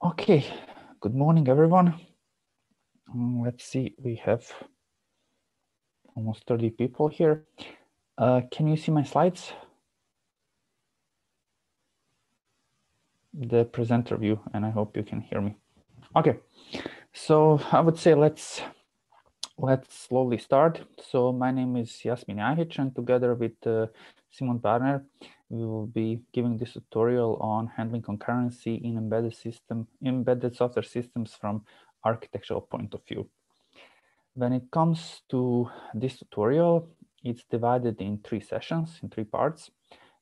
Okay, good morning, everyone. Um, let's see, we have almost 30 people here. Uh, can you see my slides? The presenter view, and I hope you can hear me. Okay, so I would say let's let's slowly start. So my name is Jasmin Jahic, and together with uh, Simon Barner, we will be giving this tutorial on handling concurrency in embedded system, embedded software systems from architectural point of view. When it comes to this tutorial, it's divided in three sessions, in three parts.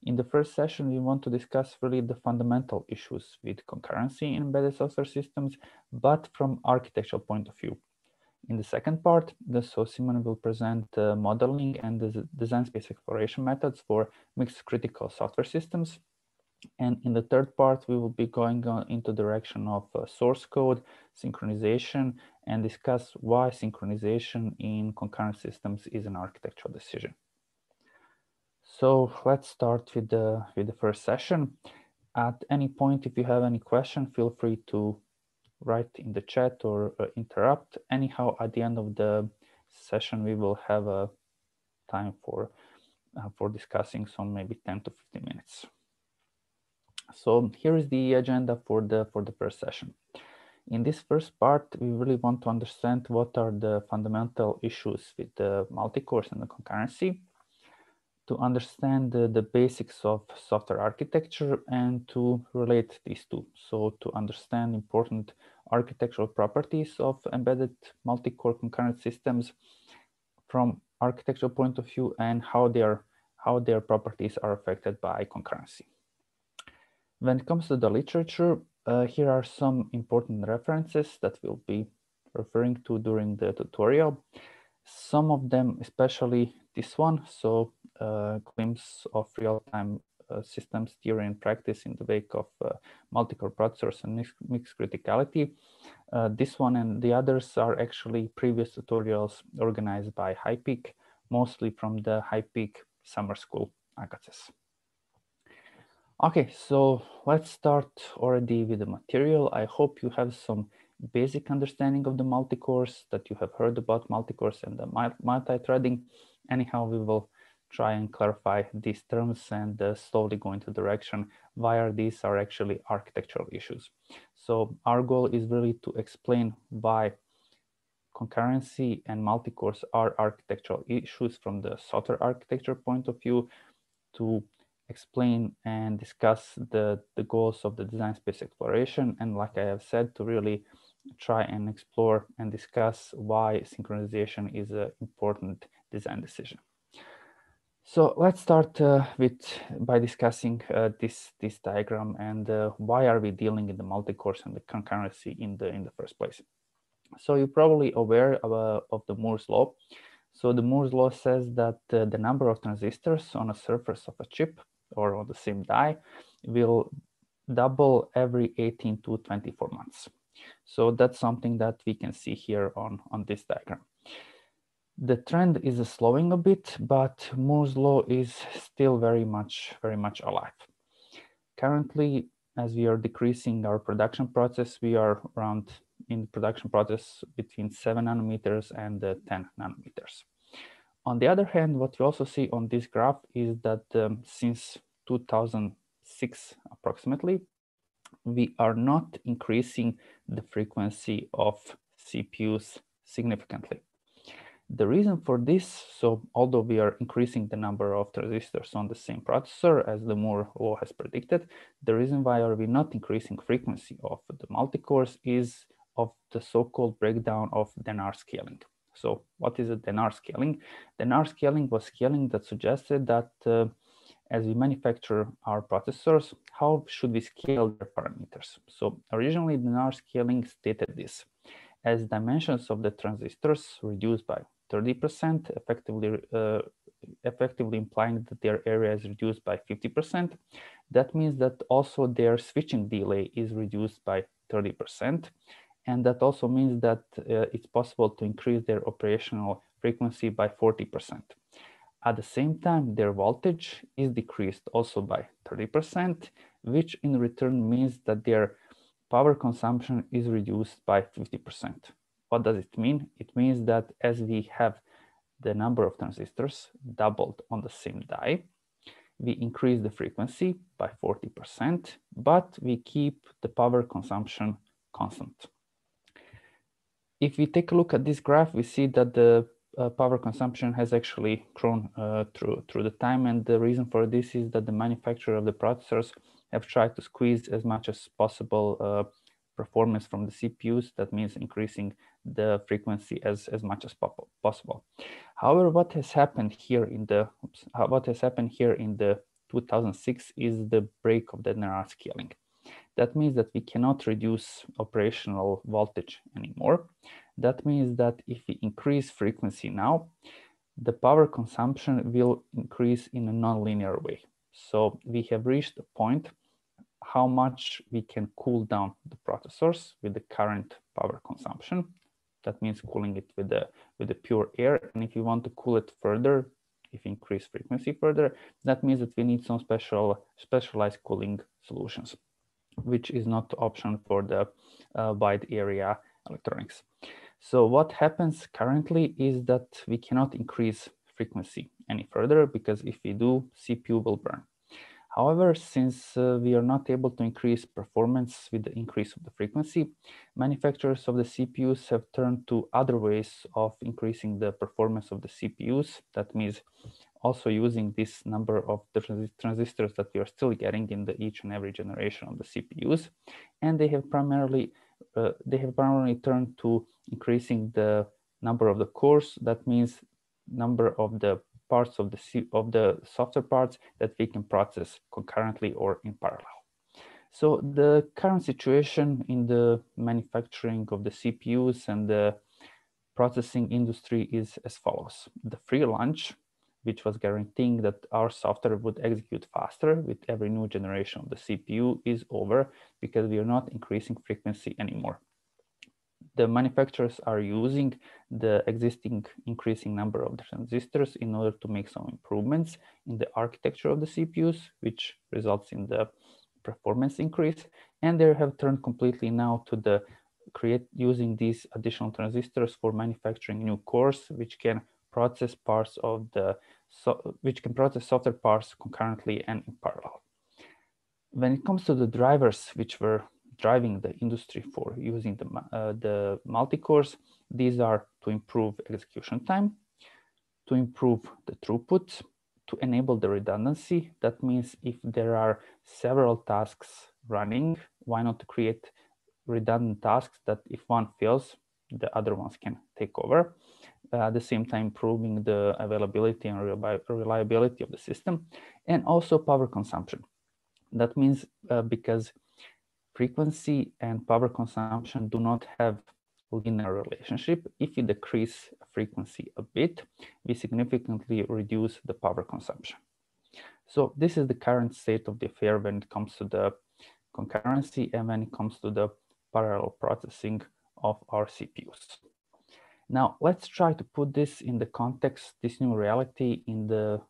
In the first session, we want to discuss really the fundamental issues with concurrency in embedded software systems, but from architectural point of view. In the second part, the Simon will present uh, modeling and the design space exploration methods for mixed critical software systems. And in the third part, we will be going into direction of uh, source code, synchronization, and discuss why synchronization in concurrent systems is an architectural decision. So let's start with the, with the first session. At any point, if you have any question, feel free to write in the chat or uh, interrupt. Anyhow, at the end of the session, we will have a time for uh, for discussing some maybe 10 to 15 minutes. So here is the agenda for the for the first session. In this first part, we really want to understand what are the fundamental issues with the multi-cores and the concurrency to understand the, the, basics of software architecture and to relate these two. So to understand important architectural properties of embedded multi-core concurrent systems from architectural point of view and how their, how their properties are affected by concurrency. When it comes to the literature, uh, here are some important references that we'll be referring to during the tutorial. Some of them, especially this one, so uh, glimpse of real-time uh, systems theory and practice in the wake of uh, multi-core processors and mixed, mixed criticality. This one and the others are actually previous tutorials organized by HiPEAC, mostly from the HiPEAC Summer School ACACES. Okay, so let's start already with the material. I hope you have some basic understanding of the multi-cores, that you have heard about multi-cores and the multi-threading. Anyhow, we will try and clarify these terms and uh, slowly go into direction why these are actually architectural issues. So our goal is really to explain why concurrency and multi-cores are architectural issues from the software architecture point of view to explain and discuss the, the goals of the design space exploration. And like I have said, to really try and explore and discuss why synchronization is an important design decision. So let's start uh, with by discussing uh, this this diagram and uh, why are we dealing in the multi-cores and the concurrency in the in the first place. So you're probably aware of, uh, of the Moore's law. So the Moore's law says that uh, the number of transistors on a surface of a chip or on the same die will double every 18 to 24 months. So that's something that we can see here on on this diagram the trend is slowing a bit, but Moore's law is still very much, very much alive. Currently, as we are decreasing our production process, we are around in production process between seven nanometers and uh, 10 nanometers. On the other hand, what we also see on this graph is that um, since 2006 approximately, we are not increasing the frequency of CPUs significantly. The reason for this, so although we are increasing the number of transistors on the same processor as the Moore law has predicted, the reason why are we not increasing frequency of the multi-cores is of the so-called breakdown of Dennard scaling. So what is a Dennard scaling? Dennard scaling was scaling that suggested that uh, as we manufacture our processors, how should we scale their parameters? So originally Dennard scaling stated this, as dimensions of the transistors reduced by 30%, effectively, uh, effectively implying that their area is reduced by 50%. That means that also their switching delay is reduced by 30%. And that also means that uh, it's possible to increase their operational frequency by 40%. At the same time, their voltage is decreased also by 30%, which in return means that their power consumption is reduced by 50%. What does it mean? It means that as we have the number of transistors doubled on the same die, we increase the frequency by 40%, but we keep the power consumption constant. If we take a look at this graph, we see that the uh, power consumption has actually grown uh, through through the time, and the reason for this is that the manufacturer of the processors have tried to squeeze as much as possible uh, performance from the CPUs. That means increasing the frequency as as much as possible. However, what has happened here in the oops, uh, what has happened here in the 2006 is the break of the Dennard scaling. That means that we cannot reduce operational voltage anymore. That means that if we increase frequency now, the power consumption will increase in a nonlinear way. So we have reached a point how much we can cool down the processors with the current power consumption. That means cooling it with the with the pure air. And if you want to cool it further, if you increase frequency further, that means that we need some special specialized cooling solutions which is not option for the uh, wide area electronics. So what happens currently is that we cannot increase frequency any further because if we do, CPU will burn. However, since uh, we are not able to increase performance with the increase of the frequency, manufacturers of the CPUs have turned to other ways of increasing the performance of the CPUs. That means also using this number of different transistors that we are still getting in the each and every generation of the CPUs. And they have primarily uh, they have primarily turned to increasing the number of the cores. That means number of the parts of the of the software parts that we can process concurrently or in parallel. So the current situation in the manufacturing of the CPUs and the processing industry is as follows. The free lunch which was guaranteeing that our software would execute faster with every new generation of the CPU is over because we are not increasing frequency anymore. The manufacturers are using the existing increasing number of the transistors in order to make some improvements in the architecture of the CPUs, which results in the performance increase. And they have turned completely now to the create using these additional transistors for manufacturing new cores, which can process parts of the so, which can process software parts concurrently and in parallel. When it comes to the drivers which were driving the industry for using the, uh, the multi-cores, these are to improve execution time, to improve the throughput, to enable the redundancy. That means if there are several tasks running, why not create redundant tasks that if one fails, the other ones can take over at the same time improving the availability and reliability of the system and also power consumption. That means uh, because frequency and power consumption do not have linear relationship. If you decrease frequency a bit, we significantly reduce the power consumption. So this is the current state of the affair when it comes to the concurrency and when it comes to the parallel processing of our CPUs. Now, let's try to put this in the context, this new reality in the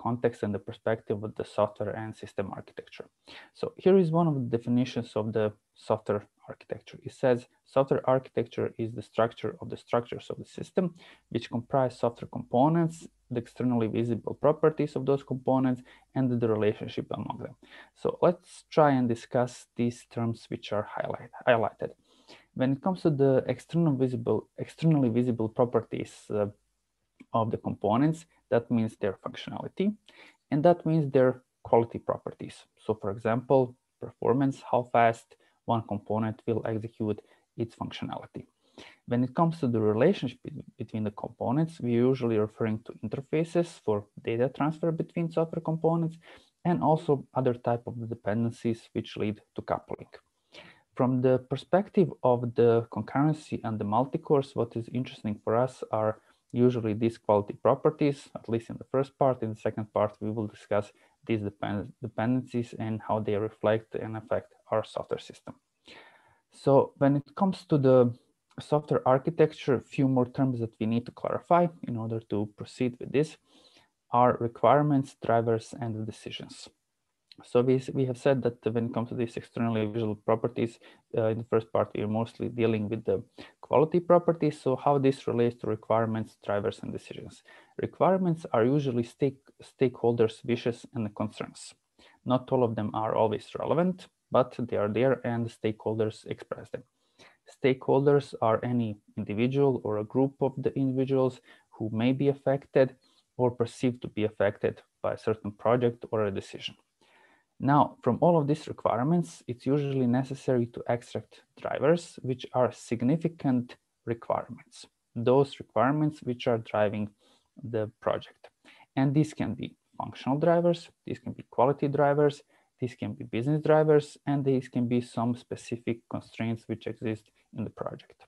context and the perspective of the software and system architecture. So here is one of the definitions of the software architecture. It says software architecture is the structure of the structures of the system, which comprise software components, the externally visible properties of those components, and the relationship among them. So let's try and discuss these terms which are highlight, highlighted. When it comes to the external visible, externally visible properties uh, of the components, that means their functionality, and that means their quality properties. So for example, performance, how fast one component will execute its functionality. When it comes to the relationship between the components, we're usually referring to interfaces for data transfer between software components and also other type of dependencies which lead to coupling. From the perspective of the concurrency and the multi-cores, what is interesting for us are usually these quality properties, at least in the first part. In the second part, we will discuss these depend dependencies and how they reflect and affect our software system. So when it comes to the software architecture, a few more terms that we need to clarify in order to proceed with this are requirements, drivers, and decisions. So we, we have said that when it comes to these externally visible properties, uh, in the first part, we are mostly dealing with the quality properties. So how this relates to requirements, drivers, and decisions. Requirements are usually stake, stakeholders' wishes and concerns. Not all of them are always relevant, but they are there and stakeholders express them. Stakeholders are any individual or a group of the individuals who may be affected or perceived to be affected by a certain project or a decision. Now, from all of these requirements, it's usually necessary to extract drivers, which are significant requirements, those requirements which are driving the project. And these can be functional drivers, these can be quality drivers, these can be business drivers, and these can be some specific constraints which exist in the project.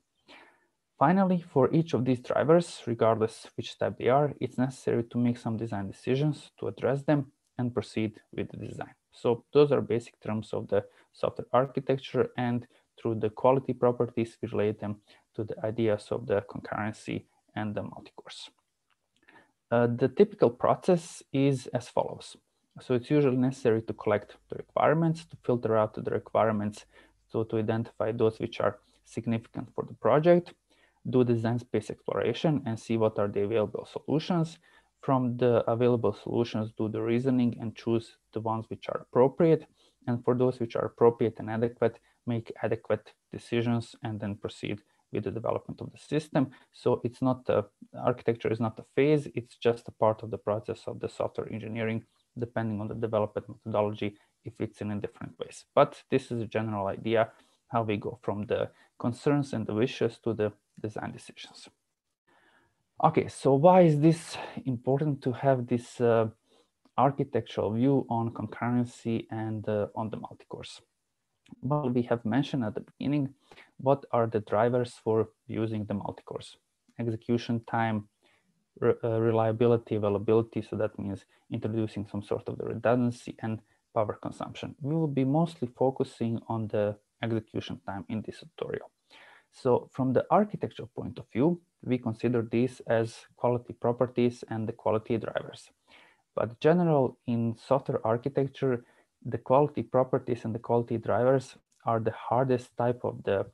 Finally, for each of these drivers, regardless which type they are, it's necessary to make some design decisions to address them and proceed with the design. So those are basic terms of the software architecture and through the quality properties, we relate them to the ideas of the concurrency and the multi-cores. Uh, the typical process is as follows. So it's usually necessary to collect the requirements, to filter out the requirements, so to identify those which are significant for the project, do design space exploration and see what are the available solutions, from the available solutions, do the reasoning and choose the ones which are appropriate. And for those which are appropriate and adequate, make adequate decisions and then proceed with the development of the system. So it's not a, architecture is not a phase, it's just a part of the process of the software engineering, depending on the development methodology, if it's in a different ways. But this is a general idea how we go from the concerns and the wishes to the design decisions. Okay, so why is this important to have this uh, architectural view on concurrency and uh, on the multicores? Well, we have mentioned at the beginning, what are the drivers for using the multicores? Execution time, re uh, reliability, availability, so that means introducing some sort of the redundancy and power consumption. We will be mostly focusing on the execution time in this tutorial. So from the architectural point of view, we consider these as quality properties and the quality drivers. But general in software architecture, the quality properties and the quality drivers are the hardest type of the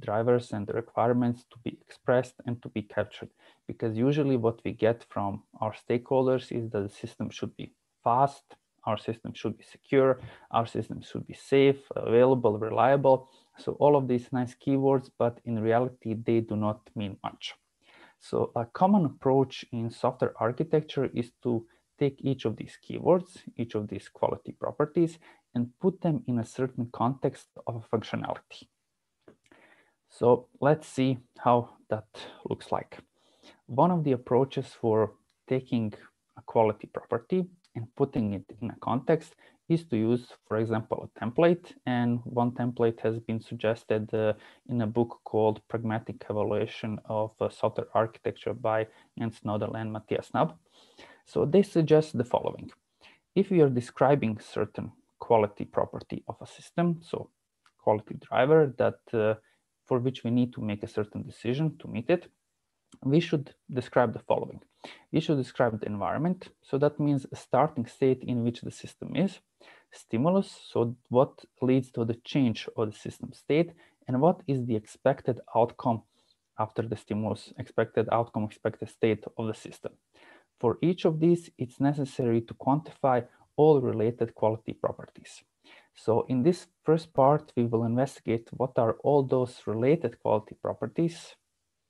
drivers and the requirements to be expressed and to be captured. Because usually what we get from our stakeholders is that the system should be fast, our system should be secure, our system should be safe, available, reliable, so all of these nice keywords, but in reality, they do not mean much. So a common approach in software architecture is to take each of these keywords, each of these quality properties, and put them in a certain context of functionality. So let's see how that looks like. One of the approaches for taking a quality property and putting it in a context is to use, for example, a template. And one template has been suggested uh, in a book called Pragmatic Evaluation of uh, Software Architecture by Jens Knodel and Matthias Naab. So they suggest the following. If we are describing certain quality property of a system, so quality driver that uh, for which we need to make a certain decision to meet it, we should describe the following. We should describe the environment. So that means a starting state in which the system is, stimulus, so what leads to the change of the system state, and what is the expected outcome after the stimulus, expected outcome, expected state of the system. For each of these, it's necessary to quantify all related quality properties. So in this first part, we will investigate what are all those related quality properties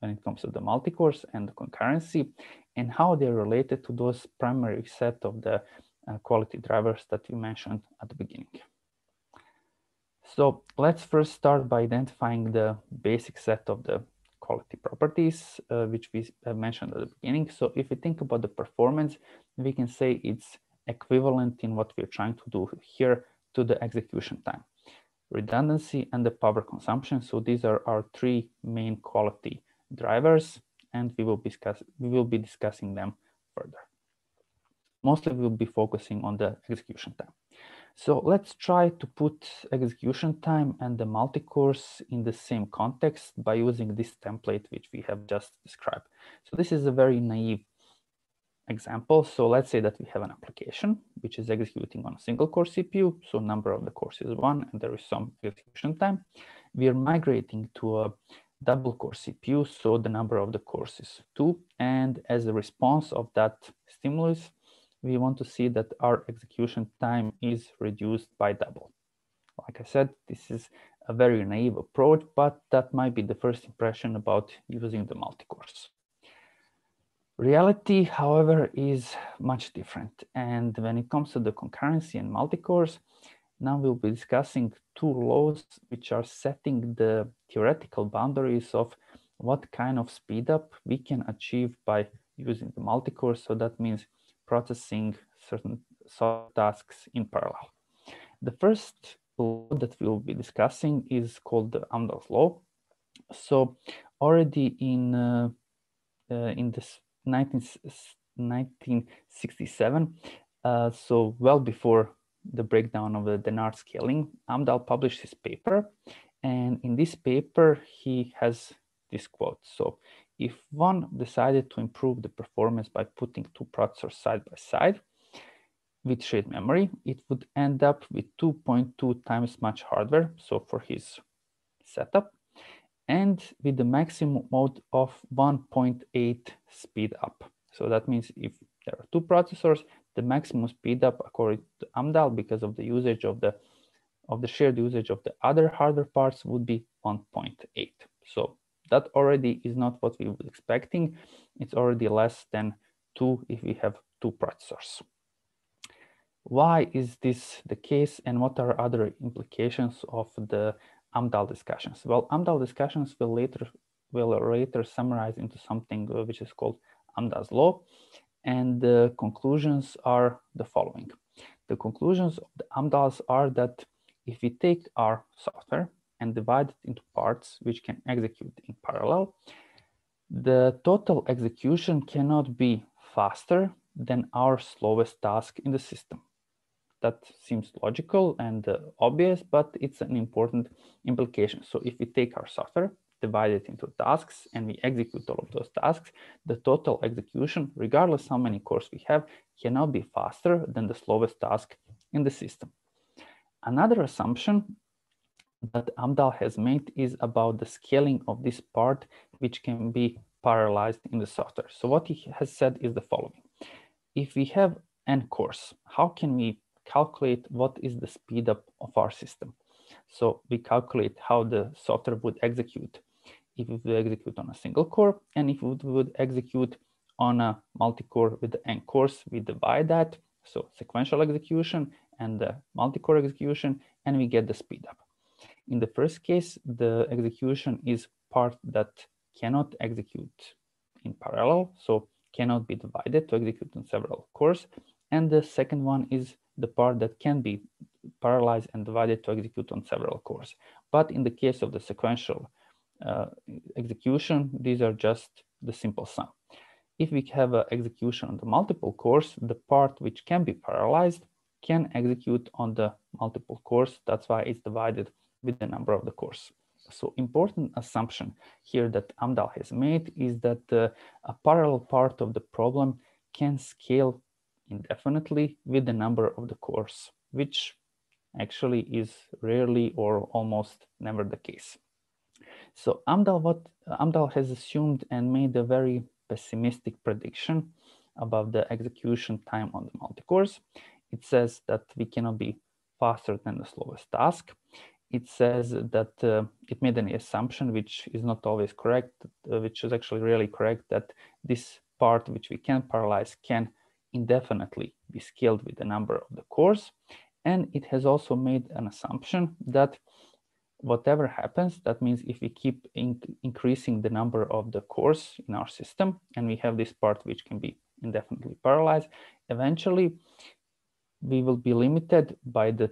when it comes to the multicores and the concurrency and how they're related to those primary set of the uh, quality drivers that we mentioned at the beginning. So let's first start by identifying the basic set of the quality properties, uh, which we mentioned at the beginning. So if we think about the performance, we can say it's equivalent in what we're trying to do here to the execution time, redundancy and the power consumption. So these are our three main quality drivers, and we will discuss we will be discussing them further. Mostly we'll be focusing on the execution time. So let's try to put execution time and the multi-cores in the same context by using this template which we have just described. So this is a very naive example. So let's say that we have an application which is executing on a single core CPU. So number of the cores is one and there is some execution time. We are migrating to a double core CPU. So the number of the cores is two. And as a response of that stimulus, we want to see that our execution time is reduced by double. Like I said, this is a very naive approach, but that might be the first impression about using the multi-cores. Reality, however, is much different. And when it comes to the concurrency and multi-cores, now we'll be discussing two laws which are setting the theoretical boundaries of what kind of speedup we can achieve by using the multi-core. So that means processing certain tasks in parallel. The first law that we'll be discussing is called the Amdahl's law. So already in uh, uh, in this 19, 1967, uh, so well before the breakdown of the Dennard scaling, Amdahl published his paper. And in this paper, he has this quote. So if one decided to improve the performance by putting two processors side by side with shared memory, it would end up with 2.2 times much hardware. So for his setup and with the maximum mode of 1.8 speed up. So that means if there are two processors, the maximum speed up according to Amdahl because of the usage of the of the shared usage of the other hardware parts would be 1.8. So that already is not what we were expecting. It's already less than two if we have two processors. Why is this the case and what are other implications of the Amdahl discussions? Well, Amdahl discussions will later will later summarize into something uh, which is called Amdahl's law. And the conclusions are the following. The conclusions of the Amdahls are that if we take our software and divide it into parts which can execute in parallel, the total execution cannot be faster than our slowest task in the system. That seems logical and uh, obvious, but it's an important implication. So if we take our software divided into tasks and we execute all of those tasks, the total execution, regardless how many cores we have, cannot be faster than the slowest task in the system. Another assumption that Amdahl has made is about the scaling of this part, which can be parallelized in the software. So what he has said is the following. If we have n cores, how can we calculate what is the speed up of our system? So we calculate how the software would execute if it would execute on a single core and if it would execute on a multi-core with the n cores, we divide that. So sequential execution and the multi-core execution, and we get the speed up. In the first case, the execution is part that cannot execute in parallel, so cannot be divided to execute on several cores. And the second one is the part that can be parallelized and divided to execute on several cores. But in the case of the sequential uh, execution, these are just the simple sum. If we have an execution on the multiple cores, the part which can be parallelized can execute on the multiple cores. That's why it's divided with the number of the cores. So important assumption here that Amdahl has made is that uh, a parallel part of the problem can scale indefinitely with the number of the cores, which actually is rarely or almost never the case. So Amdahl, what Amdahl has assumed and made a very pessimistic prediction about the execution time on the multicores. It says that we cannot be faster than the slowest task. It says that uh, it made an assumption which is not always correct, uh, which is actually really correct, that this part which we can parallelize can indefinitely be scaled with the number of the cores. And it has also made an assumption that whatever happens, that means if we keep in increasing the number of the cores in our system, and we have this part which can be indefinitely parallelized, eventually we will be limited by the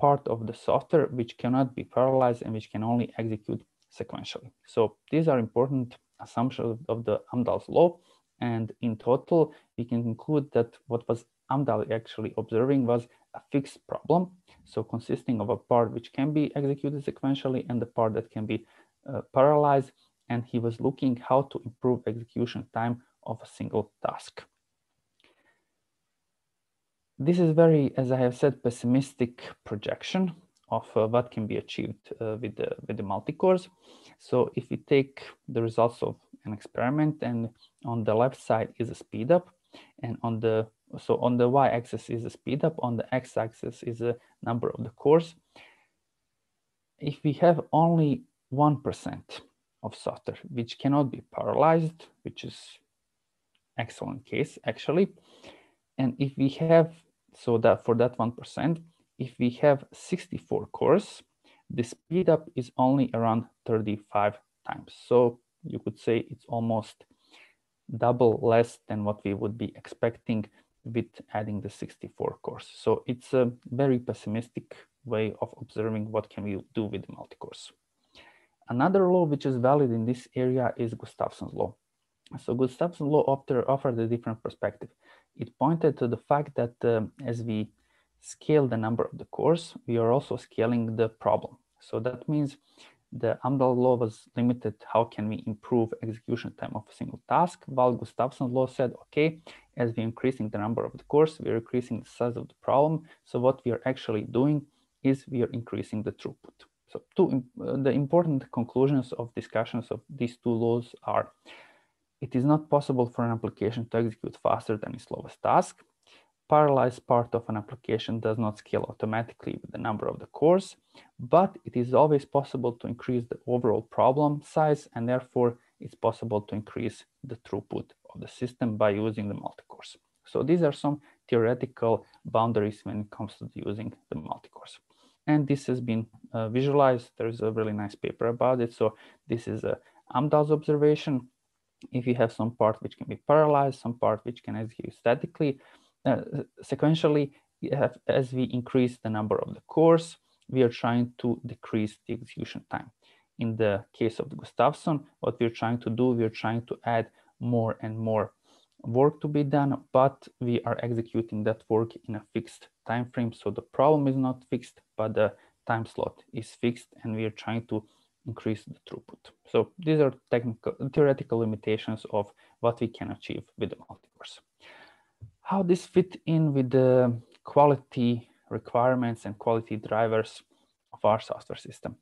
part of the software which cannot be parallelized and which can only execute sequentially. So these are important assumptions of the Amdahl's law. And in total, we can conclude that what was Amdahl actually observing was a fixed problem so consisting of a part which can be executed sequentially and the part that can be uh, parallelized. And he was looking how to improve execution time of a single task. this is very, as I have said, pessimistic projection of uh, what can be achieved uh, with the with the multicores. So if we take the results of an experiment and on the left side is a speed up and on the so on the y-axis is the speed up on the x-axis is the number of the cores if we have only 1% of software which cannot be parallelized which is excellent case actually and if we have so that for that 1% if we have 64 cores the speed up is only around 35 times. So you could say it's almost double less than what we would be expecting with adding the 64 cores. So it's a very pessimistic way of observing what can we do with the multicores. Another law which is valid in this area is Gustafson's law. So Gustafson's law offered a different perspective. It pointed to the fact that uh, as we scale the number of the cores, we are also scaling the problem. So that means the Amdahl law was limited how can we improve execution time of a single task, while Gustafson's law said, okay, as we're increasing the number of the cores, we're increasing the size of the problem. So what we are actually doing is we are increasing the throughput. So two, uh, the important conclusions of discussions of these two laws are, it is not possible for an application to execute faster than its lowest task. Parallelized part of an application does not scale automatically with the number of the cores, but it is always possible to increase the overall problem size and therefore it's possible to increase the throughput of the system by using the multicores. So these are some theoretical boundaries when it comes to using the multicores. And this has been uh, visualized. There's a really nice paper about it. So this is a Amdahl's observation. If you have some part which can be parallelized, some part which can execute statically, uh, sequentially, as we increase the number of the cores, we are trying to decrease the execution time. In the case of the Gustafson, what we're trying to do, we're trying to add more and more work to be done, but we are executing that work in a fixed time frame. So the problem is not fixed, but the time slot is fixed, and we are trying to increase the throughput. So these are technical, theoretical limitations of what we can achieve with the multicores how this fit in with the quality requirements and quality drivers of our software system.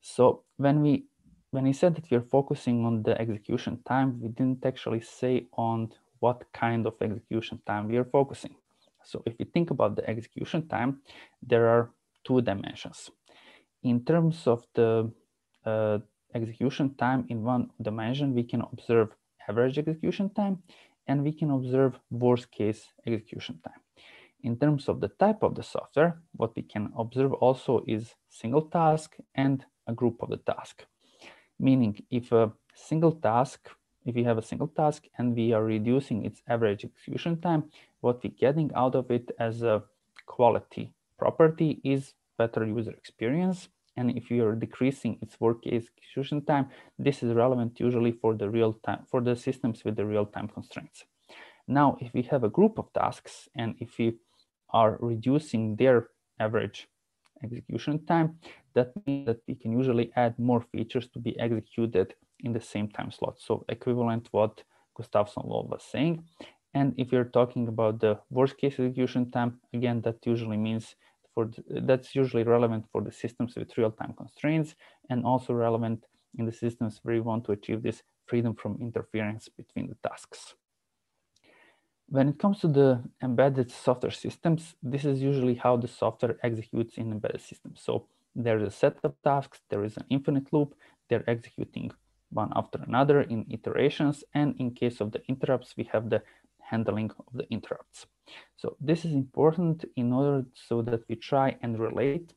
So when we when we said that we're focusing on the execution time, we didn't actually say on what kind of execution time we are focusing. So if we think about the execution time, there are two dimensions. In terms of the uh, execution time in one dimension, we can observe average execution time and we can observe worst case execution time. In terms of the type of the software, what we can observe also is single task and a group of the task. Meaning if a single task, if we have a single task and we are reducing its average execution time, what we're getting out of it as a quality property is better user experience and if you are decreasing its work execution time, this is relevant usually for the real time, for the systems with the real time constraints. Now, if we have a group of tasks and if we are reducing their average execution time, that means that we can usually add more features to be executed in the same time slot. So equivalent what Gustafson law was saying. And if you're talking about the worst case execution time, again, that usually means for that's usually relevant for the systems with real-time constraints and also relevant in the systems where you want to achieve this freedom from interference between the tasks. When it comes to the embedded software systems, this is usually how the software executes in embedded systems. So there's a set of tasks, there is an infinite loop, they're executing one after another in iterations. And in case of the interrupts, we have the handling of the interrupts. So this is important in order so that we try and relate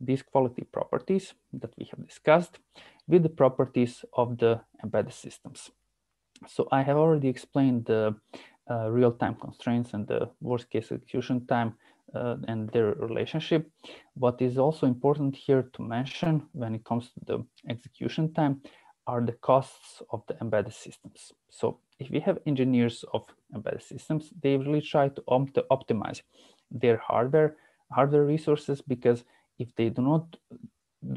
these quality properties that we have discussed with the properties of the embedded systems. So I have already explained the uh, real-time constraints and the worst-case execution time uh, and their relationship. What is also important here to mention when it comes to the execution time are the costs of the embedded systems. So if we have engineers of embedded systems, they really try to opt optimize their hardware, hardware resources, because if they do not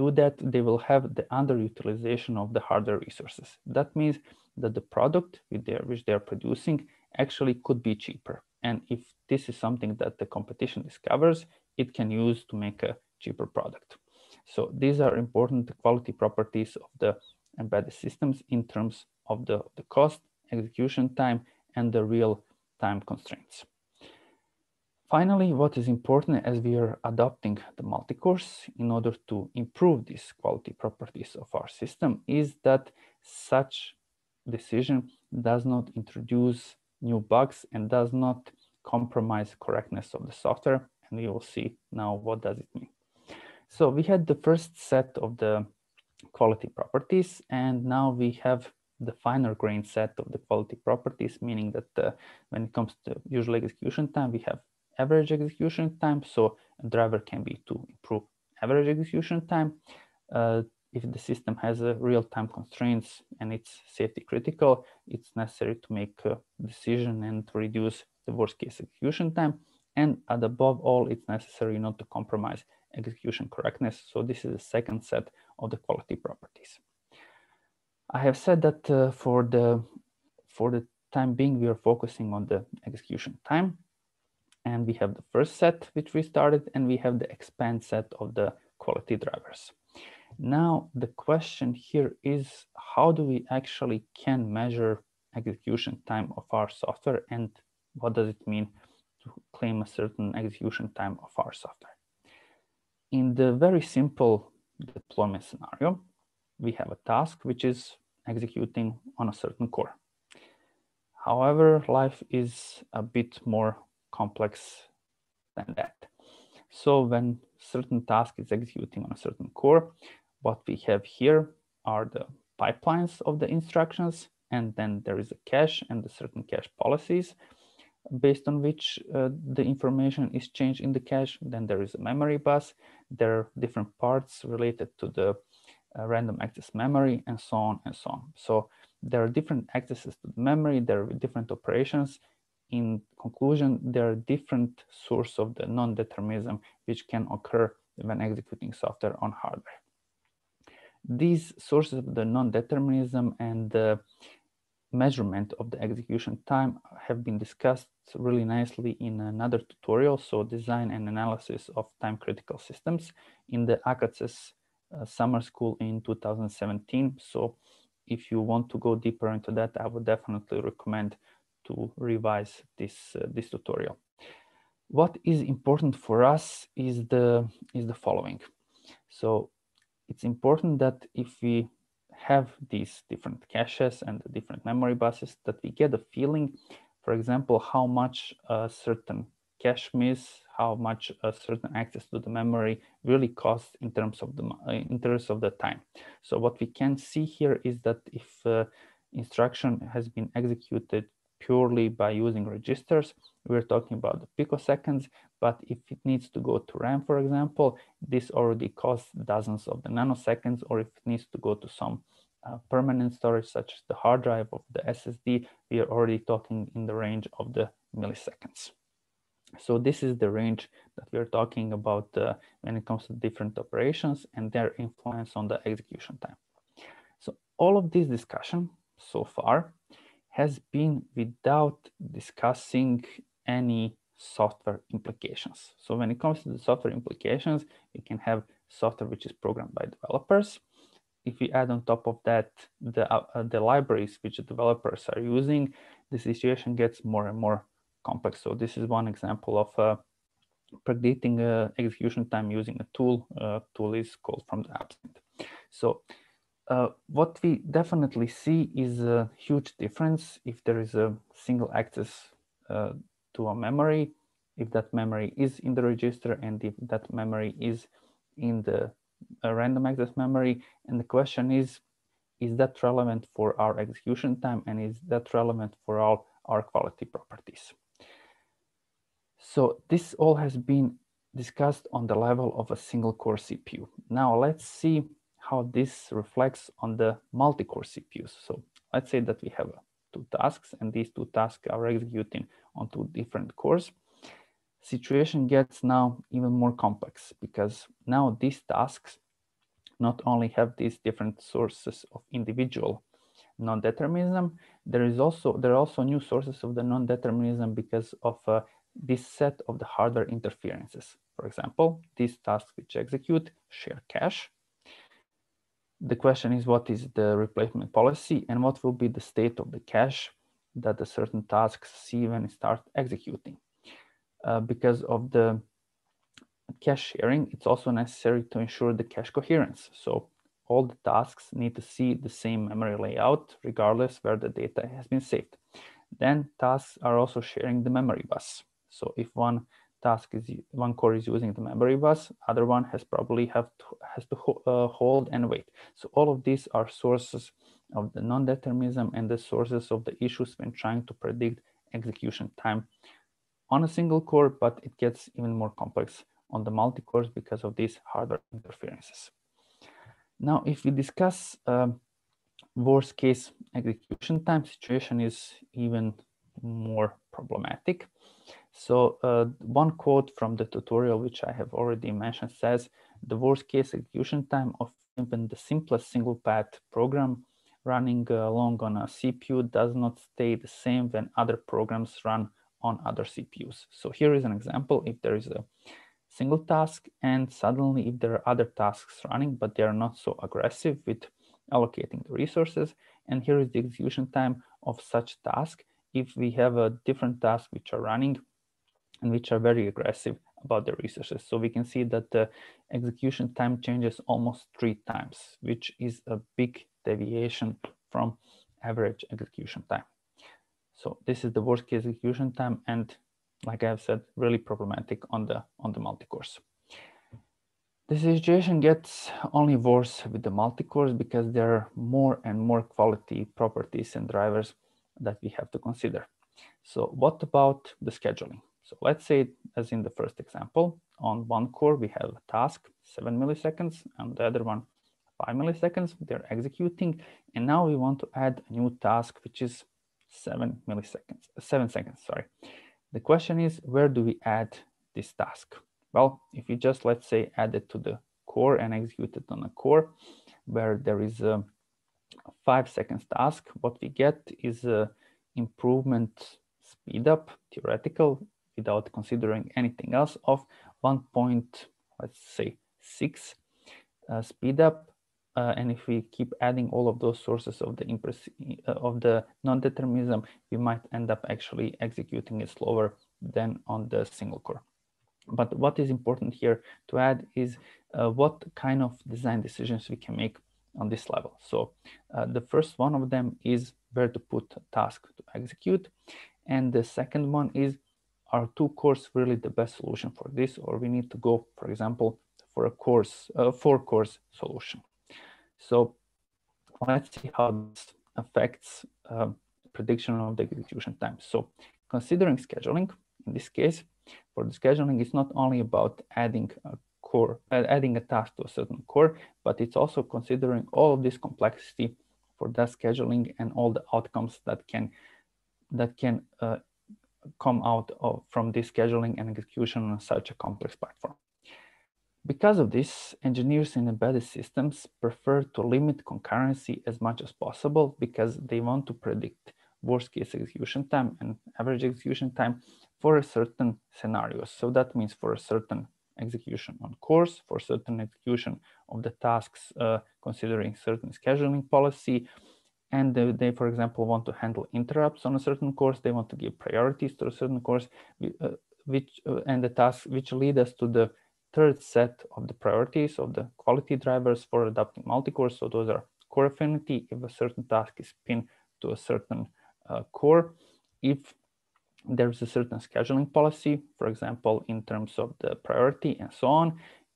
do that, they will have the underutilization of the hardware resources. That means that the product their, which they're producing actually could be cheaper. And if this is something that the competition discovers, it can use to make a cheaper product. So these are important quality properties of the embedded systems in terms of the, the cost, execution time, and the real time constraints. Finally, what is important as we are adopting the multi-cores in order to improve these quality properties of our system is that such decision does not introduce new bugs and does not compromise correctness of the software. And we will see now what does it mean. So we had the first set of the quality properties, and now we have the finer grain set of the quality properties, meaning that uh, when it comes to usual execution time, we have average execution time. So a driver can be to improve average execution time. Uh, if the system has a real-time constraints and it's safety critical, it's necessary to make a decision and to reduce the worst case execution time. And above all, it's necessary not to compromise execution correctness. So this is the second set of the quality properties. I have said that uh, for the for the time being, we are focusing on the execution time. And we have the first set, which we started, and we have the expand set of the quality drivers. Now, the question here is, how do we actually can measure execution time of our software and what does it mean to claim a certain execution time of our software? In the very simple deployment scenario, we have a task which is executing on a certain core. However, life is a bit more complex than that. So when certain task is executing on a certain core, what we have here are the pipelines of the instructions, and then there is a cache and the certain cache policies based on which uh, the information is changed in the cache. Then there is a memory bus. There are different parts related to the random access memory and so on and so on. So there are different accesses to memory. There are different operations. In conclusion, there are different sources of the non-determinism which can occur when executing software on hardware these sources of the non-determinism and the measurement of the execution time have been discussed really nicely in another tutorial, so design and analysis of time critical systems in the ACACES uh, summer school in 2017. So if you want to go deeper into that, I would definitely recommend to revise this, uh, this tutorial. What is important for us is the, is the following. So it's important that if we have these different caches and different memory buses that we get a feeling, for example, how much a certain cache miss, how much a certain access to the memory really costs in terms of the uh, in terms of the time. So what we can see here is that if uh, instruction has been executed purely by using registers, we're talking about the picoseconds, but if it needs to go to RAM, for example, this already costs dozens of the nanoseconds, or if it needs to go to some uh, permanent storage, such as the hard drive of the SSD, we are already talking in the range of the milliseconds. So this is the range that we're talking about uh, when it comes to different operations and their influence on the execution time. So all of this discussion so far has been without discussing any software implications. So when it comes to the software implications, you can have software which is programmed by developers. If we add on top of that the, uh, the libraries which the developers are using, the situation gets more and more complex. So this is one example of uh, predicting uh, execution time using a tool. Uh, tool is called from the AbsInt. So uh, what we definitely see is a huge difference if there is a single access uh, to a memory, if that memory is in the register and if that memory is in the uh, random access memory. And the question is, is that relevant for our execution time and is that relevant for all our quality properties? So this all has been discussed on the level of a single core CPU. Now let's see how this reflects on the multi-core CPUs. So let's say that we have two tasks and these two tasks are executing on two different cores. Situation gets now even more complex because now these tasks not only have these different sources of individual non-determinism. There is also there are also new sources of the non-determinism because of uh, this set of the hardware interferences. For example, these tasks which execute share cache. The question is what is the replacement policy and what will be the state of the cache that the certain tasks see when it start executing. Uh, because of the cache sharing, it's also necessary to ensure the cache coherence. So all the tasks need to see the same memory layout regardless where the data has been saved. Then tasks are also sharing the memory bus. So if one task is one core is using the memory bus, other one has probably have to, has to uh, hold and wait. So all of these are sources of the non-determinism and the sources of the issues when trying to predict execution time on a single core, but it gets even more complex on the multi-cores because of these hardware interferences. Now, if we discuss uh, worst case execution time situation is even more problematic. So uh, one quote from the tutorial, which I have already mentioned, says the worst case execution time of even the simplest single path program running uh, along on a CPU does not stay the same when other programs run on other CPUs. So here is an example. If there is a single task and suddenly if there are other tasks running, but they are not so aggressive with allocating the resources. And here is the execution time of such task. If we have a different task which are running and which are very aggressive about the resources. So we can see that the execution time changes almost three times, which is a big deviation from average execution time. So this is the worst case execution time and like I have said, really problematic on the on the multi-cores. The situation gets only worse with the multi-cores because there are more and more quality properties and drivers that we have to consider. So what about the scheduling? So let's say, as in the first example, on one core, we have a task, seven milliseconds, and the other one, five milliseconds, they're executing. And now we want to add a new task, which is seven milliseconds, seven seconds, sorry. The question is, where do we add this task? Well, if you just, let's say, add it to the core and execute it on a core where there is a five seconds task, what we get is a improvement speed up, theoretical, without considering anything else of 1. Point, let's say 6 uh, speed up. Uh, and if we keep adding all of those sources of the uh, of the non-determinism, we might end up actually executing it slower than on the single core. But what is important here to add is uh, what kind of design decisions we can make on this level. So uh, the first one of them is where to put task to execute. And the second one is, are two cores really the best solution for this? Or we need to go, for example, for a course, four cores solution. So let's see how this affects uh, prediction of the execution time. So considering scheduling, in this case, for the scheduling, it's not only about adding a core, uh, adding a task to a certain core, but it's also considering all of this complexity for that scheduling and all the outcomes that can that can uh, come out of, from this scheduling and execution on such a complex platform. Because of this, engineers in embedded systems prefer to limit concurrency as much as possible because they want to predict worst case execution time and average execution time for a certain scenario. So that means for a certain execution on course, for certain execution of the tasks uh, considering certain scheduling policy. And they, they, for example, want to handle interrupts on a certain course. They want to give priorities to a certain course, uh, which uh, and the tasks which lead us to the third set of the priorities of the quality drivers for adapting multi-core. So those are core affinity if a certain task is pinned to a certain uh, core. If there's a certain scheduling policy, for example, in terms of the priority and so on,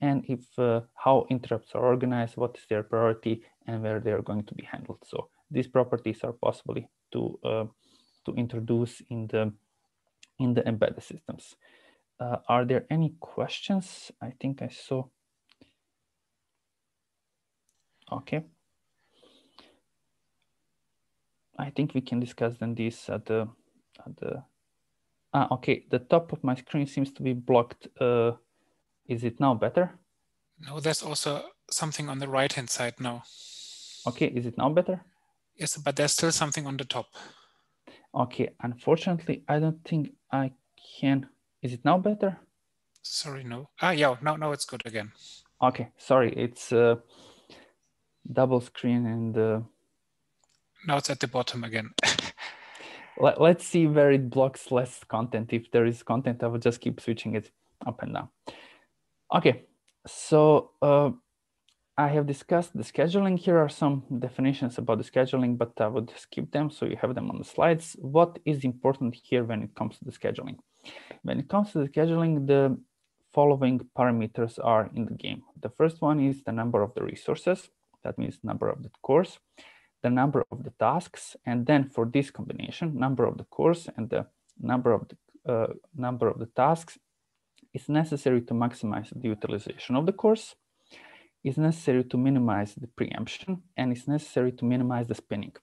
and if uh, how interrupts are organized, what is their priority, and where they are going to be handled. So these properties are possibly to uh, to introduce in the in the embedded systems. Uh, are there any questions? I think I saw. Okay. I think we can discuss then this at the, at the, ah, okay, the top of my screen seems to be blocked. Uh, is it now better? No, there's also something on the right-hand side now. Okay, is it now better? Yes, but there's still something on the top. Okay, unfortunately, I don't think I can. Is it now better? Sorry, no. Ah, yeah, now, now it's good again. Okay, sorry, it's uh, double screen and uh, now it's at the bottom again. let, let's see where it blocks less content. If there is content, I will just keep switching it up and down. Okay, so uh, I have discussed the scheduling. Here are some definitions about the scheduling, but I would skip them so you have them on the slides. What is important here when it comes to the scheduling? When it comes to the scheduling, the following parameters are in the game. The first one is the number of the resources. That means number of the course, the number of the tasks, and then for this combination, number of the course and the number of the uh, number of the tasks is necessary to maximize the utilization of the cores, is necessary to minimize the preemption, and it's necessary to minimize the spinning.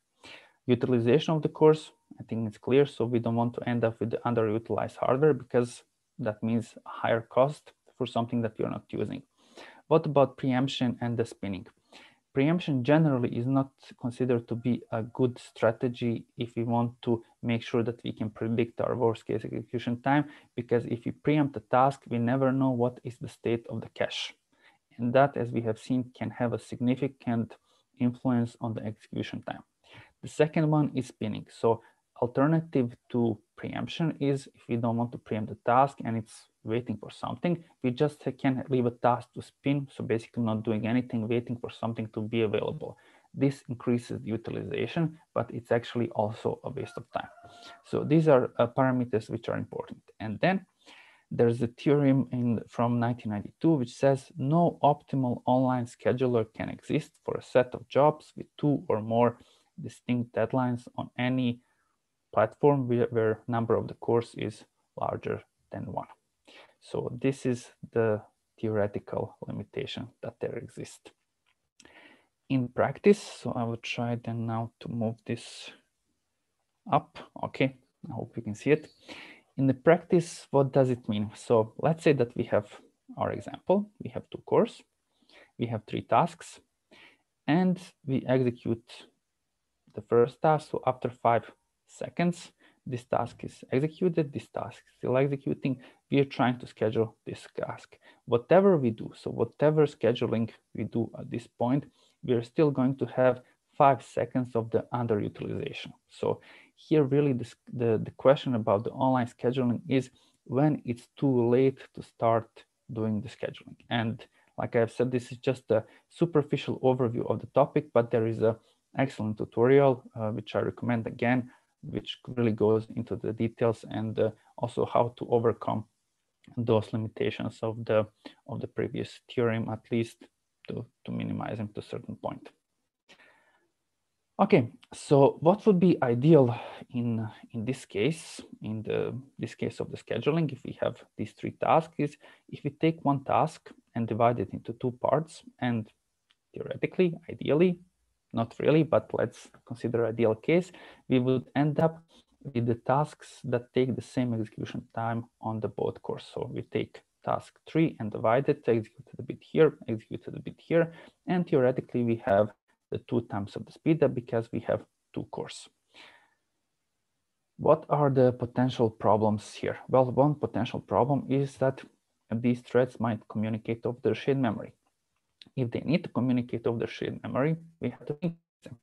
Utilization of the cores, I think it's clear, so we don't want to end up with underutilized hardware because that means higher cost for something that you're not using. What about preemption and the spinning? preemption generally is not considered to be a good strategy if we want to make sure that we can predict our worst case execution time because if we preempt a task we never know what is the state of the cache and that as we have seen can have a significant influence on the execution time the second one is spinning so alternative to preemption is if we don't want to preempt the task and it's waiting for something. We just can leave a task to spin. So basically not doing anything, waiting for something to be available. This increases utilization, but it's actually also a waste of time. So these are uh, parameters which are important. And then there's a theorem in, from 1992 which says no optimal online scheduler can exist for a set of jobs with two or more distinct deadlines on any platform where, where number of the cores is larger than one. So this is the theoretical limitation that there exists. In practice, so I will try then now to move this up. Okay, I hope you can see it. In the practice, what does it mean? So let's say that we have our example. We have two cores. We have three tasks. And we execute the first task. So after five seconds, this task is executed, this task is still executing. We are trying to schedule this task. Whatever we do, so whatever scheduling we do at this point, we are still going to have five seconds of the underutilization. So here really the, the question about the online scheduling is when it's too late to start doing the scheduling. And like I've said, this is just a superficial overview of the topic, but there is a excellent tutorial, uh, which I recommend again, which really goes into the details and uh, also how to overcome those limitations of the of the previous theorem, at least to, to minimize them to a certain point. Okay, so what would be ideal in, in this case, in the this case of the scheduling, if we have these three tasks, is if we take one task and divide it into two parts, and theoretically, ideally, not really, but let's consider ideal case, we would end up with the tasks that take the same execution time on the both cores. So we take task three and divide it, execute a bit here, execute it a bit here, and theoretically we have the two times of the speed up because we have two cores. What are the potential problems here? Well, one potential problem is that these threads might communicate over the shared memory if they need to communicate over the shared memory, we have to them.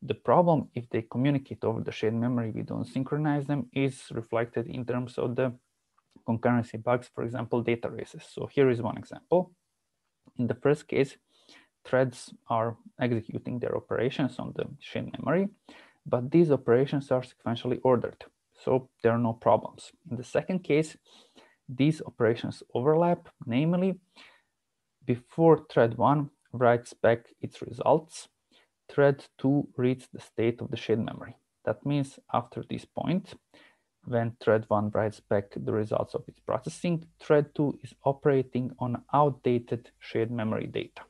The problem if they communicate over the shared memory, we don't synchronize them is reflected in terms of the concurrency bugs, for example, data races. So here is one example. In the first case, threads are executing their operations on the shared memory, but these operations are sequentially ordered. So there are no problems. In the second case, these operations overlap, namely before thread 1 writes back its results, thread 2 reads the state of the shared memory. That means after this point, when thread 1 writes back the results of its processing, thread 2 is operating on outdated shared memory data.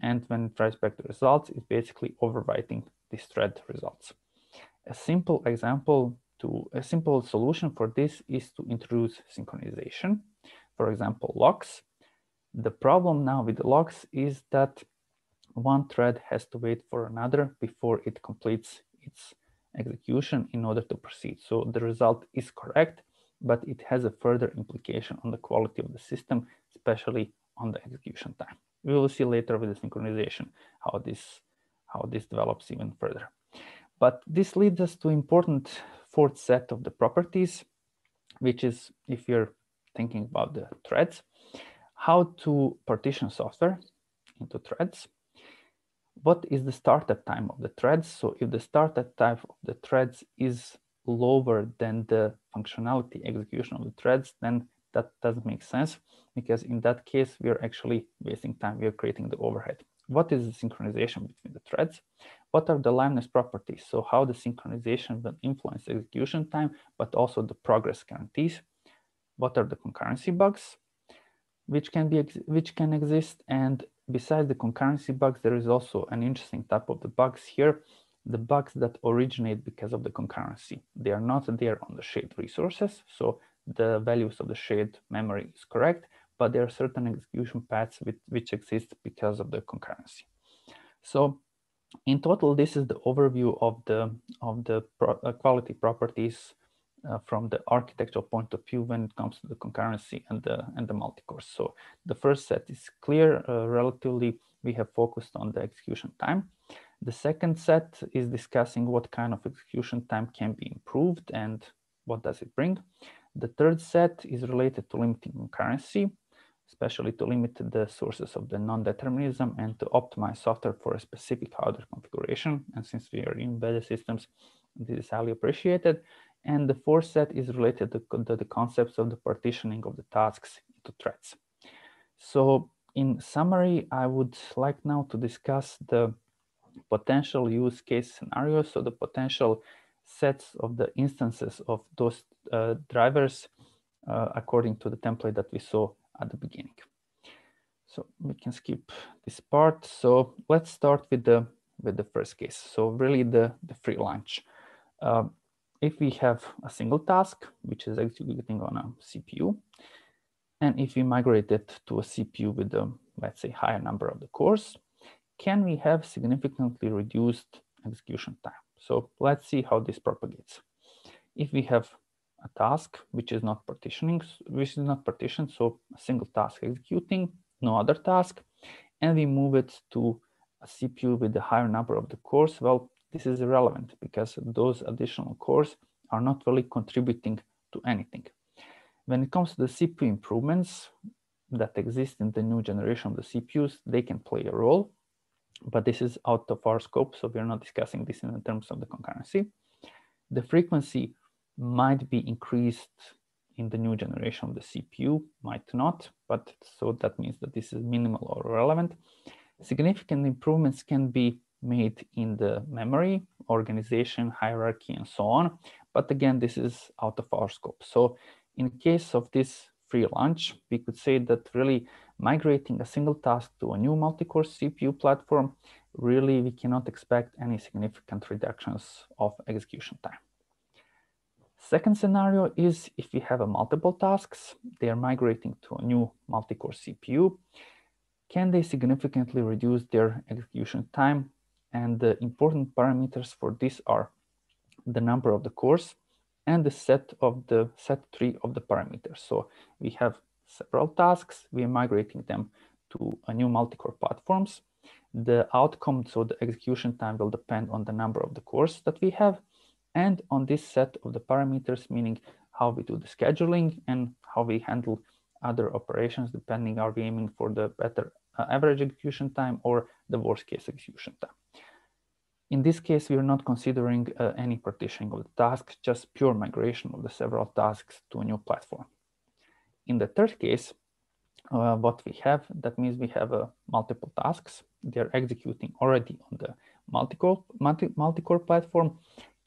And when it writes back the results, it's basically overwriting this thread results. A simple example to a simple solution for this is to introduce synchronization. For example, locks the problem now with the locks is that one thread has to wait for another before it completes its execution in order to proceed. So the result is correct, but it has a further implication on the quality of the system, especially on the execution time. We will see later with the synchronization how this, how this develops even further. But this leads us to important fourth set of the properties, which is if you're thinking about the threads, how to partition software into threads. What is the startup time of the threads? So if the startup time of the threads is lower than the functionality execution of the threads, then that doesn't make sense because in that case, we are actually wasting time. We are creating the overhead. What is the synchronization between the threads? What are the liveness properties? So how the synchronization will influence execution time, but also the progress guarantees. What are the concurrency bugs, which can be which can exist, and besides the concurrency bugs, there is also an interesting type of the bugs here, the bugs that originate because of the concurrency. They are not there on the shared resources, so the values of the shared memory is correct, but there are certain execution paths with, which exist because of the concurrency. So in total, this is the overview of the, of the pro, uh, quality properties uh, from the architectural point of view when it comes to the concurrency and the, and the multicore. So the first set is clear, uh, relatively we have focused on the execution time. The second set is discussing what kind of execution time can be improved and what does it bring. The third set is related to limiting concurrency especially to limit the sources of the non-determinism and to optimize software for a specific hardware configuration. And since we are in embedded systems, this is highly appreciated. And the fourth set is related to the, concepts of the partitioning of the tasks into threads. So in summary, I would like now to discuss the potential use case scenarios, so the potential sets of the instances of those drivers uh, according to the template that we saw at the beginning. So we can skip this part. So let's start with the with the first case. So really the, the free lunch. Uh, if we have a single task, which is executing on a CPU, and if we migrate it to a CPU with a, let's say, higher number of the cores, can we have significantly reduced execution time? So let's see how this propagates. If we have a task which is not partitioning, which is not partitioned, so a single task executing, no other task, and we move it to a CPU with a higher number of the cores, well, this is irrelevant because those additional cores are not really contributing to anything. When it comes to the CPU improvements that exist in the new generation of the CPUs, they can play a role, but this is out of our scope, so we're not discussing this in terms of the concurrency. The frequency might be increased in the new generation of the CPU, might not, but so that means that this is minimal or relevant. Significant improvements can be made in the memory, organization, hierarchy, and so on. But again, this is out of our scope. So in case of this free lunch, we could say that really migrating a single task to a new multi-core CPU platform, really we cannot expect any significant reductions of execution time. Second scenario is if we have a multiple tasks, they are migrating to a new multi-core CPU, can they significantly reduce their execution time? And the important parameters for this are the number of the cores and the set of the set three of the parameters. So we have several tasks, we are migrating them to a new multi-core platforms. The outcome, so the execution time will depend on the number of the cores that we have and on this set of the parameters, meaning how we do the scheduling and how we handle other operations, depending are we aiming for the better uh, average execution time or the worst case execution time. In this case, we are not considering uh, any partitioning of the tasks, just pure migration of the several tasks to a new platform. In the third case, uh, what we have, that means we have uh, multiple tasks. They're executing already on the multi-core multi, multi platform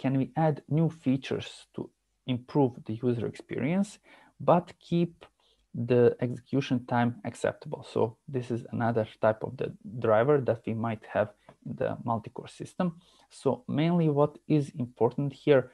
can we add new features to improve the user experience, but keep the execution time acceptable. So this is another type of the driver that we might have in the multi-core system. So mainly what is important here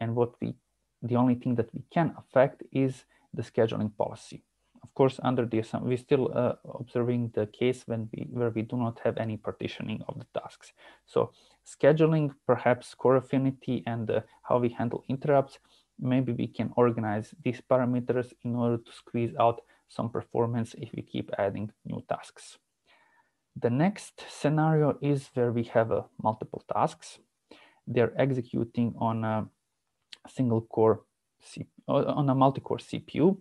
and what we, the only thing that we can affect is the scheduling policy of course, under the we're still uh, observing the case when we where we do not have any partitioning of the tasks. So scheduling, perhaps core affinity, and uh, how we handle interrupts. Maybe we can organize these parameters in order to squeeze out some performance if we keep adding new tasks. The next scenario is where we have uh, multiple tasks. They're executing on a single core C uh, on a multi-core CPU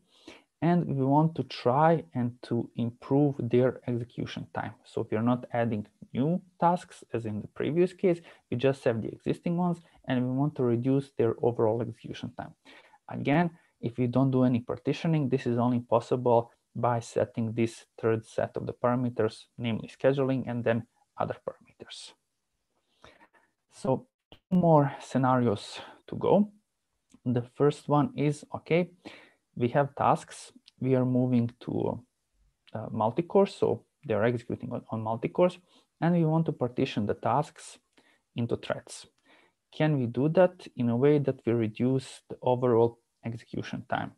and we want to try and to improve their execution time. So we're not adding new tasks as in the previous case, we just have the existing ones and we want to reduce their overall execution time. Again, if we don't do any partitioning, this is only possible by setting this third set of the parameters, namely scheduling and then other parameters. So two more scenarios to go. The first one is, okay, we have tasks. We are moving to uh, multi-core, so they are executing on, on multi-cores, and we want to partition the tasks into threads. Can we do that in a way that we reduce the overall execution time?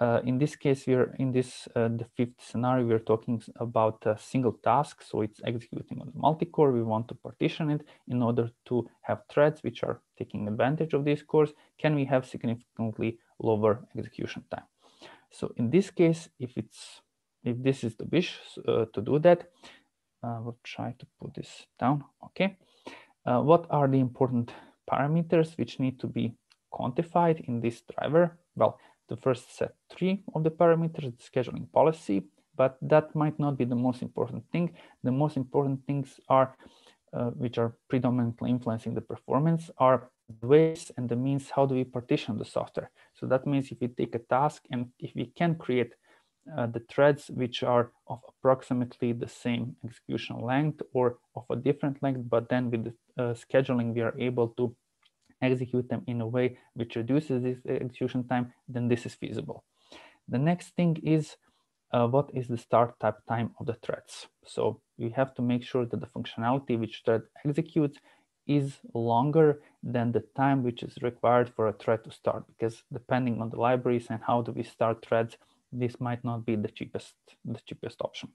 Uh, in this case, we're in this uh, the fifth scenario. We're talking about a single task, so it's executing on the multi-core. We want to partition it in order to have threads which are taking advantage of these cores. Can we have significantly lower execution time? So in this case, if it's if this is the wish uh, to do that, uh, we'll try to put this down. Okay, uh, what are the important parameters which need to be quantified in this driver? Well the first set three of the parameters, the scheduling policy, but that might not be the most important thing. The most important things are, uh, which are predominantly influencing the performance, are the ways and the means how do we partition the software. So that means if we take a task and if we can create uh, the threads which are of approximately the same execution length or of a different length, but then with the uh, scheduling, we are able to execute them in a way which reduces this execution time, then this is feasible. The next thing is uh, what is the start type time of the threads. So we have to make sure that the functionality which thread executes is longer than the time which is required for a thread to start because depending on the libraries and how do we start threads, this might not be the cheapest, the cheapest option.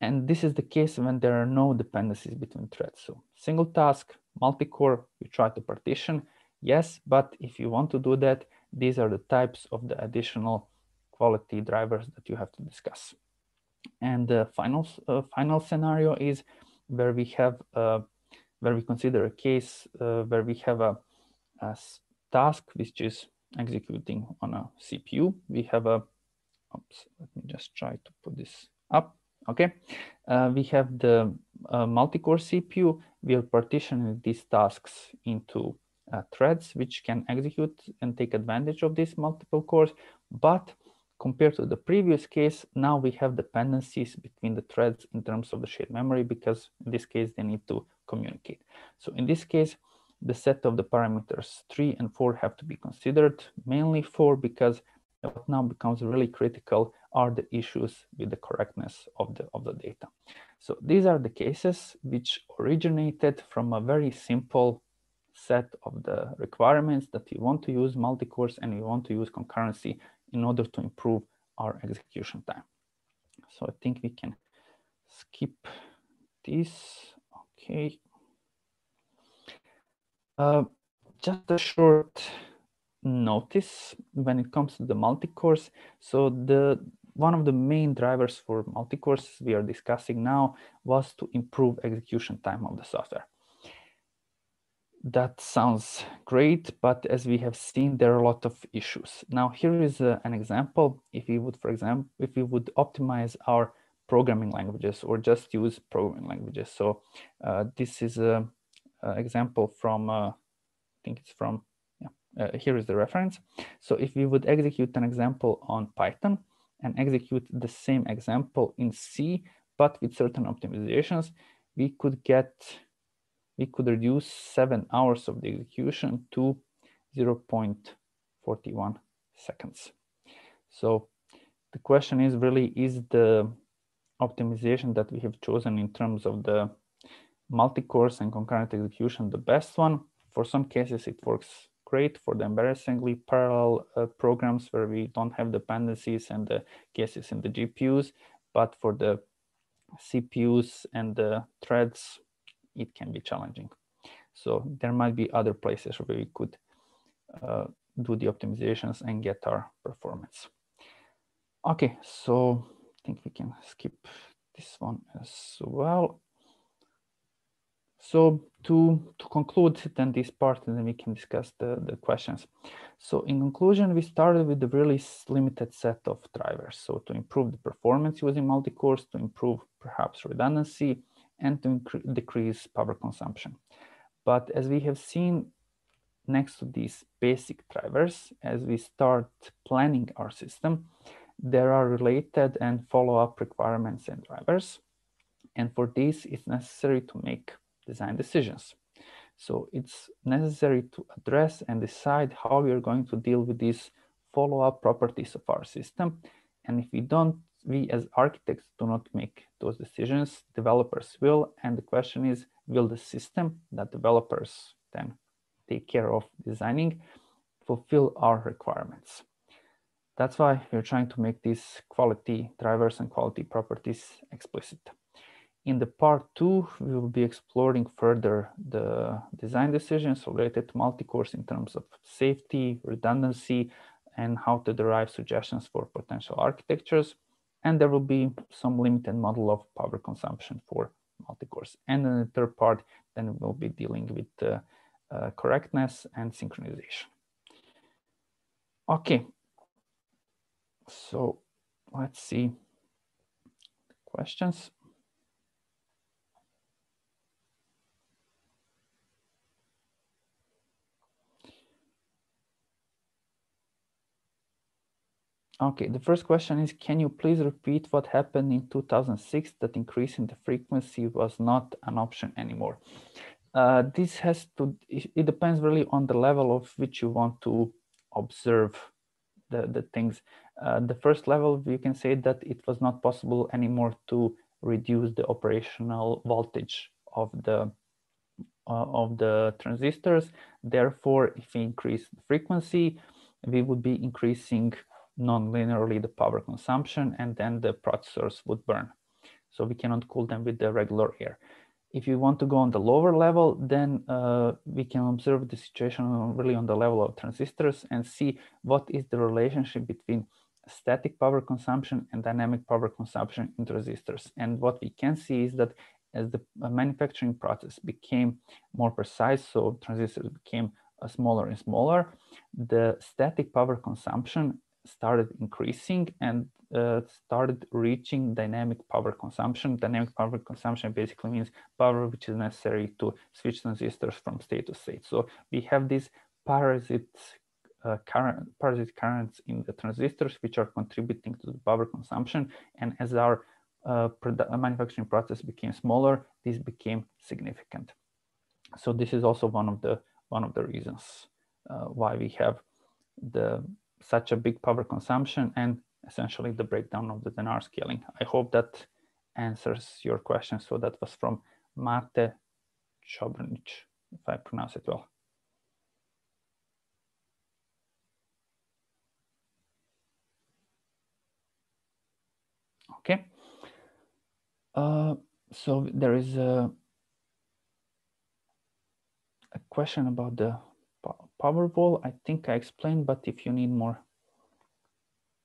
And this is the case when there are no dependencies between threads. So single task, multi-core, you try to partition, yes, but if you want to do that, these are the types of the additional quality drivers that you have to discuss. And the final, uh, final scenario is where we have, uh, where we consider a case uh, where we have a, a task which is executing on a CPU. We have a, oops, let me just try to put this up. Okay, uh, we have the uh, multi-core CPU. We are partitioning these tasks into uh, threads which can execute and take advantage of these multiple cores. But compared to the previous case, now we have dependencies between the threads in terms of the shared memory because in this case they need to communicate. So in this case, the set of the parameters three and four have to be considered, mainly four because what now becomes really critical are the issues with the correctness of the, of the data. So these are the cases which originated from a very simple set of the requirements that we want to use multi-cores and we want to use concurrency in order to improve our execution time. So I think we can skip this. Okay. Uh, just a short notice when it comes to the multi-cores. So the one of the main drivers for multi-cores we are discussing now was to improve execution time of the software. That sounds great, but as we have seen, there are a lot of issues. Now, here is a, uh, an example. If we would, for example, if we would optimize our programming languages or just use programming languages. So uh, this is an example from, uh, I think it's from, yeah, uh, here is the reference. So if we would execute an example on Python, and execute the same example in C, but with certain optimizations, we could get, we could reduce seven hours of the execution to 0.41 seconds. So the question is really, is the optimization that we have chosen in terms of the multi-cores and concurrent execution the best one? For some cases, it works great for the embarrassingly parallel uh, programs where we don't have dependencies and the cases in the GPUs, but for the CPUs and the threads, it can be challenging. So there might be other places where we could uh, do the optimizations and get our performance. Okay, so think we can skip this one as well. So to, to conclude then this part, and then we can discuss the, the questions. So in conclusion, we started with a really limited set of drivers. So to improve the performance using multi-cores, to improve perhaps redundancy, and to decrease power consumption. But as we have seen next to these basic drivers, as we start planning our system, there are related and follow-up requirements and drivers. And for this, it's necessary to make design decisions. So it's necessary to address and decide how we are going to deal with these follow-up properties of our system. And if we don't, we as architects do not make those decisions, developers will. And the question is, will the system that developers then take care of designing fulfill our requirements? That's why we're trying to make these quality drivers and quality properties explicit. In the part two, we will be exploring further the design decisions related to multi-cores in terms of safety, redundancy, and how to derive suggestions for potential architectures. And there will be some limited model of power consumption for multi-cores. And in the third part, then we'll be dealing with uh, uh, correctness and synchronization. Okay, so let's see questions. Okay, the first question is, can you please repeat what happened in 2006 that increasing the frequency was not an option anymore? Uh, this has to, it depends really on the level of which you want to observe the, the things. Uh, the first level, you can say that it was not possible anymore to reduce the operational voltage of the uh, of the transistors. Therefore, if we increase the frequency, we would be increasing non-linearly the power consumption and then the processors would burn. So we cannot cool them with the regular air. If you want to go on the lower level, then uh, we can observe the situation really on the level of transistors and see what is the relationship between static power consumption and dynamic power consumption in transistors. And what we can see is that as the manufacturing process became more precise, so transistors became uh, smaller and smaller, the static power consumption started increasing and uh, started reaching dynamic power consumption. Dynamic power consumption basically means power which is necessary to switch transistors from state to state. So we have these parasite uh, current, parasitic currents in the transistors which are contributing to the power consumption. And as our uh, manufacturing process became smaller, this became significant. So this is also one of the one of the reasons uh, why we have the such a big power consumption and essentially the breakdown of the Dennard scaling. I hope that answers your question. So that was from Mate Chobrnic, if I pronounce it well. Okay. Uh, so there is a, a question about the power wall. I think I explained, but if you need more,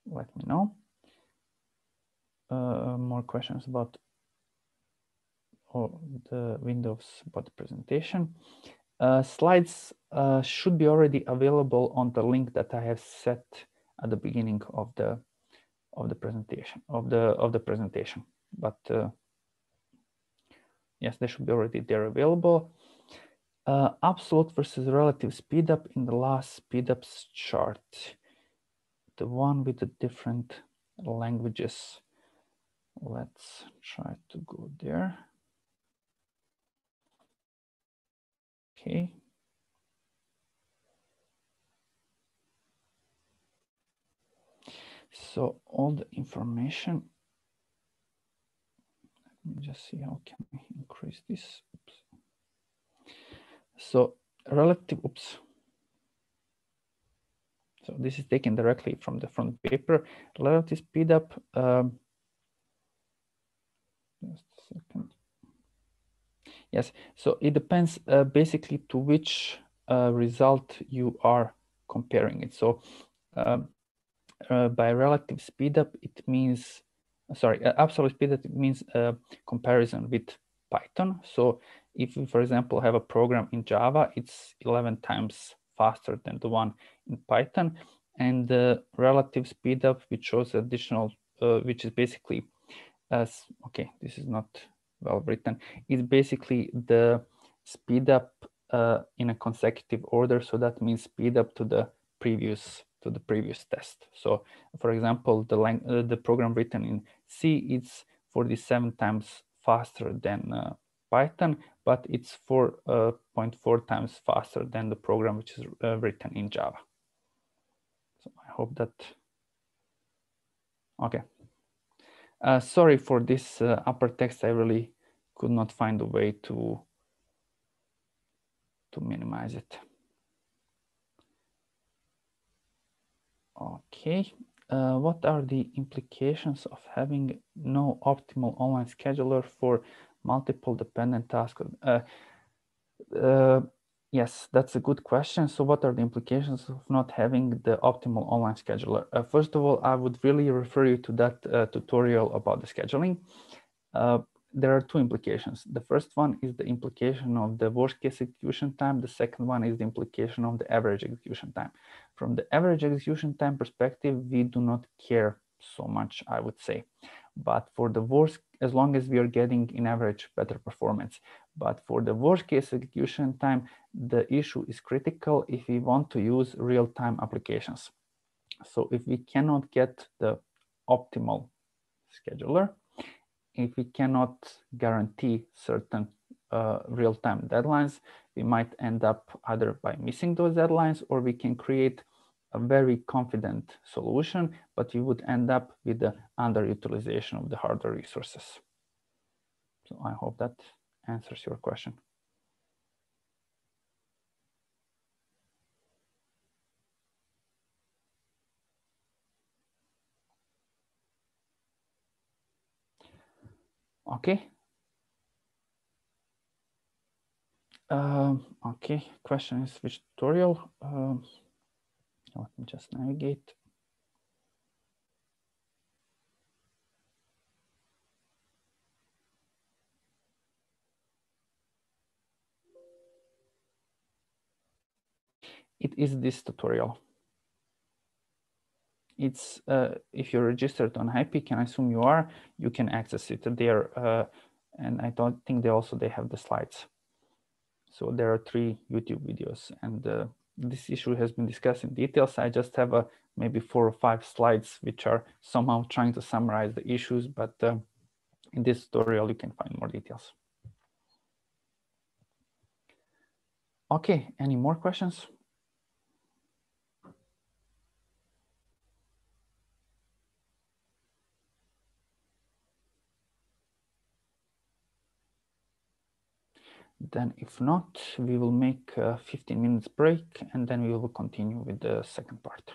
let me know. Uh, more questions about oh, the Windows body presentation. Uh, slides uh, should be already available on the link that I have set at the beginning of the of the presentation of the of the presentation. But uh, yes, they should be already there available uh, absolute versus relative speedup in the last speedups chart, the one with the different languages. Let's try to go there. Okay. So all the information, let me just see how can we increase this. Oops. So relative, oops. So this is taken directly from the front paper. Relative speed up. Um, just a second. Yes, so it depends uh, basically to which uh, result you are comparing it. So um, uh, by relative speed up, it means, sorry, uh, absolute speed up means uh, comparison with Python. So if we, for example, have a program in Java, it's 11 times faster than the one in Python. And the relative speed up, which shows additional, uh, which is basically, as okay, this is not well written, is basically the speed up uh, in a consecutive order. So that means speed up to the previous to the previous test. So for example, the, uh, the program written in C is 47 times faster than uh, Python, but it's 4.4 uh, times faster than the program which is uh, written in Java. So I hope that, okay. Uh, sorry for this upper text, I really could not find a way to, to minimize it. Okay, uh, what are the implications of having no optimal online scheduler for multiple dependent tasks? Uh, uh, yes, that's a good question. So what are the implications of not having the optimal online scheduler? Uh, first of all, I would really refer you to that uh, tutorial about the scheduling. There are two implications. The first one is the implication of the worst case execution time. The second one is the implication of the average execution time. From the average execution time perspective, we do not care so much, I would say. But for the worst, as long as we are getting in average better performance. But for the worst case execution time, the issue is critical if we want to use real-time applications. So if we cannot get the optimal scheduler, if we cannot guarantee certain uh, real-time deadlines, we might end up either by missing those deadlines or we can create a very confident solution, but we would end up with the underutilization of the hardware resources. So I hope that answers your question. Okay. Um, okay, question is which tutorial? Um, let me just navigate. It is this tutorial it's uh, if you're registered on HiPEAC, and I assume you are, you can access it there. Uh, and I don't think they also they have the slides. So there are three YouTube videos, and uh, this issue has been discussed in details. I just have a maybe four or five slides which are somehow trying to summarize the issues, but uh, in this tutorial you can find more details. Okay, any more questions? Then if not, we will make a 15 minutes break and then we will continue with the second part.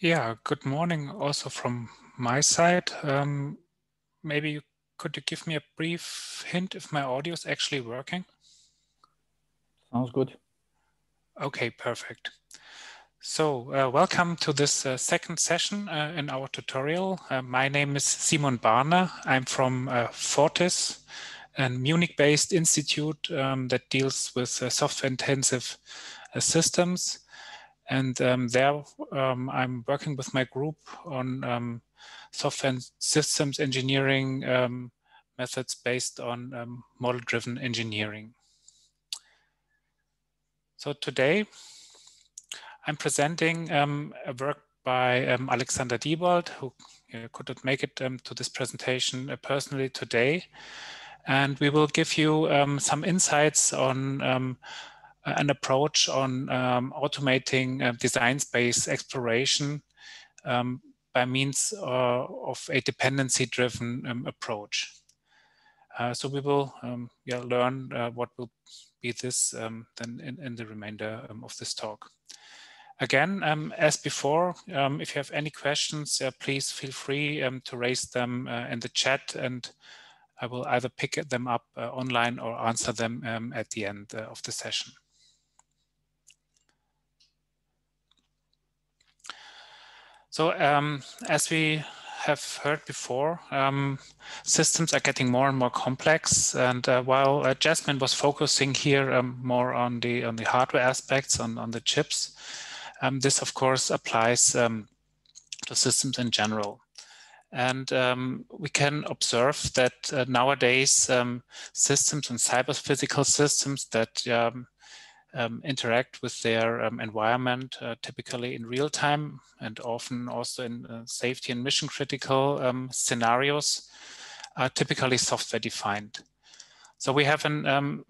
Yeah, good morning also from my side. Um, maybe you, could you give me a brief hint if my audio is actually working? Sounds good. Okay, perfect. So uh, welcome to this uh, second session uh, in our tutorial. Uh, my name is Simon Barner. I'm from uh, fortiss, a Munich-based institute um, that deals with uh, software-intensive systems. And um, there um, I'm working with my group on um, software and systems engineering um, methods based on um, model-driven engineering. So today I'm presenting um, a work by Alexander Diewald, who could not make it to this presentation uh, personally today. And we will give you some insights on an approach on um, automating uh, design space exploration um, by means uh, of a dependency-driven um, approach. Uh, so we will um, yeah, learn uh, what will be this um, then in, in, the remainder um, of this talk. Again, as before, if you have any questions, please feel free to raise them uh, in the chat and I will either pick them up uh, online or answer them at the end of the session. So um, as we have heard before, um, systems are getting more and more complex. And uh, while uh, Jasmin was focusing here um, more on the on the hardware aspects, on, on the chips, um, this of course applies um, to systems in general. And um, we can observe that uh, nowadays systems and cyber physical systems that um, interact with their um, environment, uh, typically in real time and often also in uh, safety and mission critical um, scenarios, are typically software defined. So we have an um,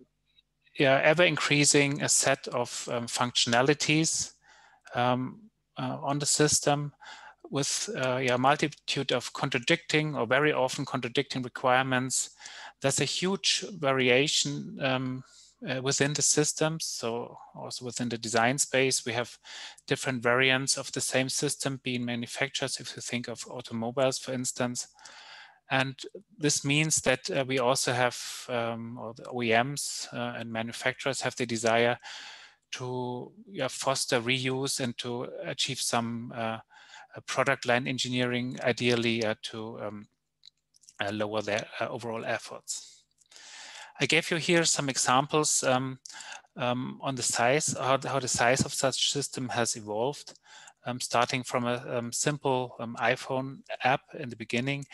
yeah, ever increasing a set of um, functionalities um, uh, on the system with uh, yeah, multitude of contradicting or very often contradicting requirements. There's a huge variation uh, within the systems. So also within the design space, we have different variants of the same system being manufactured. If you think of automobiles, for instance, and this means that uh, we also have, um, or the OEMs uh, and manufacturers have the desire to yeah, foster reuse and to achieve some uh, product line engineering, ideally uh, to um, uh, lower their overall efforts. I gave you here some examples um, um, on the size, how, how, the size of such system has evolved, um, starting from a um, simple um, iPhone app in the beginning.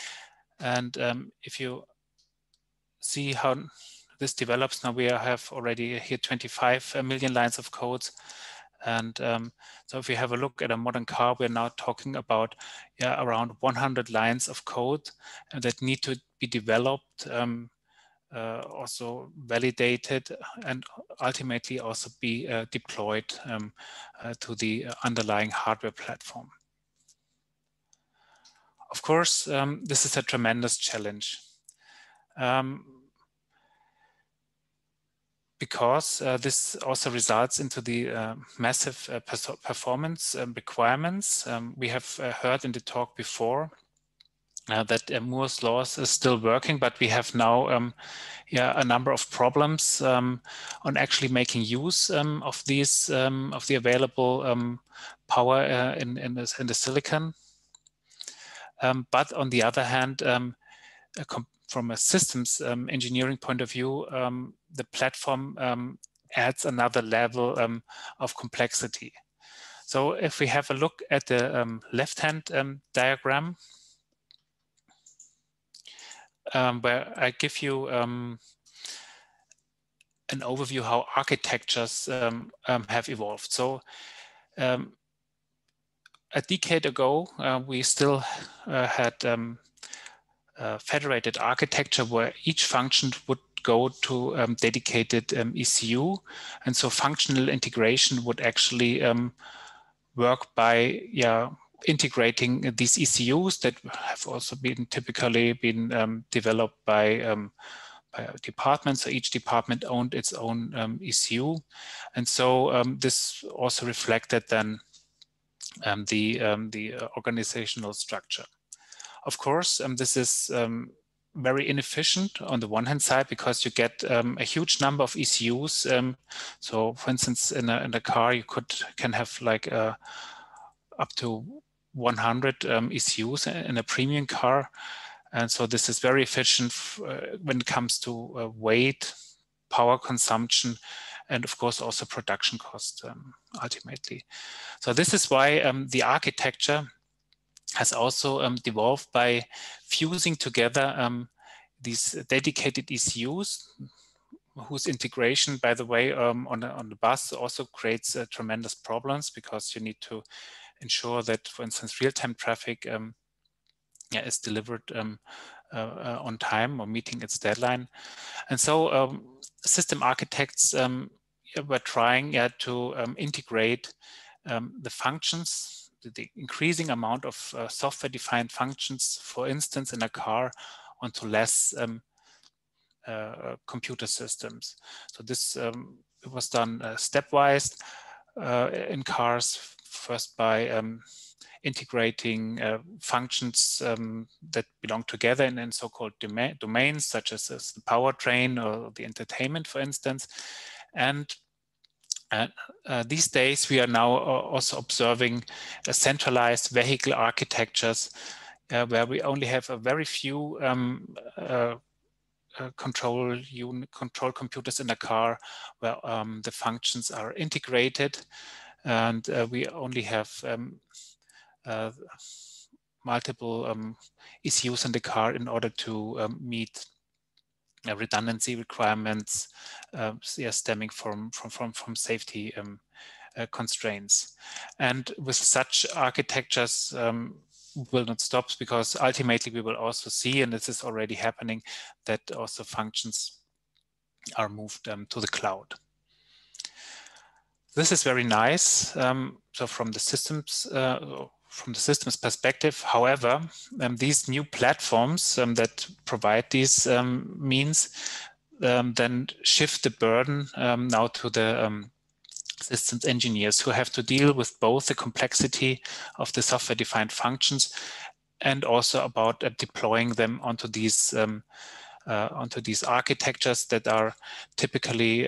And um, if you see how this develops, now we have already here 25 million lines of code. And so if we have a look at a modern car, we're now talking about yeah, around 100 lines of code that need to be developed um, uh, also validated and ultimately also be uh, deployed um, uh, to the underlying hardware platform. Of course, um, this is a tremendous challenge. Um, because uh, this also results into the uh, massive uh, performance um, requirements. Um, we have heard in the talk before uh, that uh, Moore's laws is still working, but we have now um, yeah, a number of problems um, on actually making use um, of these um, of the available um, power uh, in in, in, the silicon. Um, but on the other hand, from a systems engineering point of view, the platform adds another level of complexity. So if we have a look at the left-hand diagram, um, where I give you um, an overview how architectures um, um have evolved. So um, a decade ago, uh, we still uh, had um, federated architecture where each function would go to dedicated ECU. And so functional integration would actually work by yeah, integrating these ECUs that have also been typically been um, developed by, um, by departments. So each department owned its own um, ECU. And so um, this also reflected then um, the um, the organizational structure. Of course, this is very inefficient on the one hand side because you get um, a huge number of ECUs. Um, so, for instance, in a in a car, you could can have like uh, up to 100 ECUs in a premium car, and so this is very efficient uh, when it comes to uh, weight, power consumption, and of course also production cost um, ultimately. So this is why um, the architecture has also um, devolved by fusing together um, these dedicated ECUs whose integration, by the way, um, on, the, on the bus also creates uh, tremendous problems because you need to ensure that, for instance, real-time traffic um, yeah, is delivered um, uh, uh, on time or meeting its deadline. And so um, system architects um, were trying yeah, to um, integrate the functions, the, the, increasing amount of uh, software-defined functions, for instance, in a car, onto less um, uh, computer systems. So this um, was done uh, stepwise uh, in cars, first by um, integrating uh, functions um, that belong together in, in so-called doma domains, such as, as, the powertrain or the entertainment, for instance. And uh, uh, these days, we are now uh, also observing centralized vehicle architectures uh, where we only have a very few um, uh, control control computers in a car where um, the functions are integrated and we only have um, uh, multiple um, ECUs in the car in order to um, meet uh, redundancy requirements uh, yeah, stemming from, from, from, from safety um, uh, constraints. And with such architectures, um, will not stop because ultimately we will also see, and this is already happening, that also functions are moved um, to the cloud. This is very nice. Um, so from the systems, uh, from the systems perspective. However, um, these new platforms um, that provide these um, means um, then shift the burden um, now to the um, systems engineers who have to deal with both the complexity of the software defined functions and also about uh, deploying them onto these uh, onto these architectures that are typically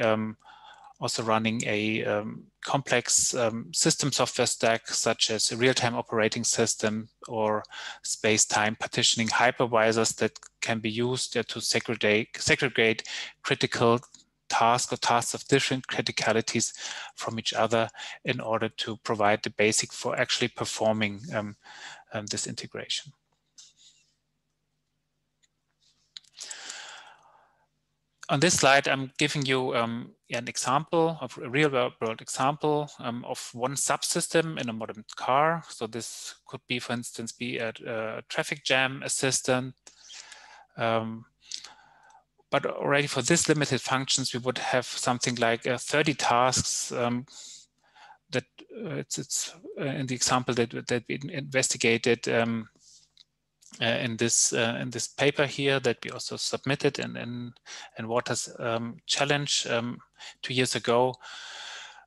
also running a um, complex um, system software stack, such as a real-time operating system or space-time partitioning hypervisors that can be used to segregate, segregate critical tasks or tasks of different criticalities from each other in order to provide the basic for actually performing um, um this integration. On this slide, I'm giving you um, an example of a real world example um, of one subsystem in a modern car. So this could be, for instance, be a, a traffic jam assistant. Um, but already for this limited functions, we would have something like uh, 30 tasks um, that uh, it's, it's uh, in the example that, that we investigated um, in this uh, in this paper here that we also submitted in in, in WATERS um, Challenge um, two years ago.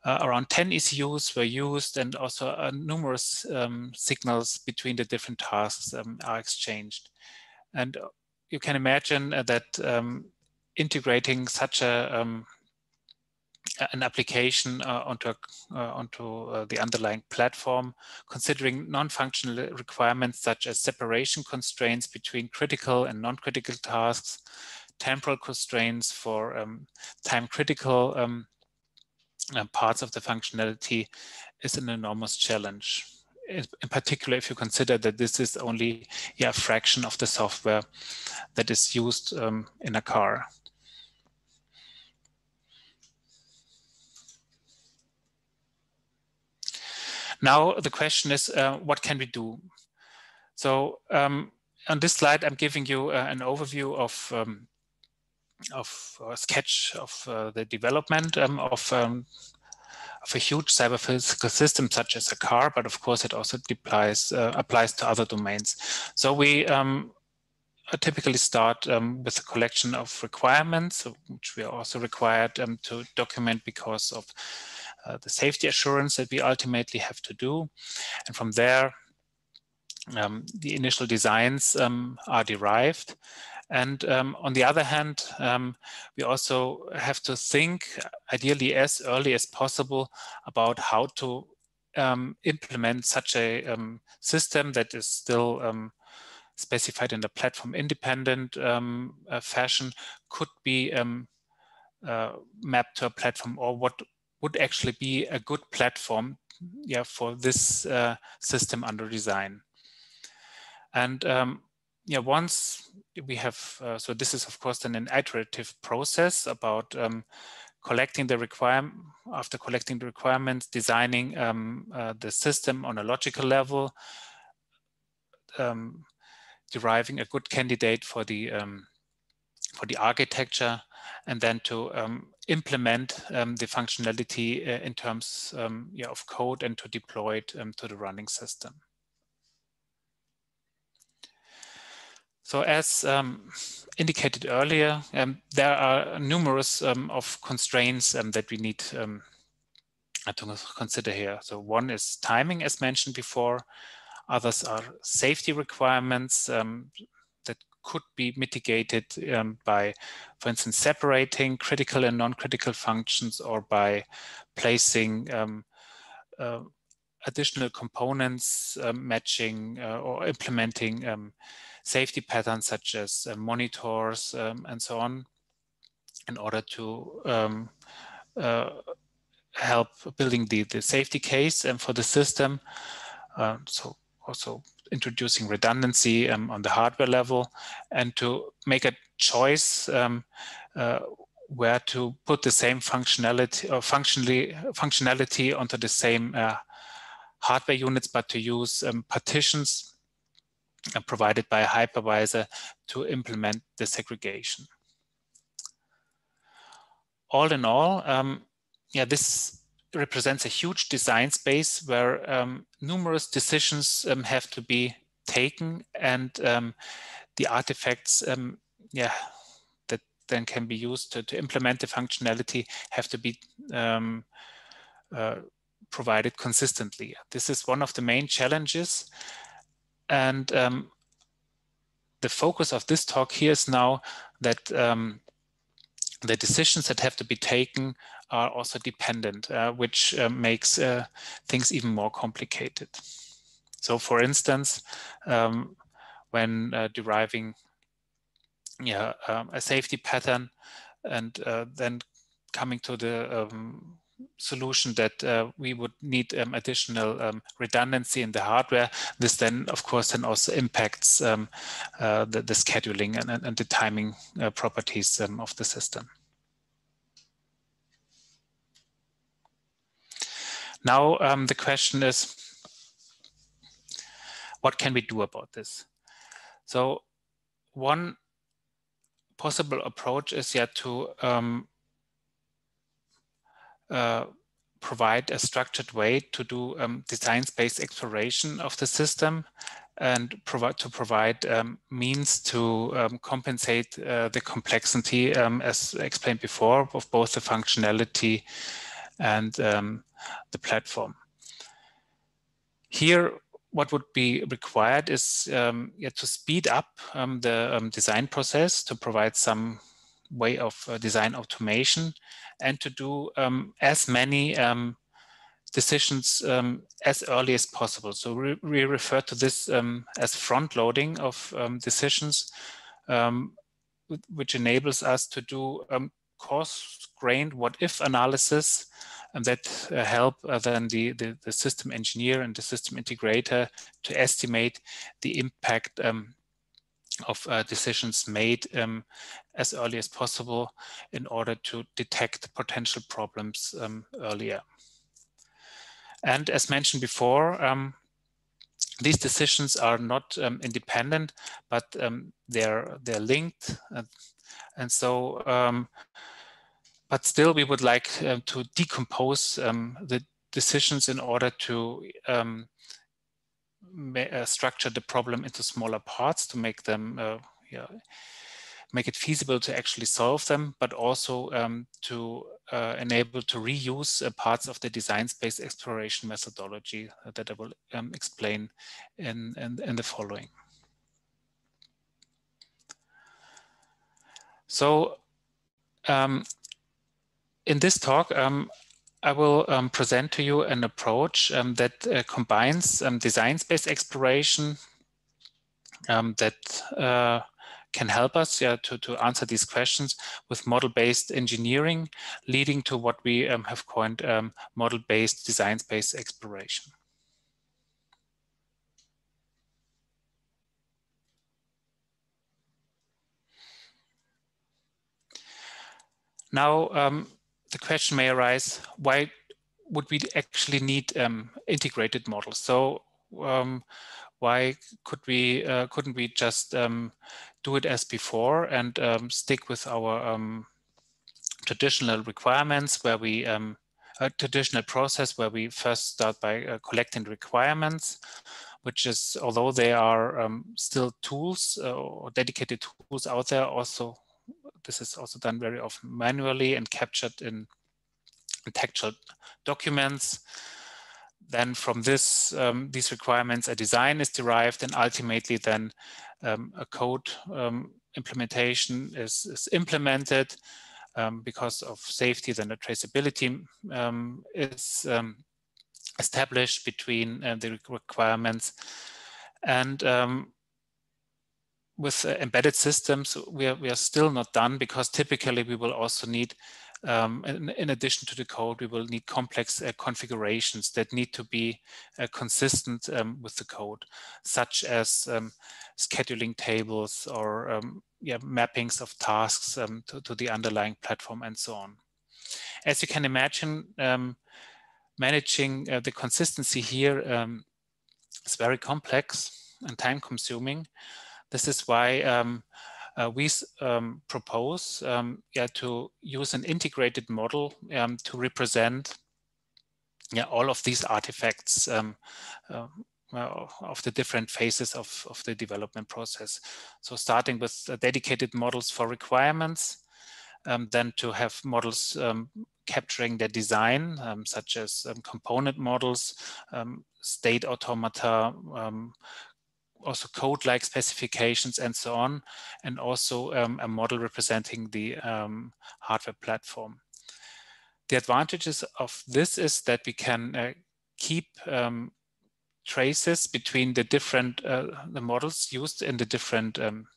Uh, around 10 ECUs were used and also uh, numerous um, signals between the different tasks um, are exchanged. And you can imagine uh, that um, integrating such a um, an application uh, onto, uh, onto uh, the underlying platform, considering non-functional requirements such as separation constraints between critical and non-critical tasks, temporal constraints for um, time-critical um, uh, parts of the functionality is an enormous challenge. In particular, if you consider that this is only yeah, a fraction of the software that is used um, in a car. Now the question is, uh, what can we do? So um, on this slide, I'm giving you uh, an overview of um, of a sketch of uh, the development um, of um, of a huge cyber physical system such as a car, but of course it also applies uh, applies to other domains. So we um, typically start um, with a collection of requirements, which we are also required um, to document because of uh, the safety assurance that we ultimately have to do. And from there, um, the initial designs um, are derived. And um, on the other hand, um, we also have to think, ideally as early as possible, about how to um, implement such a um, system that is still um, specified in the platform independent um, uh, fashion could be uh, mapped to a platform or what would actually be a good platform yeah, for this uh, system under design. And um, yeah, once we have, uh, so this is of course then an iterative process about um, collecting the requirement, after collecting the requirements, designing um, uh, the system on a logical level, um, deriving a good candidate for the um, for the architecture, and then to um, implement um, the functionality uh, in terms um, yeah, of code and to deploy it to the running system. So as um, indicated earlier, um, there are numerous um, of constraints um, that we need um, to consider here. So one is timing, as mentioned before. Others are safety requirements um, could be mitigated by, for instance, separating critical and non-critical functions or by placing uh, additional components, uh, matching uh, or implementing safety patterns such as uh, monitors um, and so on in order to um, uh, help building the, the safety case and for the system. Uh, so also introducing redundancy um, on the hardware level and to make a choice um, uh, where to put the same functionality or functionally functionality onto the same uh, hardware units, but to use um, partitions provided by a hypervisor to implement the segregation. All in all, um, yeah, this represents a huge design space where um, numerous decisions um, have to be taken and um, the artifacts um, yeah, that then can be used to, to implement the functionality have to be um, uh, provided consistently. This is one of the main challenges and the focus of this talk here is now that the decisions that have to be taken are also dependent, uh, which uh, makes uh, things even more complicated. So for instance, um, when uh, deriving yeah, um, a safety pattern and uh, then coming to the um, solution that uh, we would need um, additional um, redundancy in the hardware. This then, of course, then also impacts um, uh, the, the, scheduling and, and, the timing uh, properties um, of the system. Now, um, the question is, what can we do about this? So one possible approach is yet to um, uh, provide a structured way to do um, design space exploration of the system and provide to provide um, means to um, compensate uh, the complexity um, as explained before of both the functionality and um, the platform. Here, what would be required is um, yeah, to speed up the design process to provide some way of uh, design automation and to do um, as many um, decisions um, as early as possible. So we, we refer to this um, as front loading of um, decisions, um, which enables us to do coarse-grained what-if analysis and that uh, help uh, then the, the, the, system engineer and the system integrator to estimate the impact um, of uh, decisions made um, as early as possible in order to detect potential problems um, earlier. And as mentioned before, um, these decisions are not um, independent, but they're they're linked, uh, and so. Um, but still, we would like uh, to decompose the decisions in order to uh, structure the problem into smaller parts to make them uh, yeah, make it feasible to actually solve them, but also um, to uh, enable to reuse uh, parts of the design space exploration methodology that I will um, explain in, in, in, the following. So um, in this talk, um, I will um, present to you an approach um, that uh, combines design space exploration that uh, can help us yeah, to, to answer these questions with model-based engineering, leading to what we um, have coined um, model-based design space exploration. Now, um, the question may arise, why would we actually need um, integrated models? So um, why could we uh, couldn't we just um, do it as before and um, stick with our um, traditional requirements where we a traditional process where we first start by uh, collecting requirements which is although they are um, still tools uh, or dedicated tools out there also this is also done very often manually and captured in, in textual documents then from this, um, these requirements, a design is derived and ultimately then um, a code um, implementation is, is implemented um, because of safety, then a traceability um, is um, established between uh, the requirements. And with uh, embedded systems, we are, we are still not done because typically we will also need um, in, in, addition to the code, we will need complex uh, configurations that need to be uh, consistent um, with the code, such as um, scheduling tables or um, yeah, mappings of tasks um, to, to, the underlying platform and so on. As you can imagine, um, managing uh, the consistency here is very complex and time consuming. This is why uh, we um, propose um, yeah, to use an integrated model um, to represent yeah, all of these artifacts um, uh, of the different phases of, of the development process. So starting with uh, dedicated models for requirements, um, then to have models um, capturing their design, such as component models, state automata, also code-like specifications and so on, and also um, a model representing the um, hardware platform. The advantages of this is that we can uh, keep um, traces between the different uh, the models used in the different um,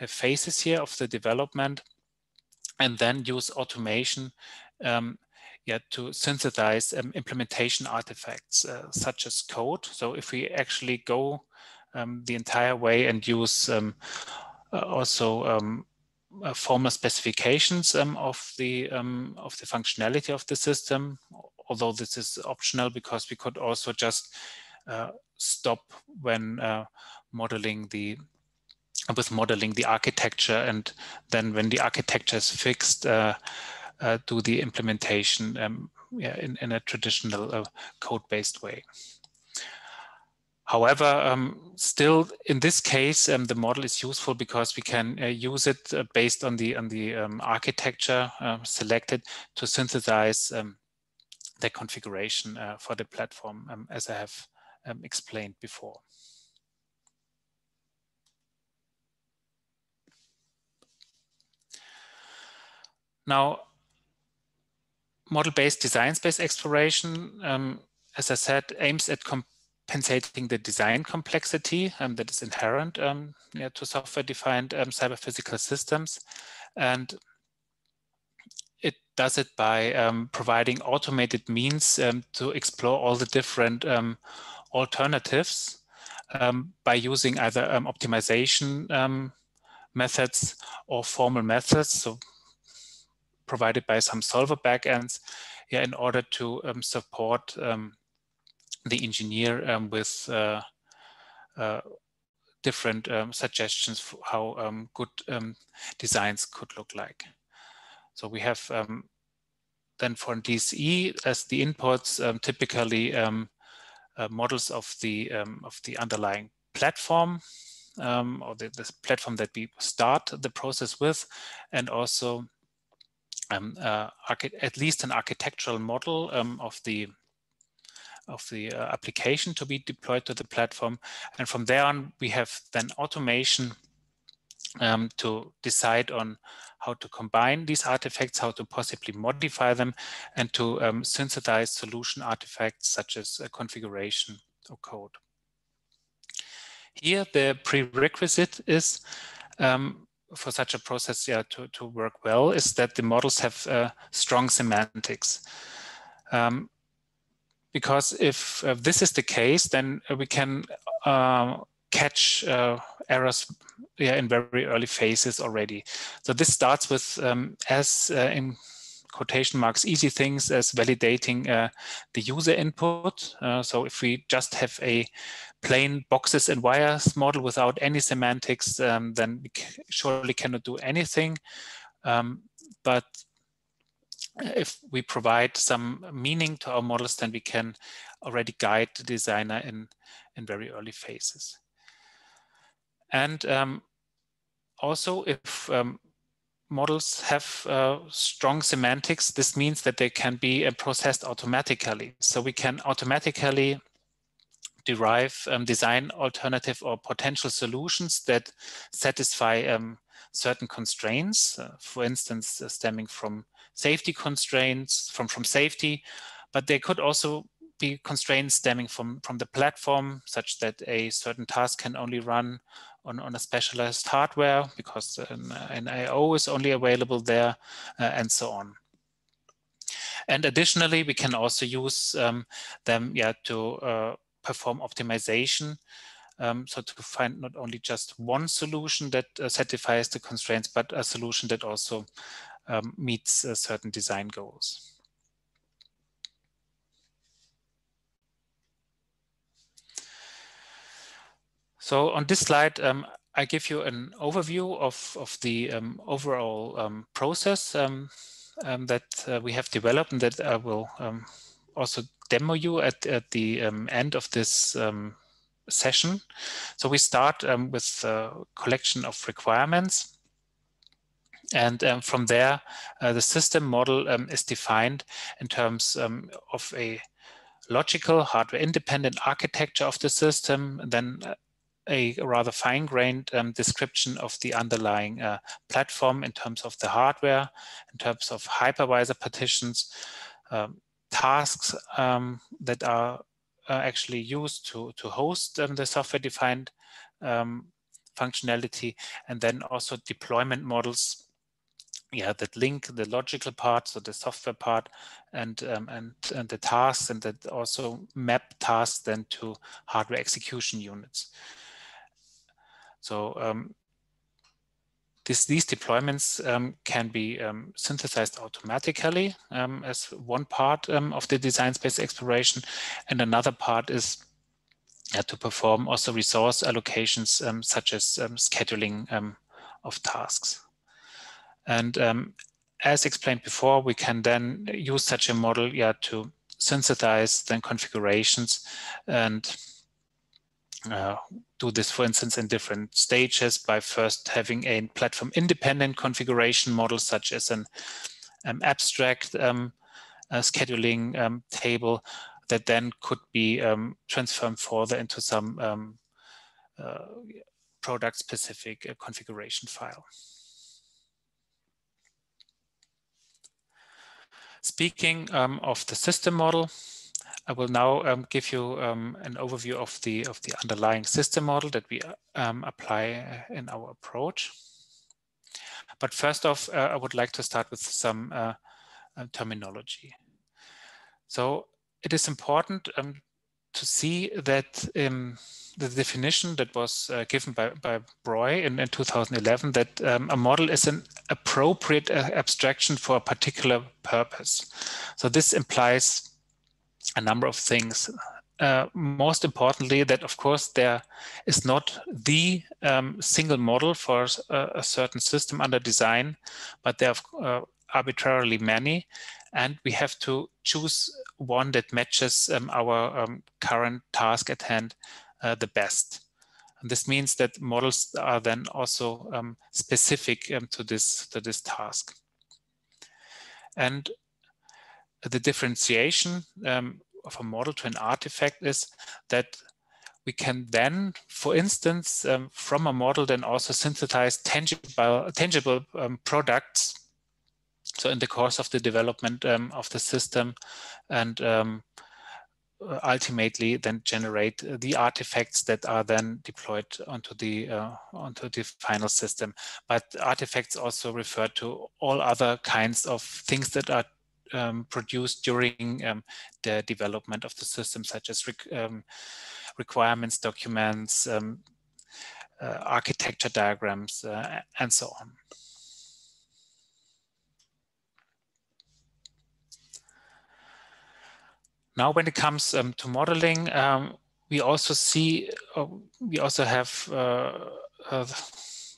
uh, phases here of the development, and then use automation um, yeah, to synthesize um, implementation artifacts uh, such as code. So if we actually go um, the entire way and use um, uh, also um, uh, formal specifications um, of the um, of the functionality of the system. Although this is optional because we could also just uh, stop when uh, modeling the with modeling the architecture and then when the architecture is fixed uh, uh, do the implementation yeah, in, in a traditional code-based way. However, um, still in this case, um, the model is useful because we can uh, use it uh, based on the on the um, architecture uh, selected to synthesize um, the configuration uh, for the platform, um, as I have explained before. Now, model-based design space exploration, as I said, aims at compensating the design complexity um, that is inherent um, to software-defined um, cyber-physical systems. And it does it by um, providing automated means um, to explore all the different um, alternatives by using either optimization methods or formal methods, so provided by some solver backends, yeah, in order to support the engineer um, with uh, uh, different um, suggestions for how um, good um, designs could look like. So we have um, then for DSE as the inputs typically uh, models of the of the underlying platform or the, the, platform that we start the process with, and also um, uh, at least an architectural model um, of the of the uh, application to be deployed to the platform. And from there on, we have then automation um, to decide on how to combine these artifacts, how to possibly modify them, and to um, synthesize solution artifacts such as uh, configuration or code. Here, the prerequisite is um, for such a process yeah, to, to work well is that the models have uh, strong semantics. Um, because if uh, this is the case, then we can uh, catch uh, errors yeah, in very early phases already. So this starts with, um, as uh, in quotation marks, easy things as validating uh, the user input. Uh, so if we just have a plain boxes and wires model without any semantics, um, then we surely cannot do anything. Um, but if we provide some meaning to our models, then we can already guide the designer in, in very early phases. And um, also, if um, models have uh, strong semantics, this means that they can be uh, processed automatically. So we can automatically derive um, design alternative or potential solutions that satisfy um, certain constraints, uh, for instance, stemming from safety constraints, from, from safety, but they could also be constraints stemming from, from the platform, such that a certain task can only run on, on a specialized hardware because an, an IO is only available there, uh, and so on. And additionally, we can also use um, them yeah, to uh, perform optimization. Um, so to find not only just one solution that uh, satisfies the constraints, but a solution that also um, meets uh, certain design goals. So on this slide, um, I give you an overview of, of the um, overall um, process um, um, that uh, we have developed and that I will also demo you at, at the end of this session. So we start with a collection of requirements. And um, from there, uh, the system model um, is defined in terms um, of a logical hardware independent architecture of the system, then uh, a rather fine-grained um, description of the underlying uh, platform in terms of the hardware, in terms of hypervisor partitions, um, tasks um, that are uh, actually used to, to host the software-defined um, functionality, and then also deployment models yeah, that link the logical part, so the software part, and um, and and the tasks, and that also map tasks then to hardware execution units. So um, this, these deployments um, can be um, synthesized automatically um, as one part um, of the design space exploration. And another part is uh, to perform also resource allocations such as scheduling of tasks. And as explained before, we can then use such a model yeah, to synthesize then configurations and uh, do this, for instance, in different stages by first having a platform independent configuration model, such as an um, abstract um, scheduling um, table that then could be um, transformed further into some um, uh, product specific uh, configuration file. Speaking um, of the system model, I will now um, give you um, an overview of the of the underlying system model that we um, apply in our approach. But first off, uh, I would like to start with some uh, uh, terminology. So it is important um, to see that um, the definition that was uh, given by, by Breuer in, in 2011 that um, a model is an appropriate uh, abstraction for a particular purpose. So this implies a number of things. Uh, most importantly, that of course there is not the um, single model for a, a, certain system under design, but there are uh, arbitrarily many, and we have to choose one that matches um, our um, current task at hand uh, the best. And this means that models are then also um, specific um, to this to this task. And the differentiation um, of a model to an artifact is that we can then, for instance, um, from a model then also synthesize tangible, tangible um, products. So in the course of the development um, of the system and ultimately then generate the artifacts that are then deployed onto the uh, onto the final system. But artifacts also refer to all other kinds of things that are um, produced during um, the development of the system, such as um, requirements documents, um, uh, architecture diagrams, uh, and so on. Now, when it comes um, to modeling, um, we also see, uh, we also have uh, uh,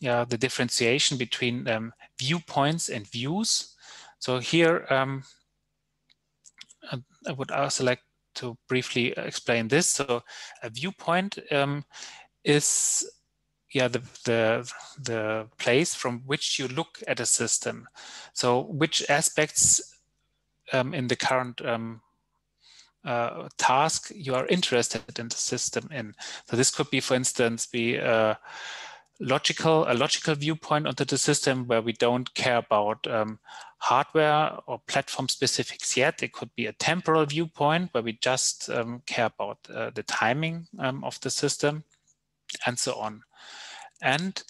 yeah, the differentiation between um, viewpoints and views. So here, um, I would also like to briefly explain this. So a viewpoint um, is yeah the, the the place from which you look at a system. So which aspects um, in the current um, uh, task you are interested in the system in. So this could be, for instance, be uh, logical a logical viewpoint onto the system where we don't care about um, hardware or platform specifics yet. It could be a temporal viewpoint where we just um, care about uh, the timing um, of the system and so on. And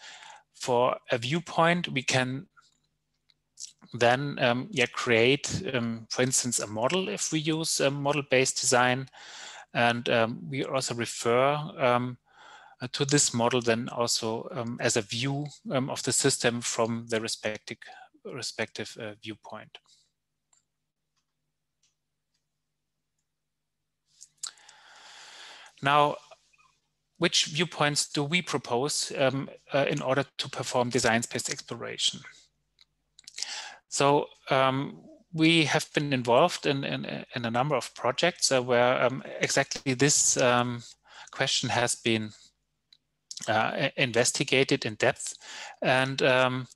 for a viewpoint, we can then um, yeah, create, um, for instance, a model if we use a model-based design. And um, we also refer uh, to this model then also um, as a view um, of the system from the respective, respective uh, viewpoint. Now, which viewpoints do we propose um, uh, in order to perform design-space exploration? So um, we have been involved in, in, in, a number of projects uh, where um, exactly this um, question has been uh, investigated in depth. And um,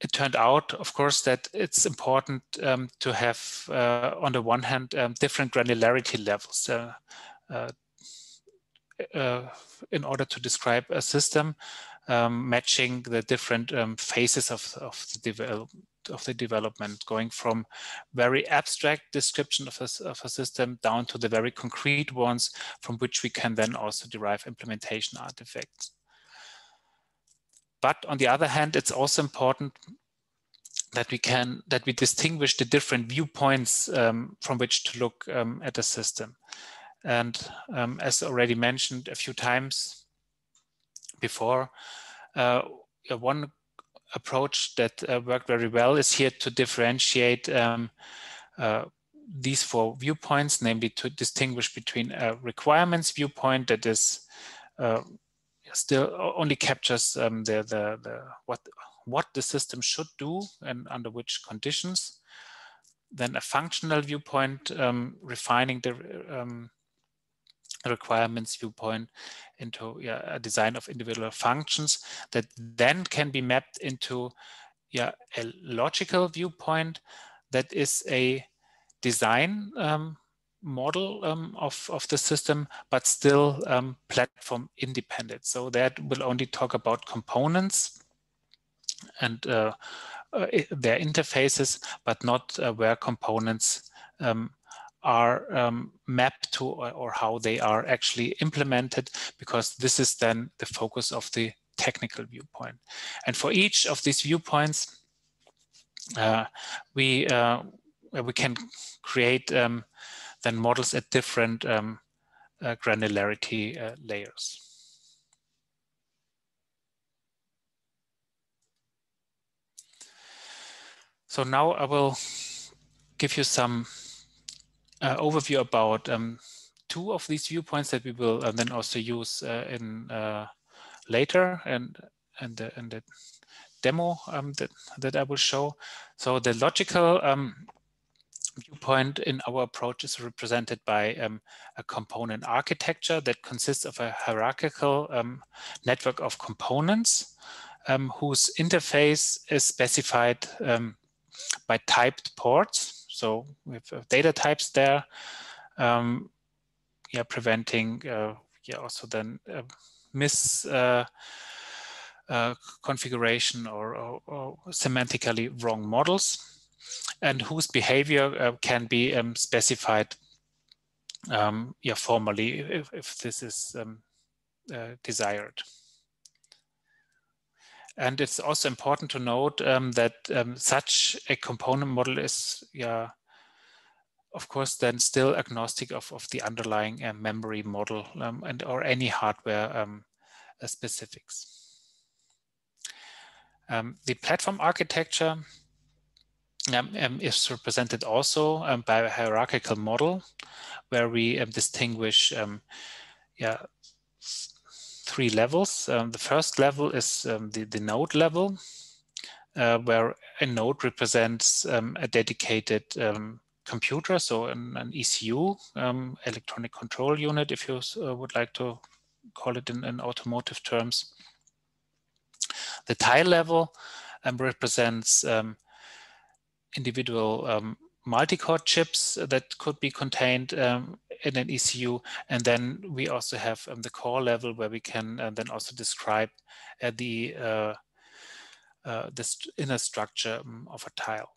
it turned out, of course, that it's important um, to have, uh, on the one hand, um, different granularity levels uh, uh, uh in order to describe a system, matching the different phases of, of the development of the development, going from very abstract description of a, of a system down to the very concrete ones from which we can then also derive implementation artifacts. But on the other hand, it's also important that we can that we distinguish the different viewpoints um, from which to look um, at a system. And um, as already mentioned a few times before, uh, one approach that uh, worked very well is here to differentiate um, uh, these four viewpoints, namely to distinguish between a requirements viewpoint that is uh, still only captures um, the, the, the, what, what the system should do and under which conditions. Then a functional viewpoint um, refining the um, requirements viewpoint into yeah, a design of individual functions that then can be mapped into yeah, a logical viewpoint that is a design um, model um, of, of the system, but still um, platform independent. So that will only talk about components and uh, uh, their interfaces, but not uh, where components um, are um, mapped to or, how they are actually implemented, because this is then the focus of the technical viewpoint. And for each of these viewpoints, uh, we uh, we can create um, then models at different um, uh, granularity uh, layers. So now I will give you some uh, overview about um, two of these viewpoints that we will uh, then also use uh, in uh, later and and the, and the demo um, that that I will show. So the logical um, viewpoint in our approach is represented by um, a component architecture that consists of a hierarchical um, network of components um, whose interface is specified um, by typed ports. So we have data types there. Um, yeah, preventing uh, yeah also then uh, mis uh, uh, configuration or, or, or, semantically wrong models, and whose behavior uh, can be um, specified um, yeah formally if, if this is um, uh, desired. And it's also important to note um, that um, such a component model is, yeah, of course, then still agnostic of, of the underlying uh, memory model um, and or any hardware um, uh, specifics. Um, the platform architecture um, is represented also by a hierarchical model where we distinguish yeah, three levels. Um, the first level is um, the, the node level, uh, where a node represents um, a dedicated um, computer, so an, an ECU, um, electronic control unit, if you uh, would like to call it in, in automotive terms. The tile level um, represents individual multi-core chips that could be contained um, in an ECU. And then we also have um, the core level where we can uh, then also describe uh, the, uh, uh the inner structure um, of a tile.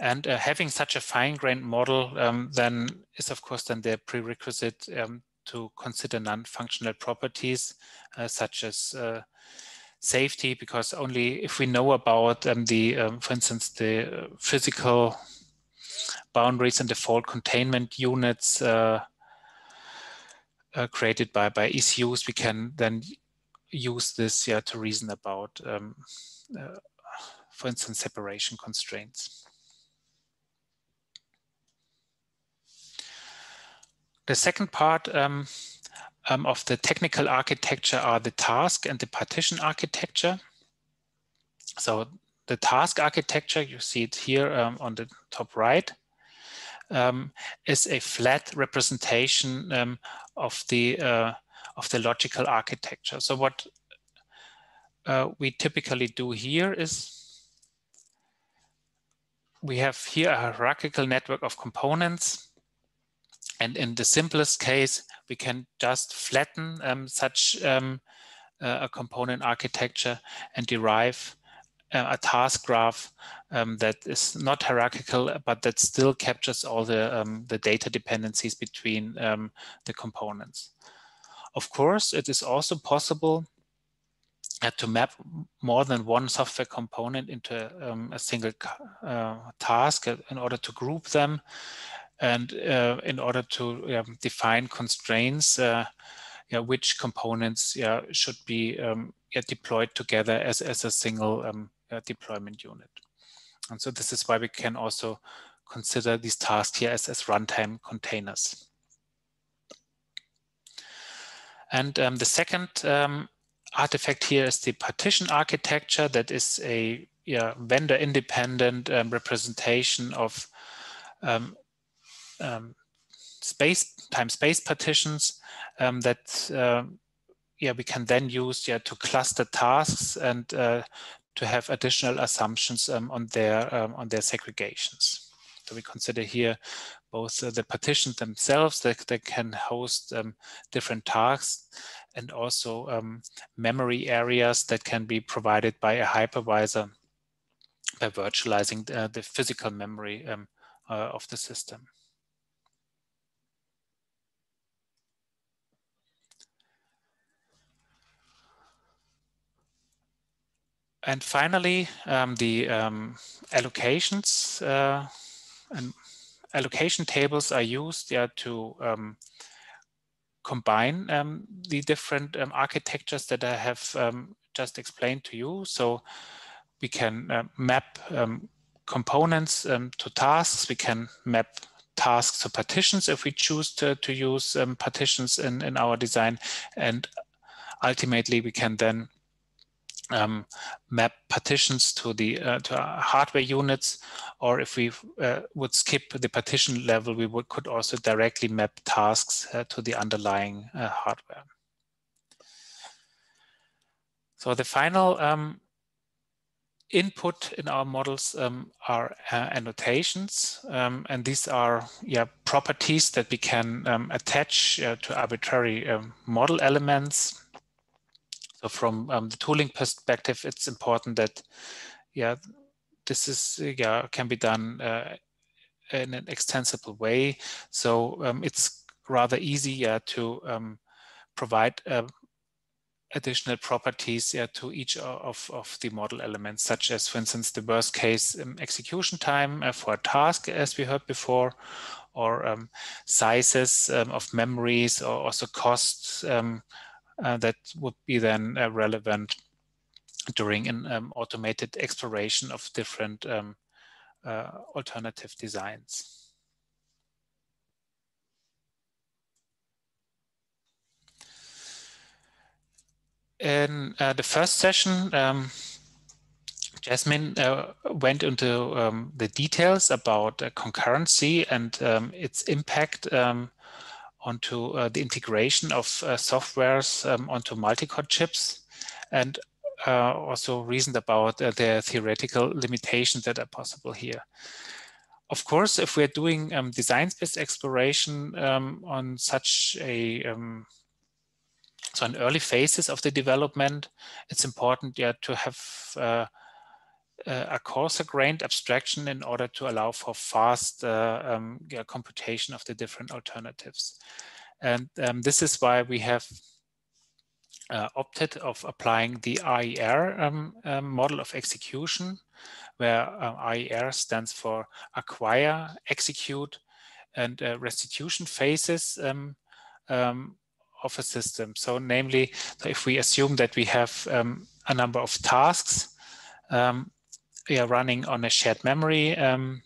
And uh, having such a fine-grained model um, then is of course then the prerequisite um, to consider non-functional properties uh, such as safety because only if we know about um, the, um, for instance, the physical boundaries and default containment units uh, uh, created by, by ECUs, we can then use this yeah, to reason about, um, uh, for instance, separation constraints. The second part um, um, of the technical architecture are the task and the partition architecture. So the task architecture, you see it here um, on the top right, um, is a flat representation um, of the uh, of the logical architecture. So what uh, we typically do here is we have here a hierarchical network of components and in the simplest case, we can just flatten um, such um, uh, a component architecture and derive a task graph um, that is not hierarchical, but that still captures all the, um, the data dependencies between um, the components. Of course, it is also possible uh, to map more than one software component into um, a single uh, task in order to group them and uh, in order to um, define constraints, uh, yeah, which components yeah, should be um, deployed together as, as a single um, deployment unit. And so this is why we can also consider these tasks here as, as runtime containers. And um, the second um, artifact here is the partition architecture that is a yeah, vendor independent um, representation of um, um, space time space partitions um, that uh, yeah we can then use yeah to cluster tasks and uh, to have additional assumptions um, on their um, on their segregations. So we consider here both uh, the partitions themselves that, that can host um, different tasks and also um, memory areas that can be provided by a hypervisor by virtualizing the, uh, the physical memory uh, of the system. And finally, um, the um, allocations uh, and allocation tables are used yeah, to um, combine um, the different um, architectures that I have um, just explained to you. So we can uh, map components to tasks. We can map tasks to partitions if we choose to, to use partitions in, in our design. And ultimately, we can then um, map partitions to the uh, to hardware units, or if we uh, would skip the partition level, we would, could also directly map tasks uh, to the underlying uh, hardware. So the final um, input in our models um, are uh, annotations, um, and these are yeah properties that we can um, attach uh, to arbitrary um, model elements. So from um, the tooling perspective, it's important that yeah this is yeah can be done uh, in an extensible way. So um, it's rather easy yeah, to provide additional properties yeah, to each of, of the model elements, such as, for instance, the worst case um, execution time uh, for a task, as we heard before, or um, sizes um, of memories, or also costs um, uh, that would be then uh, relevant during an um, automated exploration of different um, uh, alternative designs. in uh, the first session, um, Jasmin uh, went into um, the details about concurrency and um, its impact um, onto uh, the integration of uh, softwares um, onto multi-core chips and uh, also reasoned about the theoretical limitations that are possible here. Of course, if we're doing um, design-space exploration on such a so in early phases of the development, it's important yeah, to have uh, a coarser grained abstraction in order to allow for fast uh, um, computation of the different alternatives. And um, this is why we have uh, opted of applying the AER um, um, model of execution, where uh, AER stands for acquire, execute, and uh, restitution phases um, um, of a system. So namely, if we assume that we have um, a number of tasks um, we are running on a shared memory um,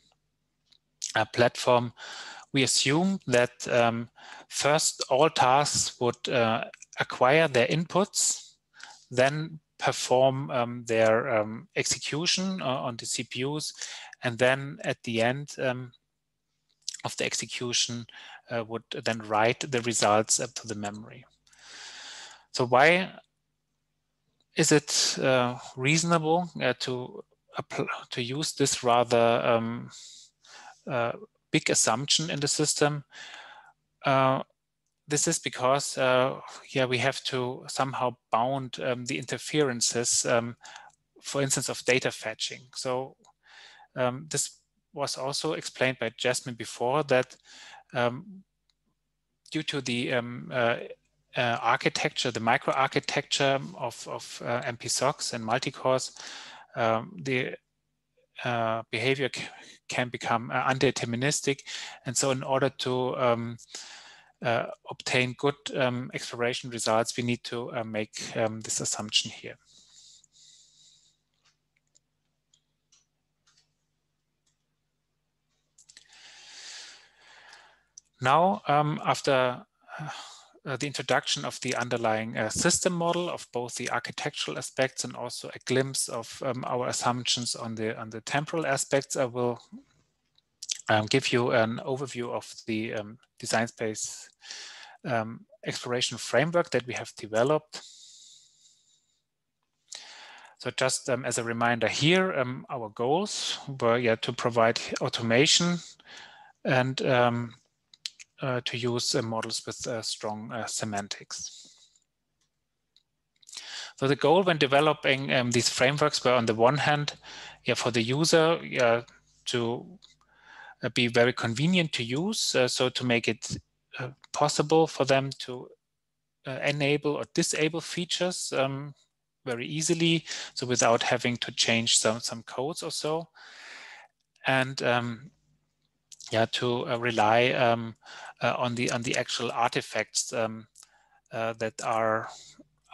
a platform, we assume that um, first all tasks would uh, acquire their inputs, then perform um, their um, execution uh, on the CPUs, and then at the end of the execution, uh, would then write the results up to the memory. So why is it uh, reasonable uh, to to use this rather um, uh, big assumption in the system? Uh, this is because, uh, yeah, we have to somehow bound um, the interferences, um, for instance, of data fetching. So um, this was also explained by Jasmin before that um, due to the um, uh, uh, architecture, the microarchitecture of, of uh, MPSOCs and multicores, um, the uh, behavior can become uh, undeterministic. And so in order to um, uh, obtain good um, exploration results, we need to uh, make um, this assumption here. Now, um, after uh, the introduction of the underlying uh, system model of both the architectural aspects and also a glimpse of um, our assumptions on the on the temporal aspects, I will um, give you an overview of the um, design space um, exploration framework that we have developed. So just um, as a reminder here, um, our goals were yeah, to provide automation and um, uh, to use uh, models with uh, strong semantics. So the goal when developing um, these frameworks were on the one hand, yeah, for the user yeah, to uh, be very convenient to use. Uh, so to make it uh, possible for them to enable or disable features um, very easily. So without having to change some, some codes or so. And um, yeah, to rely um, uh, on the on the actual artifacts um, uh, that are,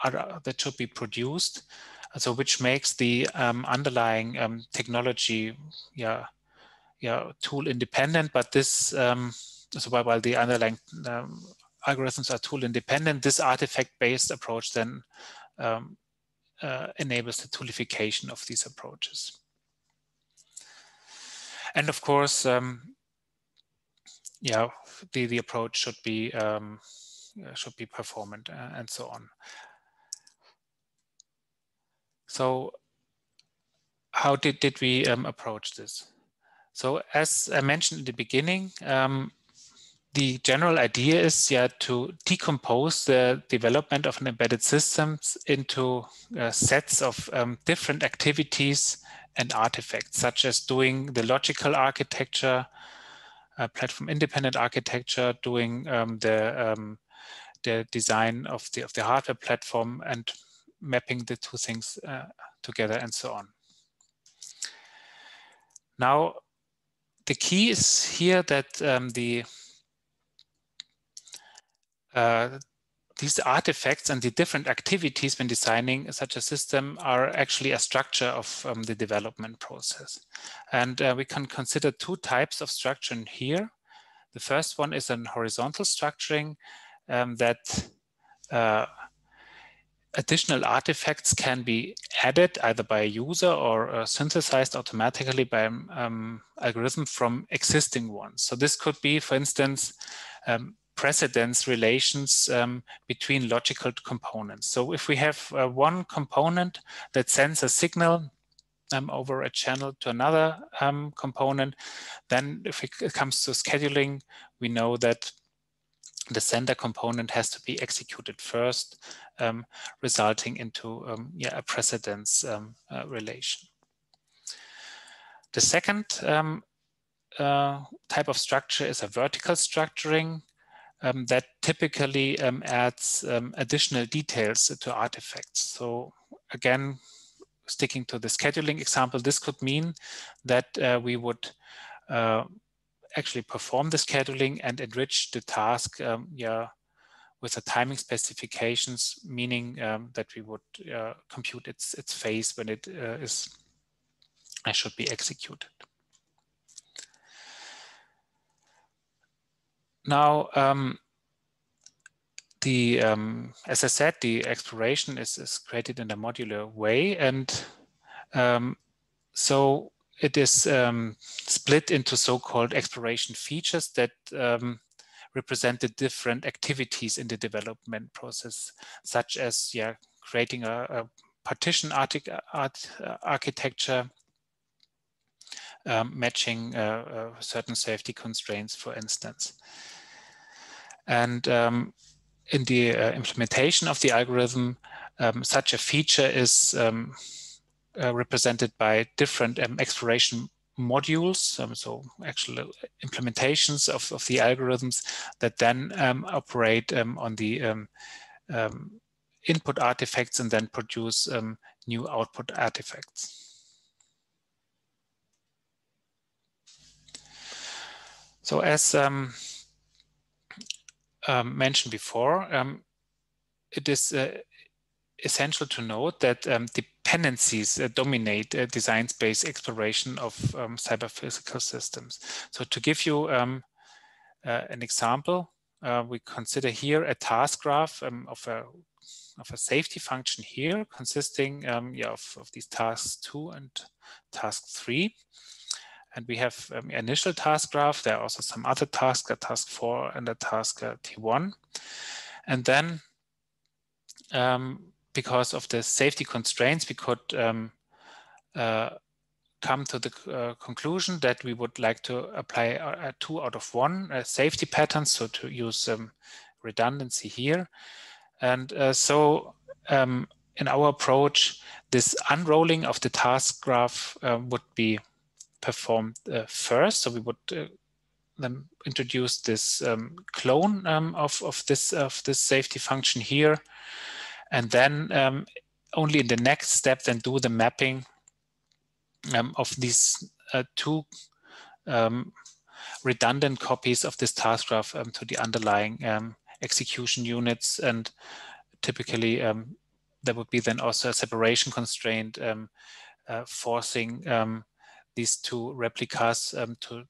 are, that should be produced. So which makes the um, underlying um, technology, yeah, yeah, tool independent. But this, um, so while, while the underlying um, algorithms are tool independent, this artifact-based approach then um, uh, enables the toolification of these approaches. And of course, um, yeah, the, the approach should be um, uh, should be performant uh, and so on. So how did, did we um, approach this? So as I mentioned in the beginning, um, the general idea is yeah to decompose the development of an embedded systems into uh, sets of um, different activities and artifacts, such as doing the logical architecture, uh, platform independent architecture, doing um, the um, the design of the of the hardware platform, and mapping the two things uh, together, and so on. Now, the key is here that um, the uh, these artifacts and the different activities when designing such a system are actually a structure of um, the development process. And uh, we can consider two types of structure here. The first one is an horizontal structuring um, that uh, additional artifacts can be added either by a user or uh, synthesized automatically by um, algorithm from existing ones. So this could be, for instance, um, precedence relations um, between logical components. So if we have uh, one component that sends a signal um, over a channel to another um, component, then if it comes to scheduling, we know that the sender component has to be executed first, um, resulting into um, yeah, a precedence um, uh, relation. The second uh, type of structure is a vertical structuring um, that typically um, adds um, additional details to artifacts. So again, sticking to the scheduling example, this could mean that uh, we would uh, actually perform the scheduling and enrich the task um, yeah, with the timing specifications, meaning um, that we would uh, compute its, its phase when it uh, is uh, should be executed. Now, um, the um, as I said, the exploration is, is created in a modular way, and um, so it is um, split into so-called exploration features that um, represent the different activities in the development process, such as yeah, creating a, a partition art, uh, architecture, um, matching uh, uh, certain safety constraints, for instance. And um, in the uh, implementation of the algorithm, um, such a feature is um, uh, represented by different um, exploration modules, um, so actual implementations of, of the algorithms that then um, operate on the input artifacts and then produce new output artifacts. So as um, um, mentioned before, um, it is uh, essential to note that um, dependencies uh, dominate uh, design space exploration of um, cyber physical systems. So to give you um, uh, an example, uh, we consider here a task graph um, of a of a safety function here consisting yeah, of, of these tasks two and task three. And we have um, initial task graph. There are also some other tasks, a task four and a task uh, T1. And then um, because of the safety constraints, we could um, uh, come to the uh, conclusion that we would like to apply a, a two out of one uh, safety patterns, so to use um, redundancy here. And uh, so um, in our approach, this unrolling of the task graph uh, would be performed uh, first. So we would uh, then introduce this um, clone um, of, of this of this safety function here, and then um, only in the next step then do the mapping um, of these uh, two um, redundant copies of this task graph um, to the underlying execution units, and typically there would be then also a separation constraint uh, forcing these two replicas um, to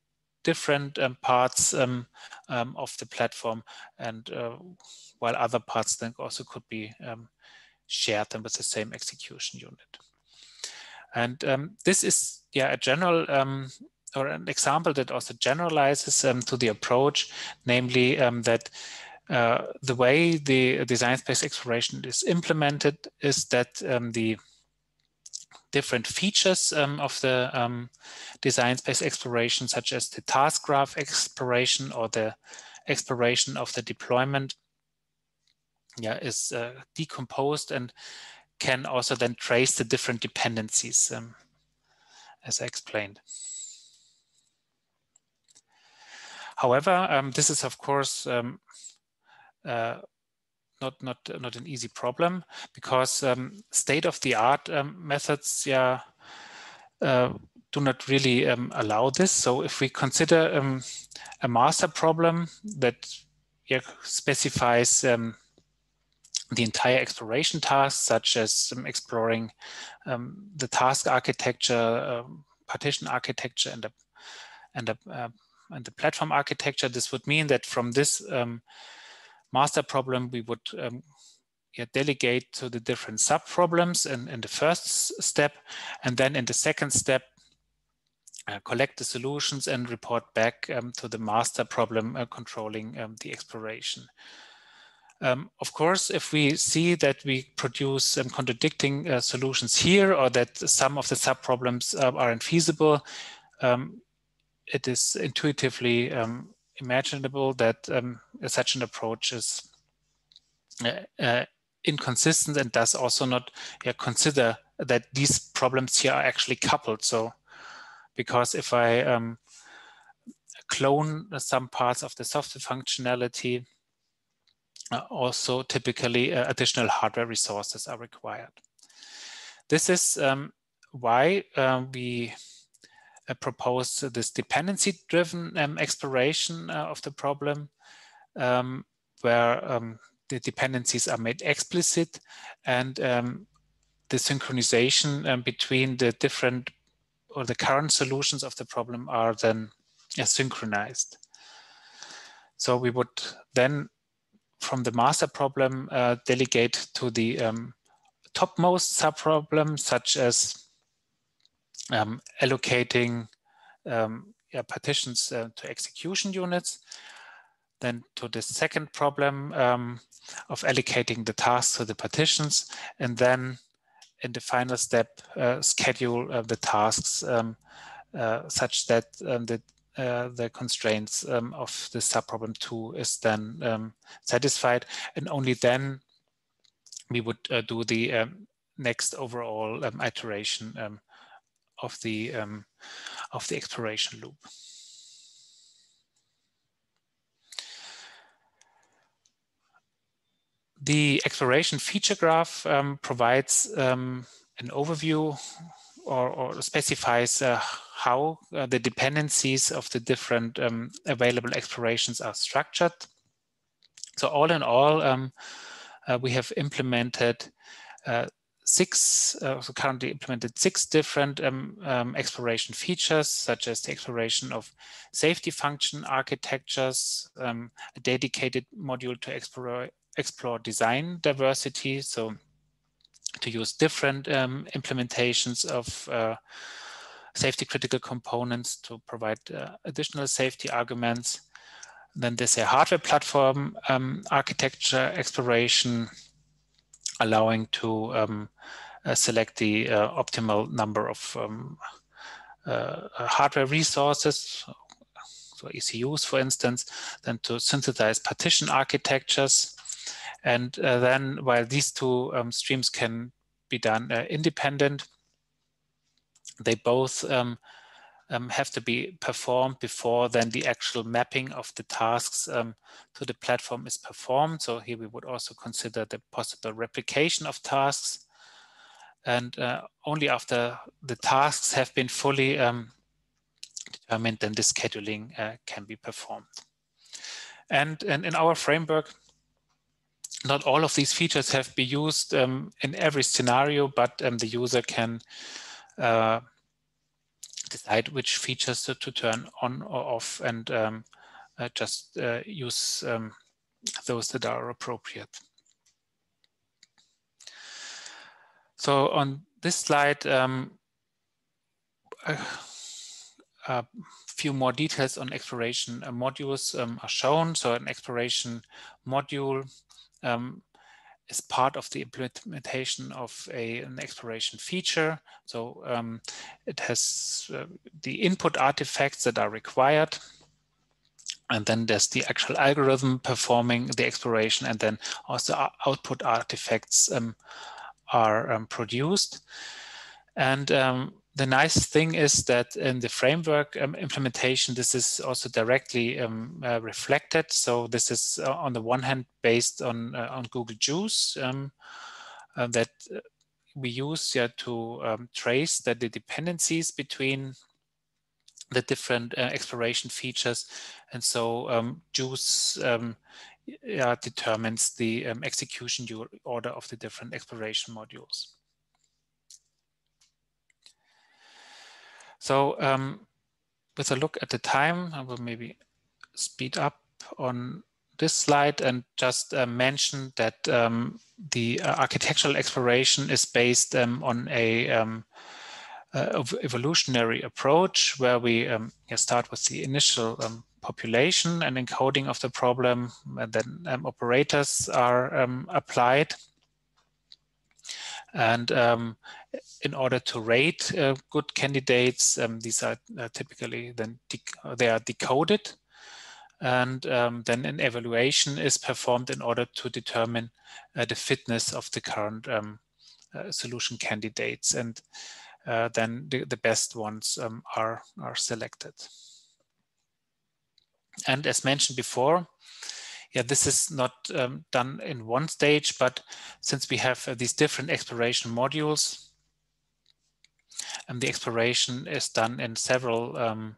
different um, parts um, um, of the platform and uh, while other parts then also could be um, shared and with the same execution unit. And um, this is yeah a general um, or an example that also generalizes to the approach, namely that uh, the way the design space exploration is implemented is that the different features um, of the um, design space exploration, such as the task graph exploration or the exploration of the deployment, yeah, is uh, decomposed and can also then trace the different dependencies, um, as I explained. However, um, this is of course um, uh, not not not an easy problem because um, state of the art um, methods yeah uh, do not really um, allow this. So if we consider um, a master problem that yeah, specifies um, the entire exploration task, such as um, exploring the task architecture, partition architecture, and the and uh, and the platform architecture, this would mean that from this master problem, we would um, yeah, delegate to the different sub-problems in, in the first step. And then in the second step, uh, collect the solutions and report back um, to the master problem uh, controlling um, the exploration. Um, of course, if we see that we produce um, contradicting uh, solutions here or that some of the sub-problems uh, are infeasible, um, it is intuitively um, imaginable that um, such an approach is uh, uh, inconsistent and does also not yeah, consider that these problems here are actually coupled. So, because if I um, clone some parts of the software functionality, uh, also typically uh, additional hardware resources are required. This is um, why uh, we uh, propose this dependency-driven um, exploration uh, of the problem, um, where um, the dependencies are made explicit and um, the synchronization between the different or the current solutions of the problem are then synchronized. So we would then, from the master problem, uh, delegate to the um, topmost subproblem, such as um, allocating um, yeah, partitions uh, to execution units. Then to the second problem um, of allocating the tasks to the partitions. And then in the final step, uh, schedule uh, the tasks um, uh, such that um, the uh, the constraints um, of the subproblem two is then satisfied, and only then we would uh, do the next overall iteration of the um, of the exploration loop. The exploration feature graph um, provides um, an overview or, or specifies uh, how uh, the dependencies of the different um, available explorations are structured. So all in all, um, uh, we have implemented uh, six, uh, so currently implemented six different um, um, exploration features, such as the exploration of safety function architectures, um, a dedicated module to explore, explore design diversity, so to use different um, implementations of uh, safety critical components to provide uh, additional safety arguments. Then there's a hardware platform um, architecture exploration, allowing to um, uh, select the uh, optimal number of um, uh, hardware resources, so ECUs, for instance, then to synthesize partition architectures. And uh, then while these two um, streams can be done uh, independent, they both um, have to be performed before then the actual mapping of the tasks um, to the platform is performed. So here we would also consider the possible replication of tasks. And uh, only after the tasks have been fully um, determined, then the scheduling uh, can be performed. And, and in our framework, not all of these features have been used um, in every scenario, but um, the user can uh, decide which features to, to turn on or off and um, uh, just uh, use um, those that are appropriate. So on this slide, um, a, a, few more details on exploration uh, modules um, are shown. So an exploration module um, is part of the implementation of a, an exploration feature. So um, it has uh, the input artifacts that are required. And then there's the actual algorithm performing the exploration and then also output artifacts um, are um, produced. And um, the nice thing is that in the framework um, implementation, this is also directly um, uh, reflected. So this is uh, on the one hand based on uh, on Google Guice um, uh, that uh, we use yeah, to um, trace that the dependencies between the different uh, exploration features. And so um, Guice um, yeah, determines the execution order of the different exploration modules. So um, with a look at the time, I will maybe speed up on this slide and just uh, mention that um, the uh, architectural exploration is based um, on a um, uh, evolutionary approach where we um, start with the initial um, population and encoding of the problem, and then um, operators are applied. And in order to rate uh, good candidates, um, these are uh, typically then they are decoded, and um, then an evaluation is performed in order to determine uh, the fitness of the current um, uh, solution candidates, and uh, then the, the, best ones um, are are selected. And as mentioned before, yeah, this is not um, done in one stage, but since we have uh, these different exploration modules, and the exploration is done in several um,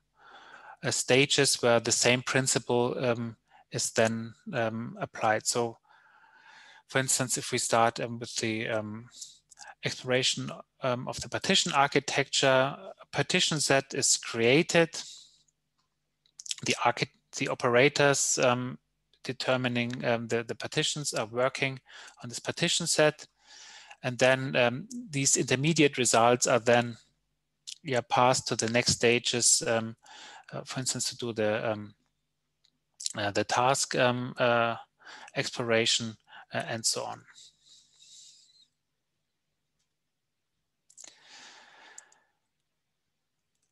uh, stages where the same principle um, is then um, applied. So for instance, if we start um, with the um, exploration of the partition architecture, a partition set is created. The, the operators determining the, the partitions are working on this partition set. And then um, these intermediate results are then yeah, passed to the next stages, um, uh, for instance, to do the, um, uh, the task um, uh, exploration uh, and so on.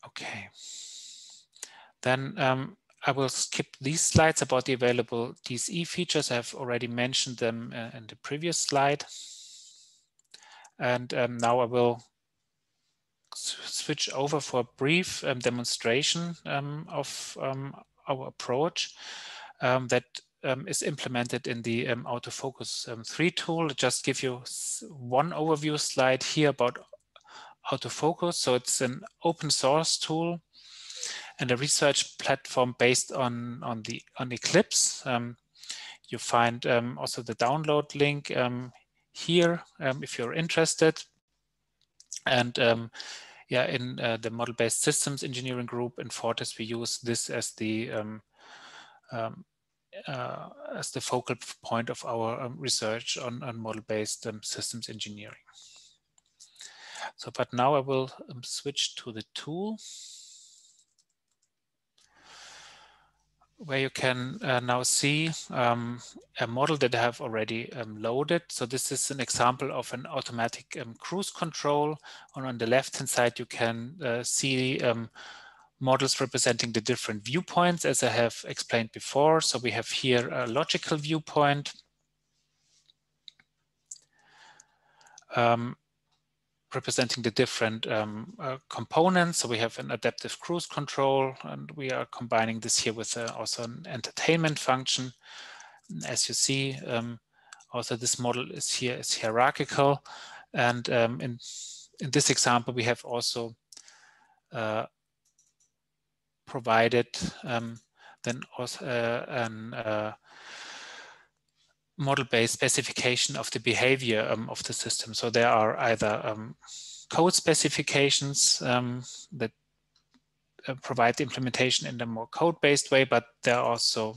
Okay. Then um, I will skip these slides about the available DSE features. I've already mentioned them uh, in the previous slide. And um, now I will switch over for a brief um, demonstration um, of um, our approach um, that is implemented in the autofocus 3 tool. Just give you one overview slide here about autofocus. So it's an open source tool and a research platform based on on the on Eclipse. You find um, also the download link um, here if you're interested. And yeah, in uh, the model-based systems engineering group in fortiss, we use this as the um, um, uh, as the focal point of our um, research on, on model-based um, systems engineering. So, but now I will um, switch to the tool. Where you can uh, now see um, a model that I have already um, loaded. So this is an example of an automatic um, cruise control. And on the left-hand side, you can uh, see um, models representing the different viewpoints, as I have explained before. So we have here a logical viewpoint. Um, representing the different um, uh, components. So we have an adaptive cruise control, and we are combining this here with uh, also an entertainment function. As you see, um, also this model is here is hierarchical. And um, in, in this example, we have also uh, provided um, then also uh, an uh, model-based specification of the behavior um, of the system. So there are either um, code specifications um, that uh, provide the implementation in a more code-based way, but there are also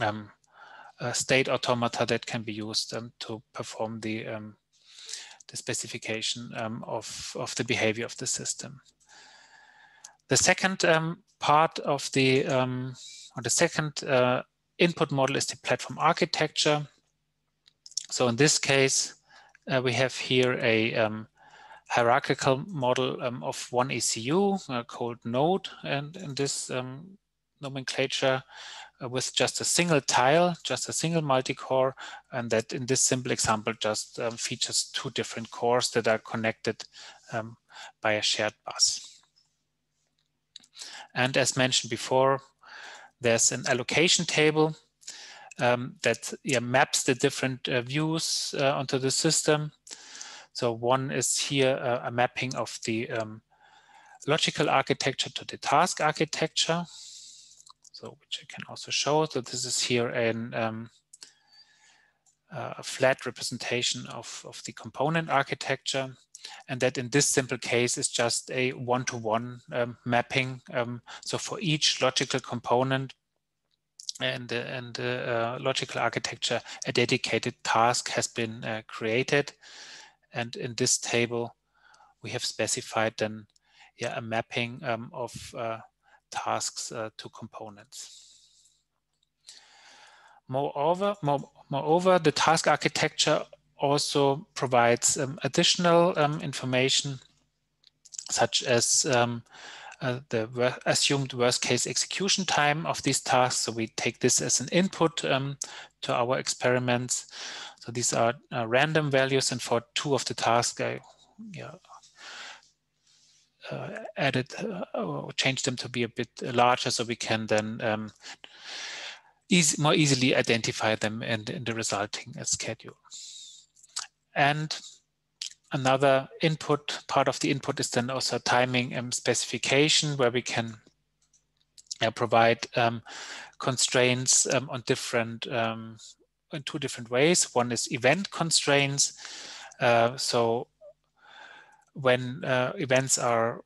um, state automata that can be used um, to perform the the specification of, of the behavior of the system. The second part of the, or the second uh, input model is the platform architecture. so in this case, uh, we have here a um, hierarchical model um, of one ECU uh, called node and in this um, nomenclature uh, with just a single tile, just a single multi-core, and that in this simple example just um, features two different cores that are connected um, by a shared bus. And as mentioned before, there's an allocation table um, that yeah, maps the different uh, views uh, onto the system. So one is here uh, a mapping of the um, logical architecture to the task architecture. So which I can also show. So this is here an um, a flat representation of, of the component architecture. And that in this simple case is just a one-to-one -one, um, mapping. Um, so for each logical component, and, uh, and uh, logical architecture, a dedicated task has been uh, created. And in this table, we have specified then yeah, a mapping um, of uh, tasks uh, to components. Moreover, more, moreover, the task architecture also provides um, additional um, information such as um, uh, the assumed worst case execution time of these tasks. So we take this as an input um, to our experiments. So these are uh, random values and for two of the tasks, I yeah, uh, added uh, or changed them to be a bit larger so we can then um, easy, more easily identify them in, in the resulting schedule. And Another input, part of the input is then also timing um, specification where we can uh, provide um, constraints um, on different, um, in two different ways. One is event constraints. Uh, so when uh, events are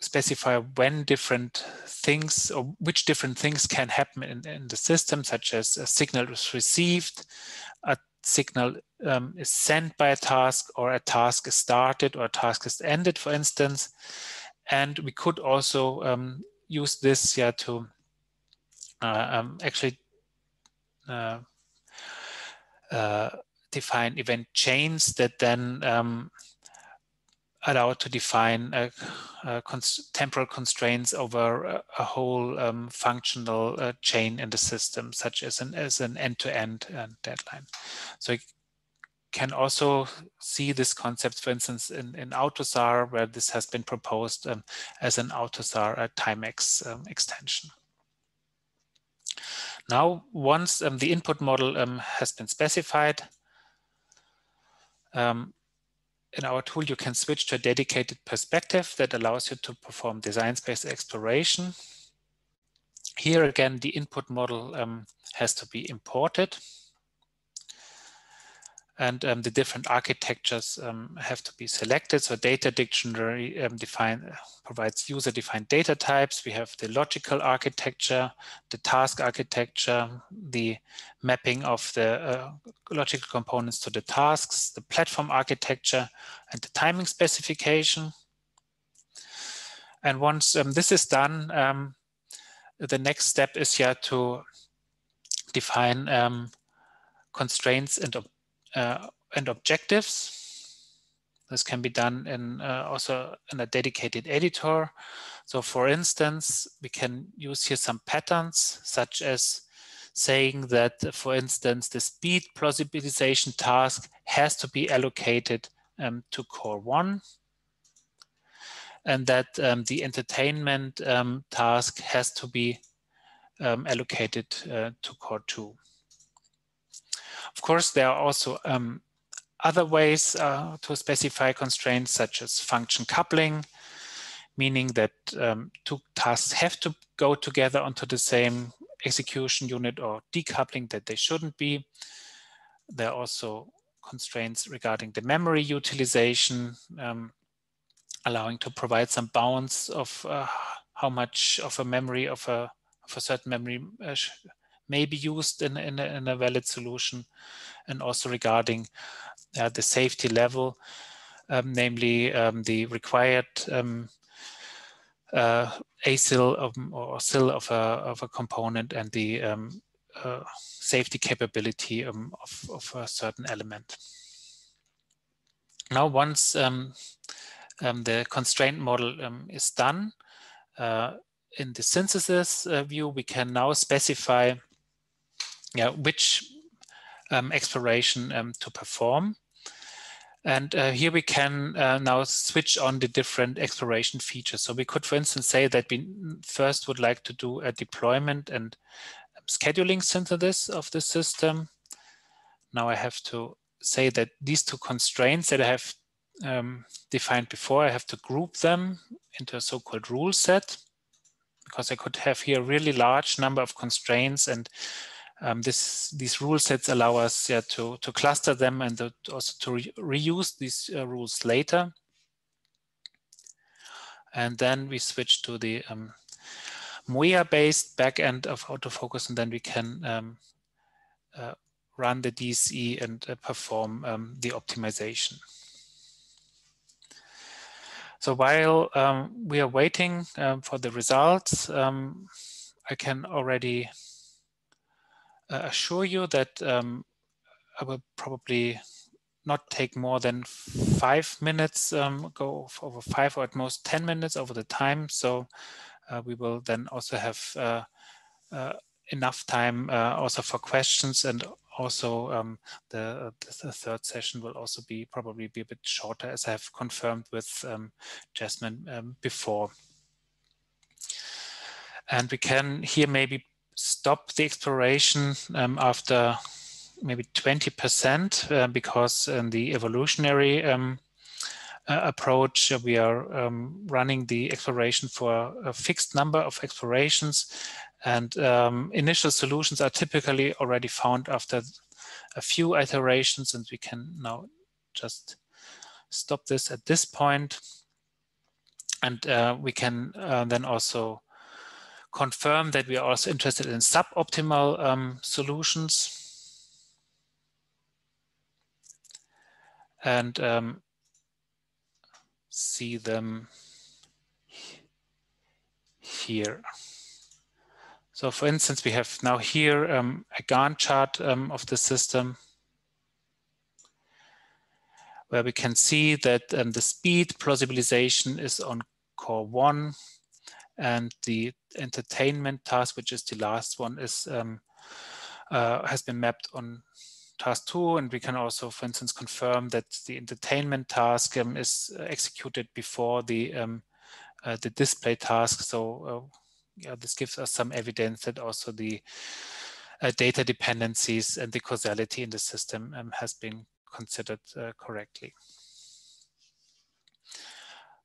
specify when different things or which different things can happen in, in the system, such as a signal is received, signal um, is sent by a task or a task is started or a task is ended, for instance. And we could also um, use this yeah, to uh, um, actually uh, uh, define event chains that then allow to define uh, uh, cons temporal constraints over a, a whole um, functional uh, chain in the system, such as an as an end-to-end -end, deadline. So you can also see this concept, for instance, in, in AUTOSAR, where this has been proposed um, as an AUTOSAR uh, TIMEX um, extension. Now, once um, the input model um, has been specified, um, in our tool, you can switch to a dedicated perspective that allows you to perform design space exploration. Here again, the input model um, has to be imported and um, the different architectures um, have to be selected. So data dictionary um, define, provides user-defined data types. We have the logical architecture, the task architecture, the mapping of the uh, logical components to the tasks, the platform architecture, and the timing specification. And once um, this is done, um, the next step is here to define um, constraints and uh, and objectives. This can be done in uh, also in a dedicated editor. So for instance, we can use here some patterns such as saying that, for instance, the speed plausibilization task has to be allocated um, to core one and that um, the entertainment um, task has to be um, allocated uh, to core two. Of course, there are also um, other ways uh, to specify constraints such as function coupling, meaning that um, two tasks have to go together onto the same execution unit or decoupling that they shouldn't be. There are also constraints regarding the memory utilization, um, allowing to provide some bounds of uh, how much of a memory of a, of a certain memory uh, may be used in, in, a, in a valid solution and also regarding uh, the safety level, um, namely um, the required um, uh, ASIL of, or SIL of a, of a component and the um, uh, safety capability um, of, of a certain element. Now, once um, um, the constraint model um, is done, uh, in the synthesis uh, view, we can now specify yeah, which um, exploration um, to perform. And uh, here we can uh, now switch on the different exploration features. So we could, for instance, say that we first would like to do a deployment and scheduling synthesis of the system. Now I have to say that these two constraints that I have um, defined before, I have to group them into a so-called rule set because I could have here a really large number of constraints and um, this, these rule sets allow us yeah, to, to cluster them and to, also to re reuse these uh, rules later. And then we switch to the um, MOEA-based backend of autofocus, and then we can um, uh, run the DSE and uh, perform um, the optimization. So while um, we are waiting um, for the results, um, I can already assure you that um, I will probably not take more than five minutes, um, go over five or at most 10 minutes over the time. So uh, we will then also have uh, uh, enough time uh, also for questions and also um, the, the, third session will also be probably be a bit shorter as I have confirmed with um, Jasmin um, before. And we can here maybe stop the exploration um, after maybe 20% uh, because in the evolutionary um, uh, approach, uh, we are um, running the exploration for a fixed number of explorations and um, initial solutions are typically already found after a few iterations and we can now just stop this at this. And uh, we can uh, then also confirm that we are also interested in suboptimal um, solutions. And um, see them here. So for instance, we have now here um, a Gantt chart um, of the system where we can see that um, the speed plausibilization is on core one and the entertainment task, which is the last one, is um, uh, has been mapped on task two. And we can also, for instance, confirm that the entertainment task um, is executed before the um, uh, the display task. So uh, yeah, this gives us some evidence that also the uh, data dependencies and the causality in the system um, has been considered uh, correctly.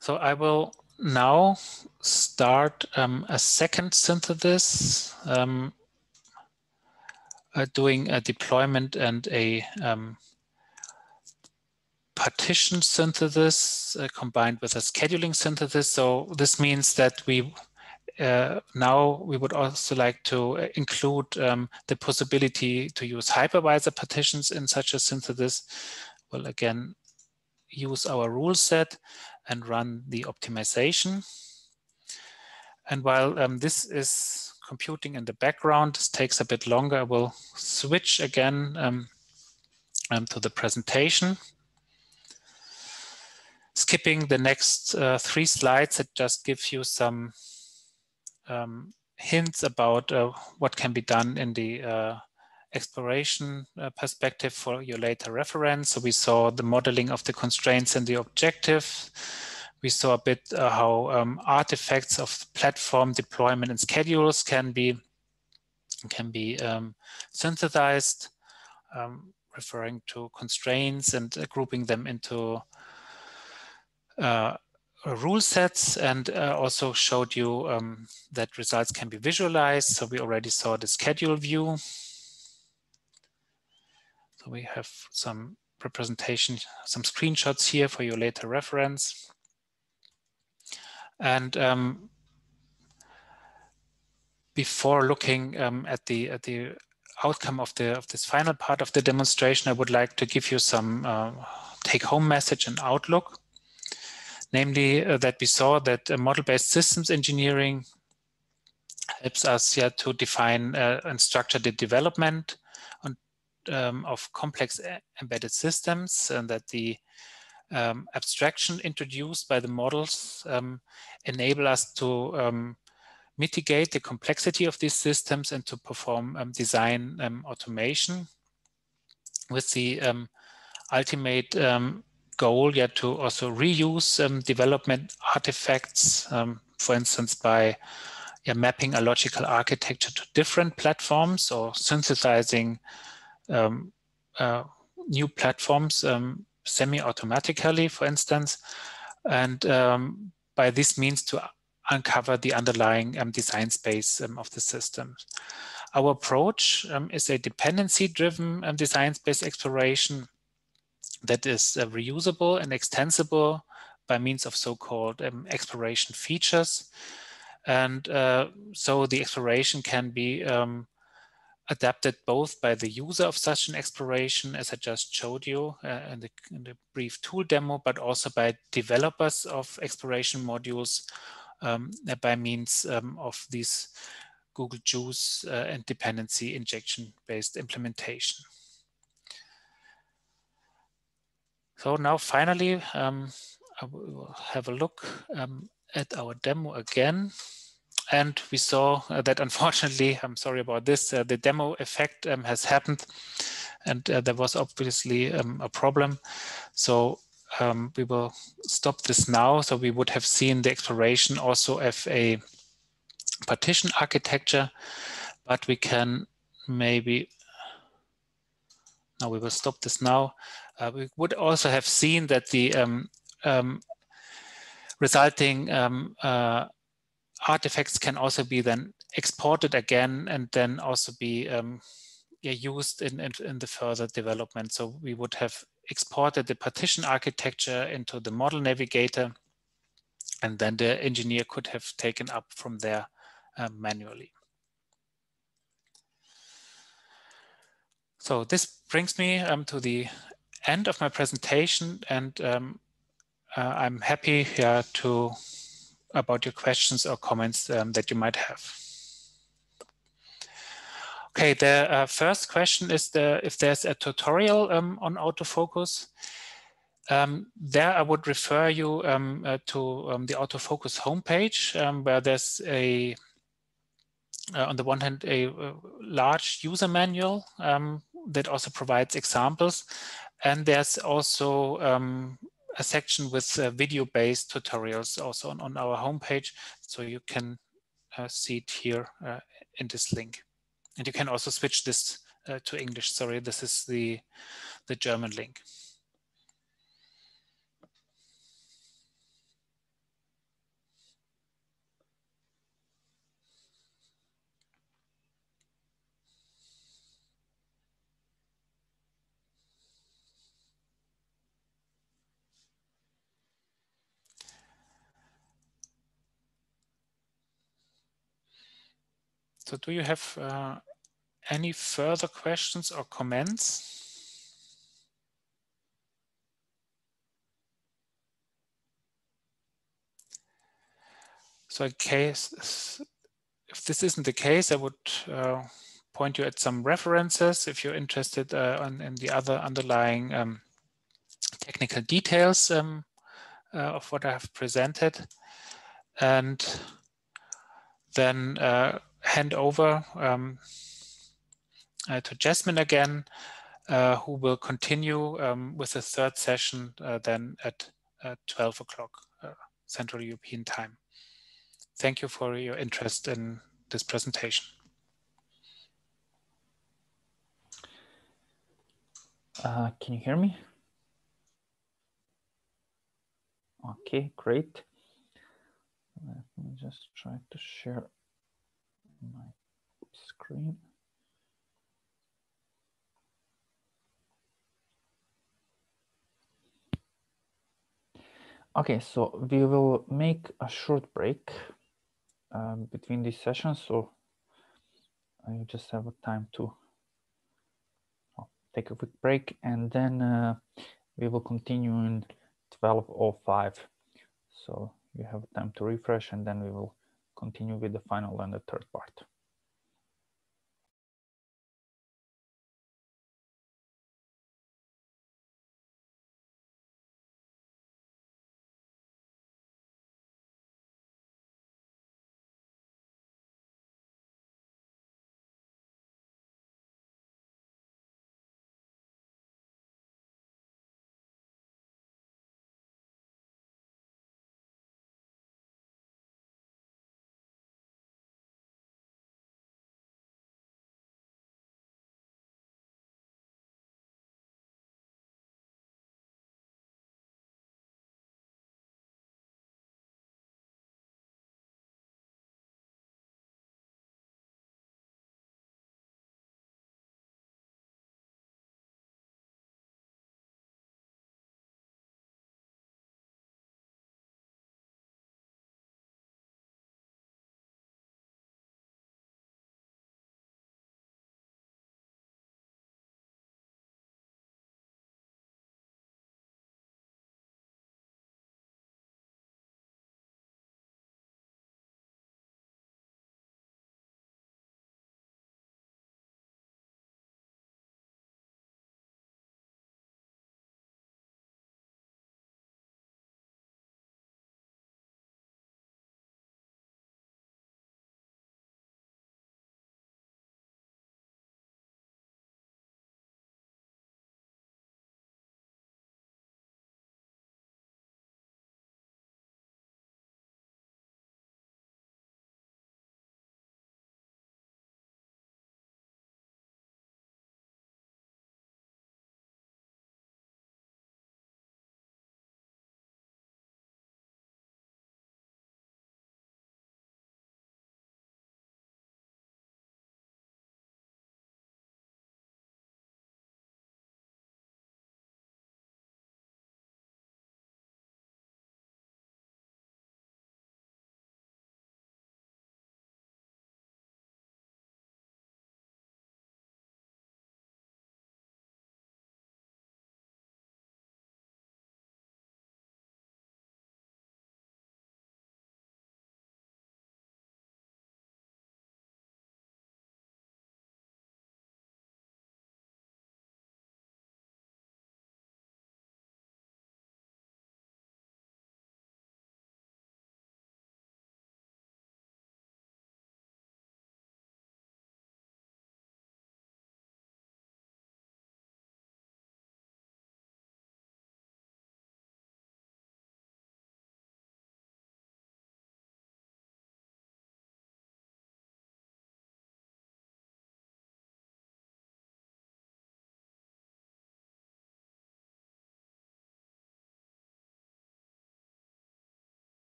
So I will now start um, a second synthesis, um, uh, doing a deployment and a um, partition synthesis uh, combined with a scheduling synthesis. So this means that we uh, now we would also like to uh, include um, the possibility to use hypervisor partitions in such a synthesis. We'll again use our rule set and run the optimization. And while um, this is computing in the background, this takes a bit longer, I will switch again um, um, to the presentation. Skipping the next uh, three slides, it just gives you some um, hints about uh, what can be done in the uh, exploration uh, perspective for your later reference. So we saw the modeling of the constraints and the objective. We saw a bit uh, how um, artifacts of platform deployment and schedules can be can be um, synthesized, um, referring to constraints and uh, grouping them into uh, rule sets and uh, also showed you um, that results can be visualized. So we already saw the schedule view. So we have some representation, some screenshots here for your later reference. And um, before looking um, at the at the outcome of the of this final part of the demonstration, I would like to give you some uh, take-home message and outlook. Namely, uh, that we saw that uh, model-based systems engineering helps us here to define uh, and structure the development um, of complex embedded systems and that the um, abstraction introduced by the models um, enable us to um, mitigate the complexity of these systems and to perform um, design automation with the ultimate goal yeah, to also reuse development artifacts, for instance, by yeah, mapping a logical architecture to different platforms or synthesizing um, uh, new platforms um, semi-automatically, for instance, and um, by this means to uncover the underlying um, design space um, of the system. Our approach um, is a dependency-driven design space exploration that is uh, reusable and extensible by means of so-called exploration features and uh, so the exploration can be um, adapted both by the user of such an exploration, as I just showed you uh, in, the, in, the, brief tool demo, but also by developers of exploration modules um, by means um, of these Google Guice uh, and dependency injection based implementation. So now finally, um, I will have a look um, at our demo again. And we saw uh, that unfortunately, I'm sorry about this, uh, the demo effect um, has happened and uh, there was obviously um, a problem. So um, we will stop this now. So we would have seen the exploration also of a partition architecture, but we can maybe, now we will stop this now. Uh, we would also have seen that the um, um, resulting um, uh, artifacts can also be then exported again and then also be um, yeah, used in, in, in, the further development. So we would have exported the partition architecture into the model navigator and then the engineer could have taken up from there uh, manually. So this brings me um, to the end of my presentation and um, uh, I'm happy here to about your questions or comments um, that you might have. Okay, the uh, first question is the, if there's a tutorial um, on autofocus. Um, there I would refer you um, uh, to um, the autofocus homepage where there's a, uh, on the one hand, a, a large user manual that also provides examples. And there's also a section with uh, video-based tutorials also on, on our homepage. So you can uh, see it here uh, in this link. And you can also switch this uh, to English. Sorry, this is the, the German link. So do you have uh, any further questions or comments? So in case, if this isn't the case, I would uh, point you at some references if you're interested uh, in, the other underlying um, technical details um, uh, of what I have presented. And then uh, hand over um, uh, to Jasmin again, uh, who will continue um, with the third session uh, then at 12 o'clock Central European time. Thank you for your interest in this presentation. Uh, can you hear me? Okay, great. Let me just try to share my screen. Okay, so we will make a short break um, between these sessions. So you just have a time to take a quick break and then uh, we will continue in 12.05. So you have time to refresh and then we will continue with the final and the third part.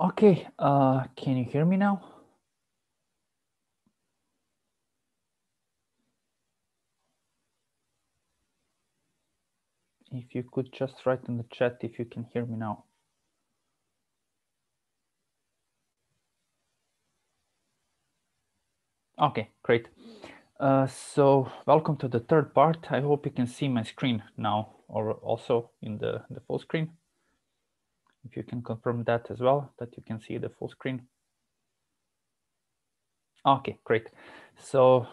Okay, uh, can you hear me now? If you could just write in the chat if you can hear me now. Okay, great. Uh, so welcome to the third part. I hope you can see my screen now or also in the, the full screen. If you can confirm that as well, that you can see the full screen. Okay, great. So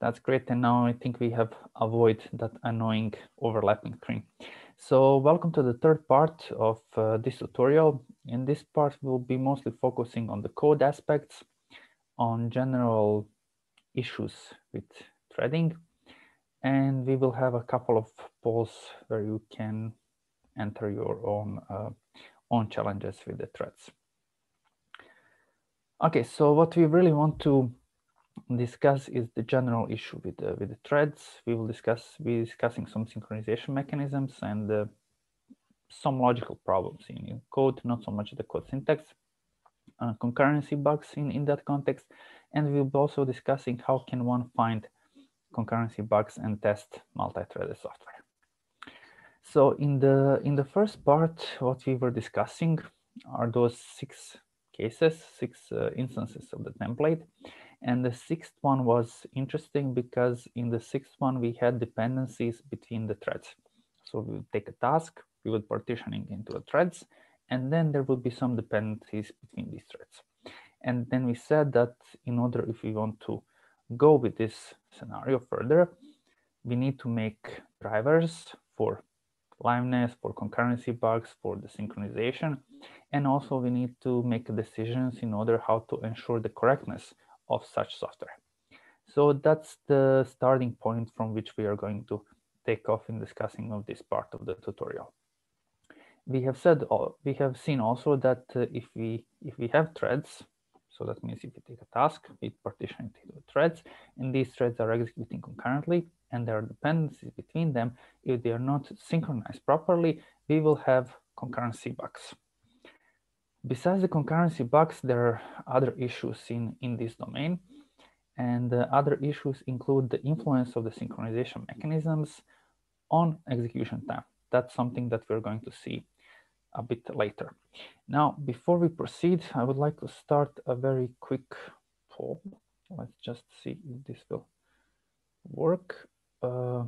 that's great. And now I think we have avoid that annoying overlapping screen. So welcome to the third part of uh, this tutorial. In this part, we'll be mostly focusing on the code aspects, on general issues with threading, and we will have a couple of polls where you can enter your own uh, own challenges with the threads. Okay, so what we really want to discuss is the general issue with the, with the threads. We will discuss be discussing some synchronization mechanisms and uh, some logical problems in, in, code, not so much the code syntax, uh, concurrency bugs in, in that context. And we'll be also discussing how can one find concurrency bugs and test multi-threaded software. So in the in the first part, what we were discussing are those six cases, six uh, instances of the template. And the sixth one was interesting because in the sixth one, we had dependencies between the threads. So we would take a task, we would partitioning into the threads, and then there would be some dependencies between these threads. And then we said that in order, if we want to go with this scenario further, we need to make drivers for liveness, for concurrency bugs, for the synchronization. And also we need to make decisions in order how to ensure the correctness of such software. So that's the starting point from which we are going to take off in discussing of this part of the tutorial. We have said, we have seen also that uh, if we if we have threads, so that means if you take a task, it partition it into threads, and these threads are executing concurrently, and there are dependencies between them. If they are not synchronized properly, we will have concurrency bugs. Besides the concurrency bugs, there are other issues in, in this domain. And uh, other issues include the influence of the synchronization mechanisms on execution time. That's something that we're going to see a bit later. Now, before we proceed, I would like to start a very quick poll. Let's just see if this will work. Uh,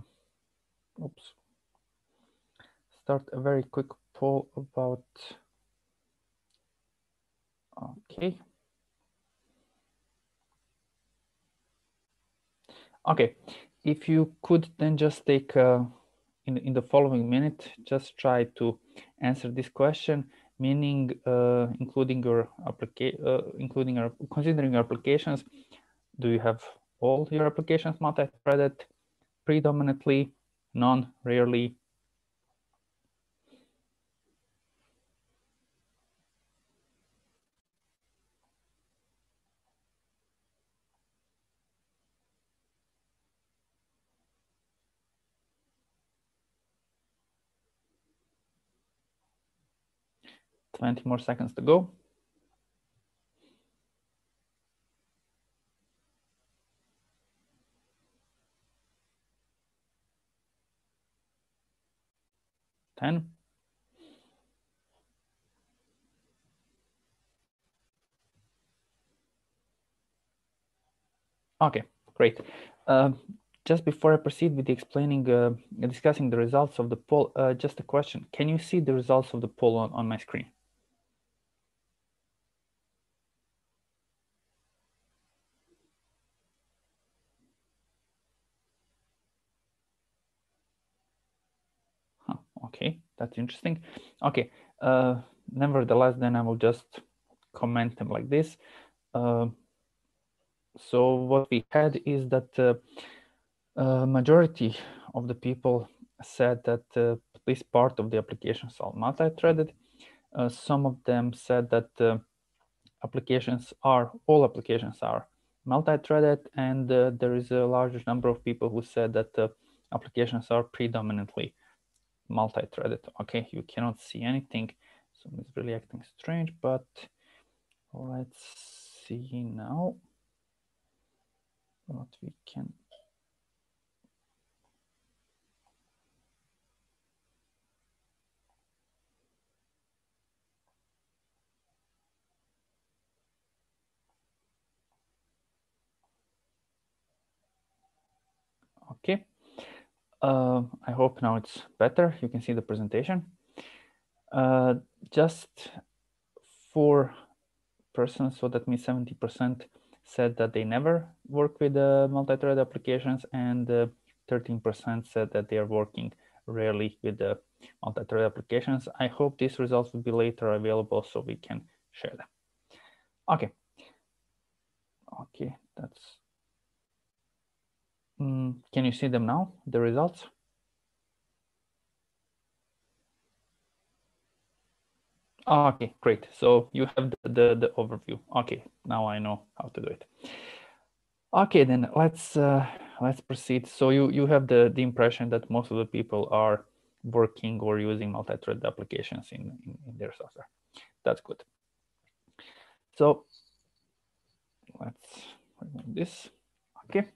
oops. Start a very quick poll about, okay. Okay, if you could then just take uh, in, in the following minute, just try to answer this question, meaning uh, including your application, uh, including your considering your applications. Do you have all your applications multi-threaded, predominantly, none, rarely? Twenty more seconds to go. Ten. Okay, great. Uh, just before I proceed with explaining, uh, discussing the results of the poll, uh, just a question. Can you see the results of the poll on, on my screen? Okay, that's interesting. Okay, uh, nevertheless, then I will just comment them like this. Uh, so what we had is that uh, uh, majority of the people said that uh, least part of the applications are multi-threaded. Uh, some of them said that applications are, all applications are multi-threaded and there is a large number of people who said that applications are predominantly multi-threaded. Okay, you cannot see anything, so it's really acting strange, but let's see now what we can Okay. Uh, I hope now it's better. You can see the presentation. Uh, just four persons, so that means 70% said that they never work with uh, multi-thread applications and 13% uh, said that they are working rarely with the multi-thread applications. I hope these results will be later available so we can share them. Okay. Okay, that's Mm, can you see them now, the results? Okay, great. So you have the, the, the, overview. Okay, now I know how to do it. Okay, then let's uh, let's proceed. So you you have the the impression that most of the people are working or using multi-thread applications in, in, in their software. That's good. So let's remove this. Okay.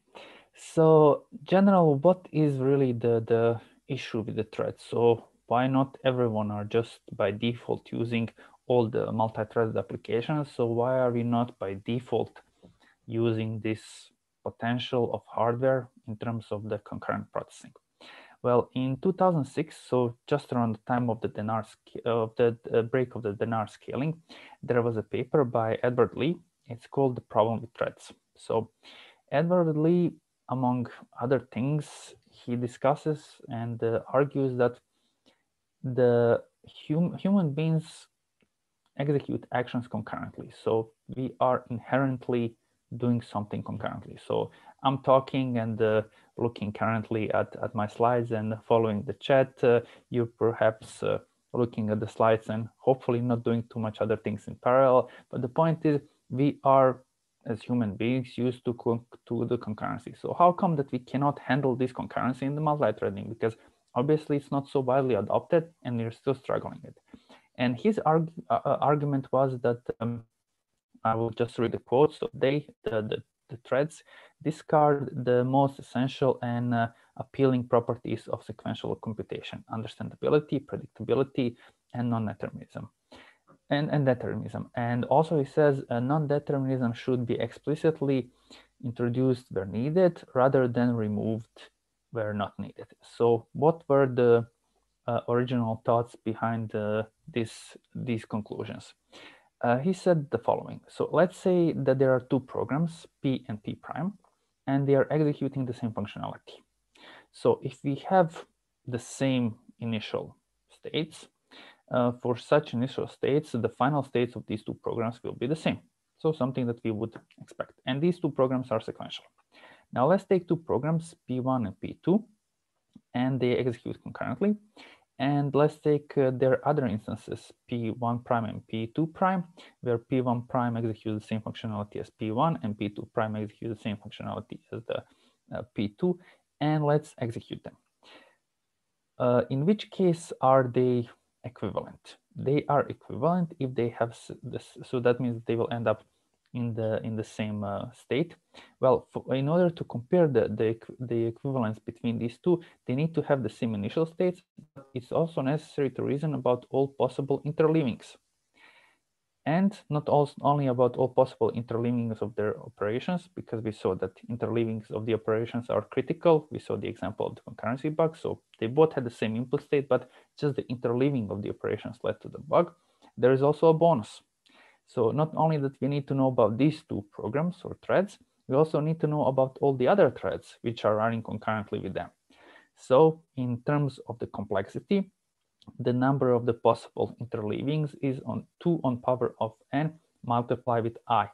So general, what is really the, the issue with the thread? So why not everyone are just by default using all the multi-threaded applications? So why are we not by default using this potential of hardware in terms of the concurrent processing? Well, in 2006, so just around the time of the Dennard of the break of the Dennard scaling, there was a paper by Edward Lee. It's called "The Problem with Threads." So Edward Lee among other things, he discusses and uh, argues that the hum human beings execute actions concurrently. So we are inherently doing something concurrently. So I'm talking and uh, looking currently at, at my slides and following the chat. Uh, you perhaps uh, looking at the slides and hopefully not doing too much other things in parallel. But the point is we are as human beings used to to the concurrency. So how come that we cannot handle this concurrency in the multi-threading? Because obviously it's not so widely adopted and we're still struggling with. And his arg uh, uh, argument was that um, I will just read the quote. So they, the, the, the threads, discard the most essential and uh, appealing properties of sequential computation: understandability, predictability, and non-determinism and, and determinism. And also he says uh, non-determinism should be explicitly introduced where needed rather than removed where not needed. So what were the uh, original thoughts behind uh, this, these conclusions? Uh, he said the following. So let's say that there are two programs, P and P prime, and they are executing the same functionality. So if we have the same initial states, uh, for such initial states, the final states of these two programs will be the same. So something that we would expect. And these two programs are sequential. Now let's take two programs, P1 and P2, and they execute concurrently. And let's take uh, their other instances, P1 prime and P2 prime, where P1 prime executes the same functionality as P1 and P2 prime executes the same functionality as the uh, P2. And let's execute them. Uh, in which case are they equivalent. They are equivalent if they have this, so that means they will end up in the in the same uh, state. Well, for, in order to compare the, the the equivalence between these two, they need to have the same initial states. It's also necessary to reason about all possible interleavings and not only about all possible interleavings of their operations, because we saw that interleavings of the operations are critical. We saw the example of the concurrency bug. So they both had the same input state, but just the interleaving of the operations led to the bug. There is also a bonus. So not only that we need to know about these two programs or threads, we also need to know about all the other threads which are running concurrently with them. So in terms of the complexity, the number of the possible interleavings is on 2 on power of n multiplied with i,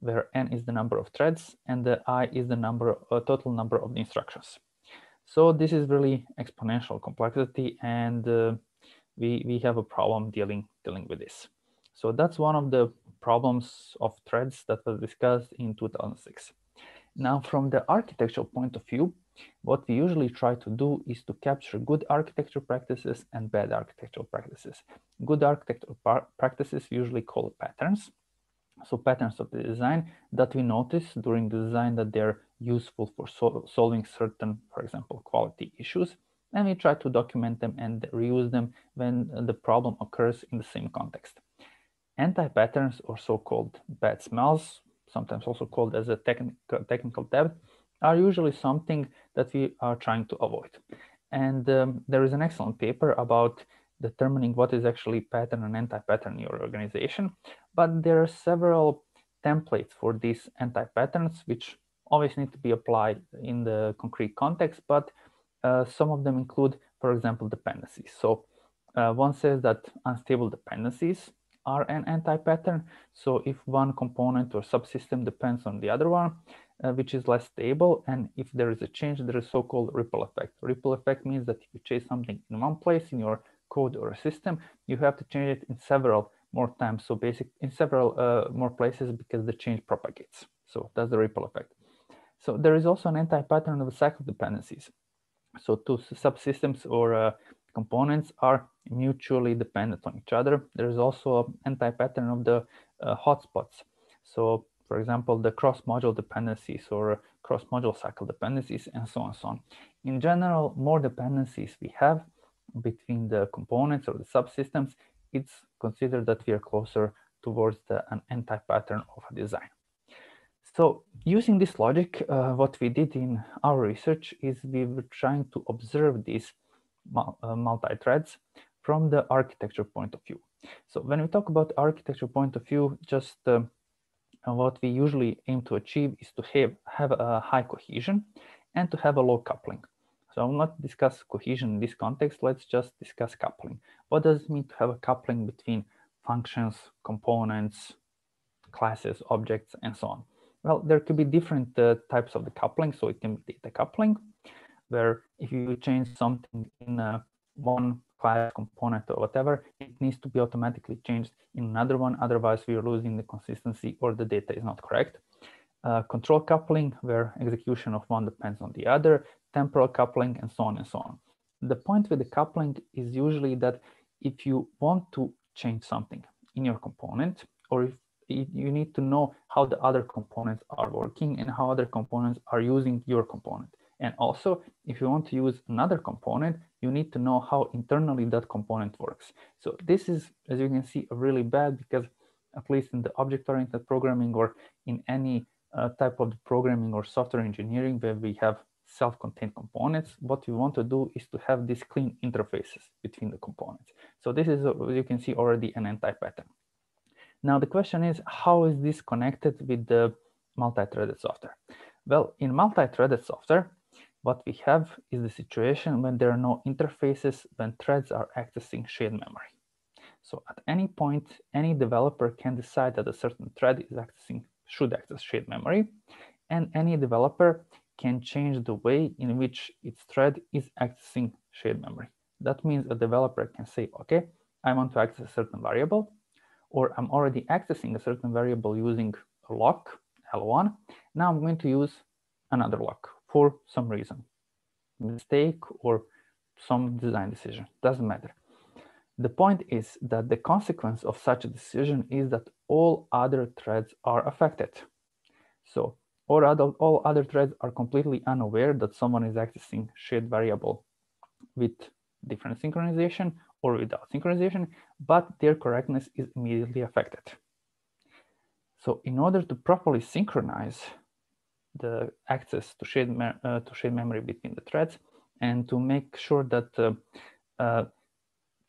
where n is the number of threads and the i is the number uh, total number of the instructions. So this is really exponential complexity and uh, we, we have a problem dealing, dealing with this. So that's one of the problems of threads that was discussed in 2006. Now, from the architectural point of view, what we usually try to do is to capture good architecture practices and bad architectural practices. Good architectural practices usually call patterns. so patterns of the design that we notice during the design that they're useful for sol solving certain, for example, quality issues. And we try to document them and reuse them when the problem occurs in the same context. Anti-patterns or so-called bad smells, sometimes also called as a technical, technical debt, are usually something that we are trying to avoid. And um, there is an excellent paper about determining what is actually pattern and anti-pattern in your organization. But there are several templates for these anti-patterns, which always need to be applied in the concrete context, but uh, some of them include, for example, dependencies. So uh, one says that unstable dependencies are an anti-pattern. So if one component or subsystem depends on the other one, uh, which is less stable, and if there is a change, there is so-called ripple effect. Ripple effect means that if you change something in one place in your code or a system, you have to change it in several more times. So basic in several uh, more places because the change propagates. So that's the ripple effect. So there is also an anti-pattern of cycle dependencies. So two subsystems or uh, components are mutually dependent on each other. There is also an anti-pattern of the uh, hotspots. So for example, the cross-module dependencies or cross-module cycle dependencies and so on and so on. In general, more dependencies we have, between the components or the subsystems, it's considered that we are closer towards the, an anti-pattern of a design. So using this logic, uh, what we did in our research is we were trying to observe these uh, multi-threads from the architecture point of view. So when we talk about architecture point of view, just uh, what we usually aim to achieve is to have, have a high cohesion and to have a low coupling. So I will not discuss cohesion in this context. Let's just discuss coupling. What does it mean to have a coupling between functions, components, classes, objects, and so on? Well, there could be different uh, types of the coupling. So it can be data coupling, where if you change something in uh, one class component or whatever, it needs to be automatically changed in another one. Otherwise, we are losing the consistency or the data is not correct. Uh, control coupling, where execution of one depends on the other temporal coupling, and so on and so on. The point with the coupling is usually that if you want to change something in your component, or if you need to know how the other components are working and how other components are using your component. And also, if you want to use another component, you need to know how internally that component works. So this is, as you can see, really bad because at least in the object-oriented programming or in any uh, type of programming or software engineering where we have self-contained components, what we want to do is to have these clean interfaces between the components. So this is, as you can see already an anti-pattern. Now the question is, how is this connected with the multi-threaded software? Well, in multi-threaded software, what we have is the situation when there are no interfaces, when threads are accessing shared memory. So at any point, any developer can decide that a certain thread is accessing, should access shared memory, and any developer can change the way in which its thread is accessing shared memory. That means a developer can say, okay, I want to access a certain variable, or I'm already accessing a certain variable using a lock, L1. Now I'm going to use another lock for some reason, mistake or some design decision, doesn't matter. The point is that the consequence of such a decision is that all other threads are affected. So or other, all other threads are completely unaware that someone is accessing shared variable with different synchronization or without synchronization, but their correctness is immediately affected. So in order to properly synchronize the access to shared, uh, to shared memory between the threads and to make sure that uh, uh,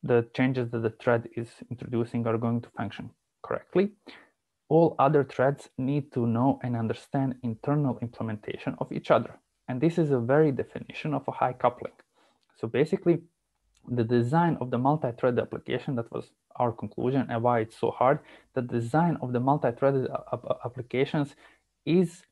the changes that the thread is introducing are going to function correctly, all other threads need to know and understand internal implementation of each other. And this is a very definition of a high coupling. So basically, the design of the multi-thread application, that was our conclusion and why it's so hard, the design of the multi-threaded applications is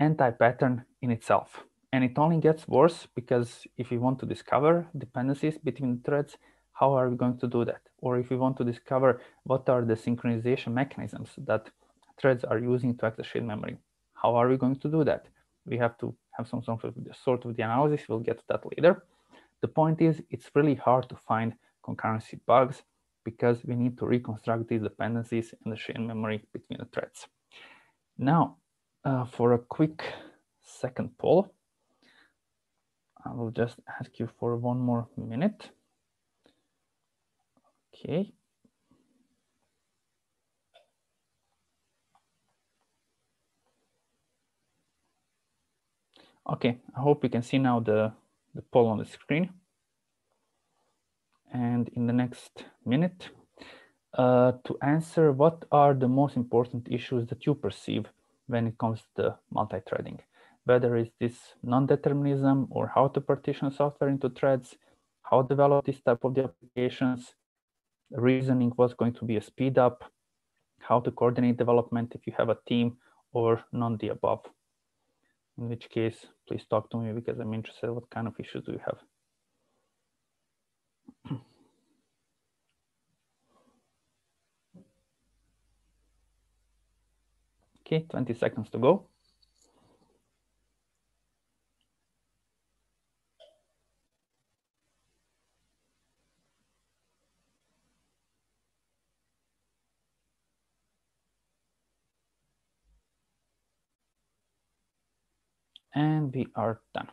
anti-pattern in itself. And it only gets worse because if we want to discover dependencies between threads, how are we going to do that? Or if we want to discover what are the synchronization mechanisms that threads are using to access shared memory, how are we going to do that? We have to have some sort of, sort of the analysis. We'll get to that later. The point is, it's really hard to find concurrency bugs because we need to reconstruct these dependencies in the shared memory between the threads. Now, uh, for a quick second poll, I will just ask you for one more minute. Okay. Okay, I hope you can see now the, the poll on the screen. And in the next minute, uh, to answer what are the most important issues that you perceive when it comes to multi-threading, whether it's this non-determinism or how to partition software into threads, how to develop this type of the applications, reasoning what's going to be a speed up, how to coordinate development if you have a team or none the above. In which case, please talk to me because I'm interested what kind of issues do you have. Okay, 20 seconds to go. And we are done.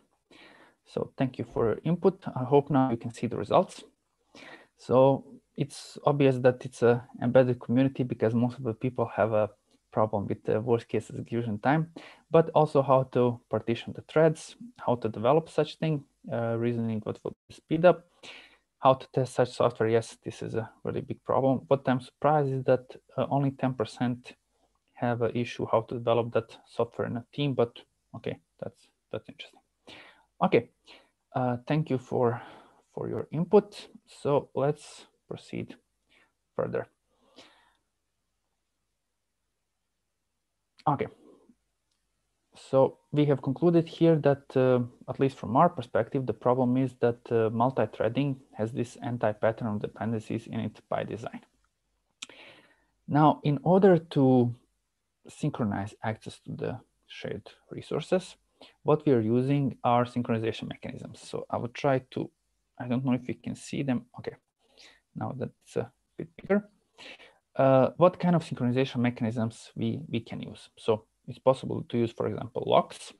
So thank you for your input. I hope now you can see the results. So it's obvious that it's a embedded community because most of the people have a problem with the worst case execution time, but also how to partition the threads, how to develop such thing, uh, reasoning what will speed up, how to test such software. Yes, this is a really big problem. What I'm surprised is that uh, only 10% have an issue how to develop that software in a team, but okay, that's that's interesting. Okay, uh, thank you for for your input. So let's proceed further. Okay. So we have concluded here that, uh, at least from our perspective, the problem is that uh, multi-threading has this anti-pattern of dependencies in it by design. Now, in order to synchronize access to the shared resources, what we are using are synchronization mechanisms. So I will try to, I don't know if you can see them. Okay, now that's a bit bigger uh, what kind of synchronization mechanisms we, we can use. So it's possible to use, for example, locks,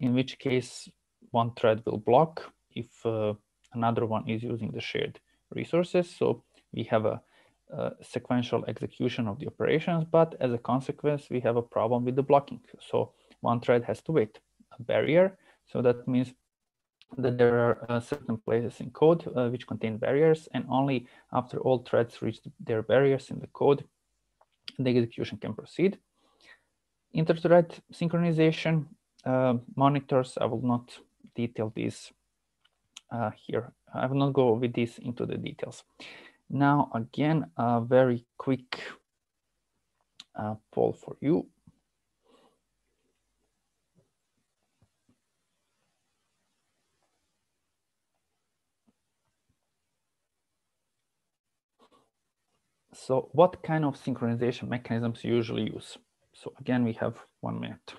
in which case one thread will block if uh, another one is using the shared resources. So we have a, a, sequential execution of the operations, but as a consequence, we have a problem with the blocking. So one thread has to wait a barrier. So that means that there are uh, certain places in code uh, which contain barriers and only after all threads reach their barriers in the code, the execution can proceed. Inter-thread synchronization uh, monitors, I will not detail these uh, here. I will not go with this into the details. Now, again, a very quick uh, poll for you. So what kind of synchronization mechanisms you usually use? So again, we have one minute.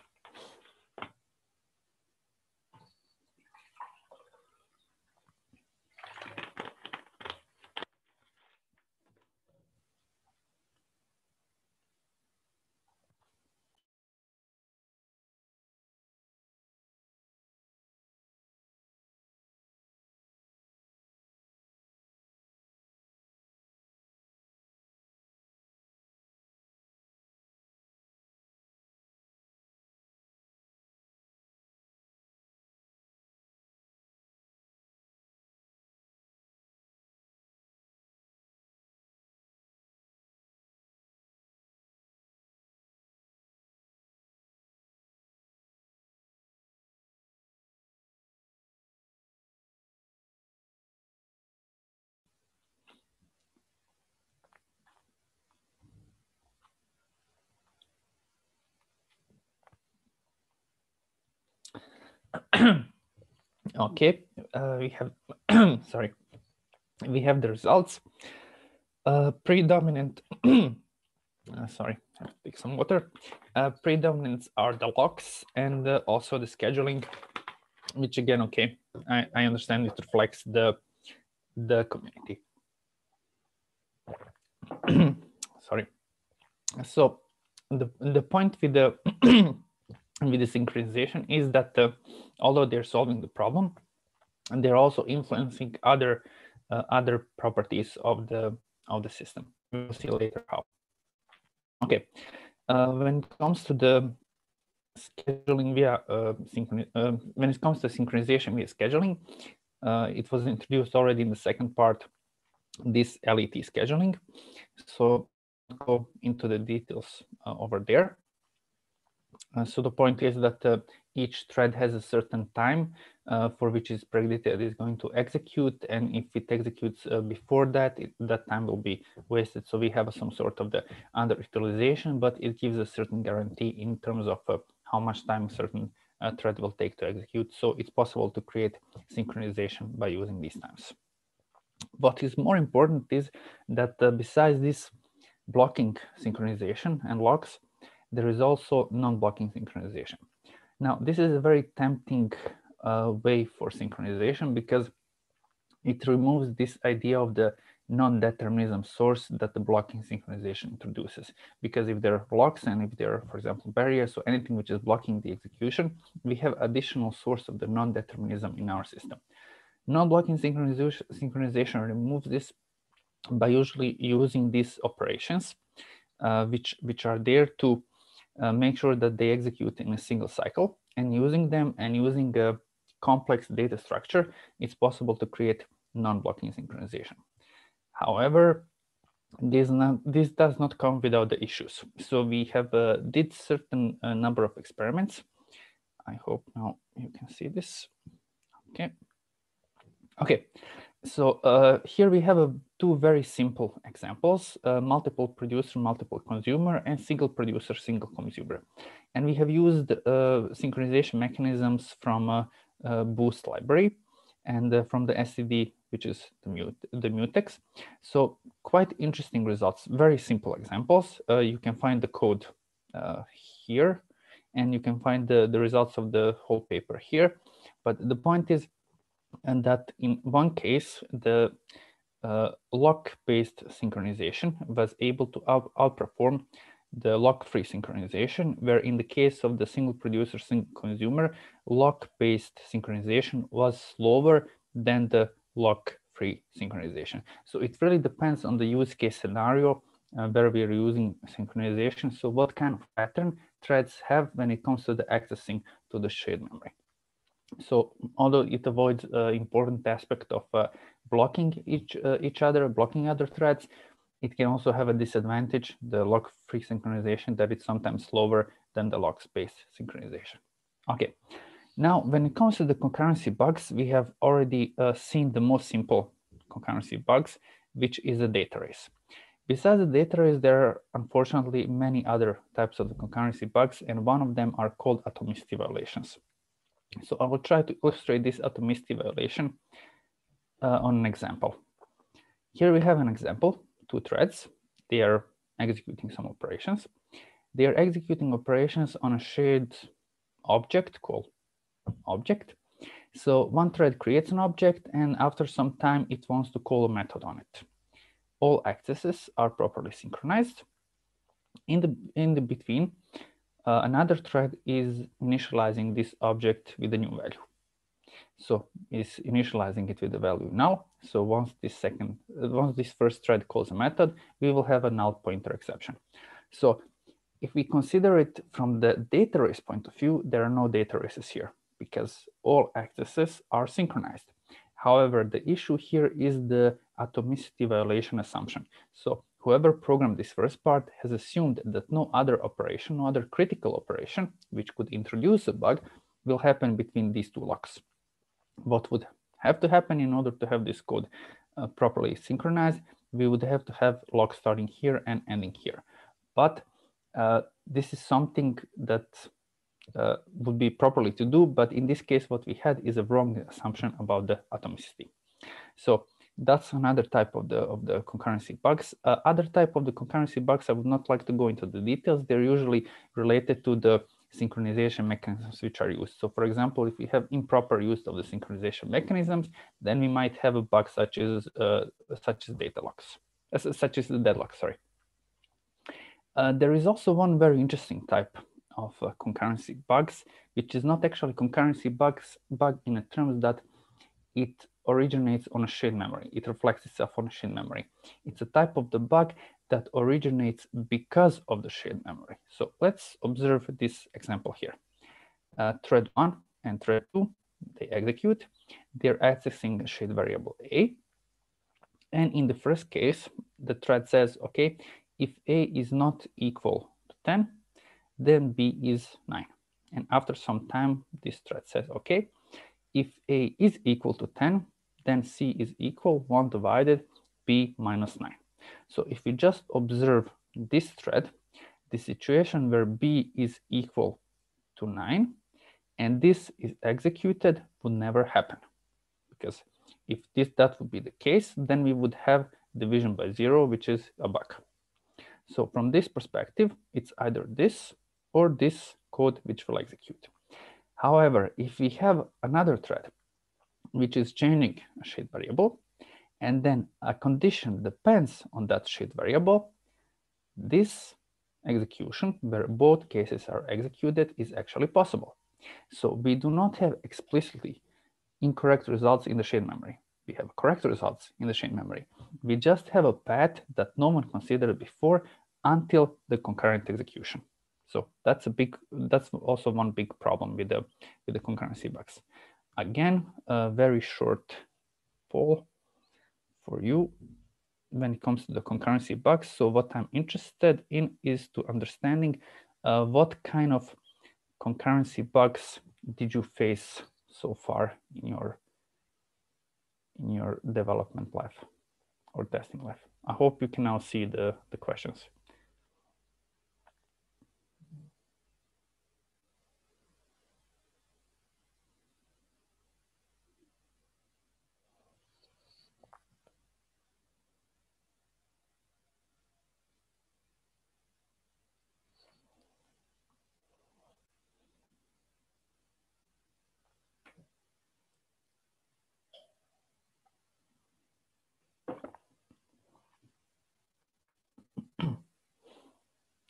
okay, uh, we have, sorry, we have the results. Uh, predominant, uh, sorry, I take some water. Uh, predominants are the locks and uh, also the scheduling, which again, okay, I, I understand it reflects the, the community. sorry. So the the point with the with the synchronization is that uh, although they're solving the problem, and they're also influencing other uh, other properties of the of the system. We'll see later how. Okay, uh, when it comes to the scheduling via uh, uh, when it comes to synchronization via scheduling, uh, it was introduced already in the second part, this LET scheduling. So go into the details over there. Uh, so the point is that uh, each thread has a certain time uh, for which is predicted is going to execute. And if it executes before that, it, that time will be wasted. So we have some sort of the underutilization, but it gives a certain guarantee in terms of how much time a certain thread will take to execute. So it's possible to create synchronization by using these times. What is more important is that uh, besides this blocking synchronization and locks, there is also non-blocking synchronization. Now, this is a very tempting uh, way for synchronization because it removes this idea of the non-determinism source that the blocking synchronization introduces. Because if there are blocks and if there are, for example, barriers or anything which is blocking the execution, we have additional source of the non-determinism in our system. Non-blocking synchronization, synchronization removes this by usually using these operations, uh, which, which are there to uh, make sure that they execute in a single cycle and using them and using a complex data structure, it's possible to create non-blocking synchronization. However, this, not, this does not come without the issues. So we have uh, did certain uh, number of experiments. I hope now you can see this. Okay. Okay. So uh, here we have a, two very simple examples, uh, multiple producer, multiple consumer, and single producer, single consumer. And we have used uh, synchronization mechanisms from uh, Boost library and uh, from the STD, which is the, mute, the mutex. So quite interesting results, very simple examples. Uh, you can find the code here, and you can find the, the results of the whole paper here. But the point is, and that in one case, the uh, lock-based synchronization was able to out outperform the lock-free synchronization, where in the case of the single producer, single consumer, lock-based synchronization was slower than the lock-free synchronization. So it really depends on the use case scenario uh, where we are using synchronization. So what kind of pattern threads have when it comes to the accessing to the shared memory. So although it avoids uh, important aspect of uh, blocking each uh, each other, blocking other threads, it can also have a disadvantage, the lock-free synchronization, that it's sometimes slower than the lock-based synchronization. Okay, now when it comes to the concurrency bugs, we have already uh, seen the most simple concurrency bugs, which is the data race. Besides the data race, there are unfortunately many other types of concurrency bugs, and one of them are called atomicity violations. So I will try to illustrate this atomicity violation uh, on an example. Here we have an example, two threads. They are executing some operations. They are executing operations on a shared object called object. So one thread creates an object and after some time it wants to call a method on it. All accesses are properly synchronized. In the, in the between, uh, another thread is initializing this object with a new value. So it's initializing it with the value null. So once this second, uh, once this first thread calls a method, we will have a null pointer exception. So if we consider it from the data race point of view, there are no data races here because all accesses are synchronized. However, the issue here is the atomicity violation assumption. So whoever programmed this first part has assumed that no other operation, no other critical operation, which could introduce a bug, will happen between these two locks. What would have to happen in order to have this code uh, properly synchronized, we would have to have lock starting here and ending here. But uh, this is something that uh, would be properly to do, but in this case, what we had is a wrong assumption about the atomicity. So that's another type of the of the concurrency bugs. Uh, other type of the concurrency bugs, I would not like to go into the details. They're usually related to the synchronization mechanisms which are used. So for example, if we have improper use of the synchronization mechanisms, then we might have a bug such as uh, such as data locks. such as the deadlock, sorry. Uh, there is also one very interesting type of uh, concurrency bugs, which is not actually concurrency bugs bug in terms that it originates on a shared memory. It reflects itself on a shared memory. It's a type of the bug that originates because of the shared memory. So let's observe this example here. Uh, thread one and thread two, they execute. They're accessing a shared variable A. And in the first case, the thread says, okay, if A is not equal to 10, then B is 9. And after some time, this thread says, okay, if A is equal to 10, then C is equal 1 divided B minus 9. So if we just observe this thread, the situation where B is equal to 9 and this is executed would never happen because if this that would be the case, then we would have division by zero, which is a bug. So from this perspective, it's either this or this code which will execute. However, if we have another thread which is changing a shared variable, and then a condition depends on that shared variable, this execution where both cases are executed is actually possible. So we do not have explicitly incorrect results in the shared memory. We have correct results in the shared memory. We just have a path that no one considered before until the concurrent execution. So that's a big, that's also one big problem with the, with the concurrency bugs. Again, a very short poll for you when it comes to the concurrency bugs. So what I'm interested in is to understanding uh, what kind of concurrency bugs did you face so far in your in your development life or testing life? I hope you can now see the, the questions.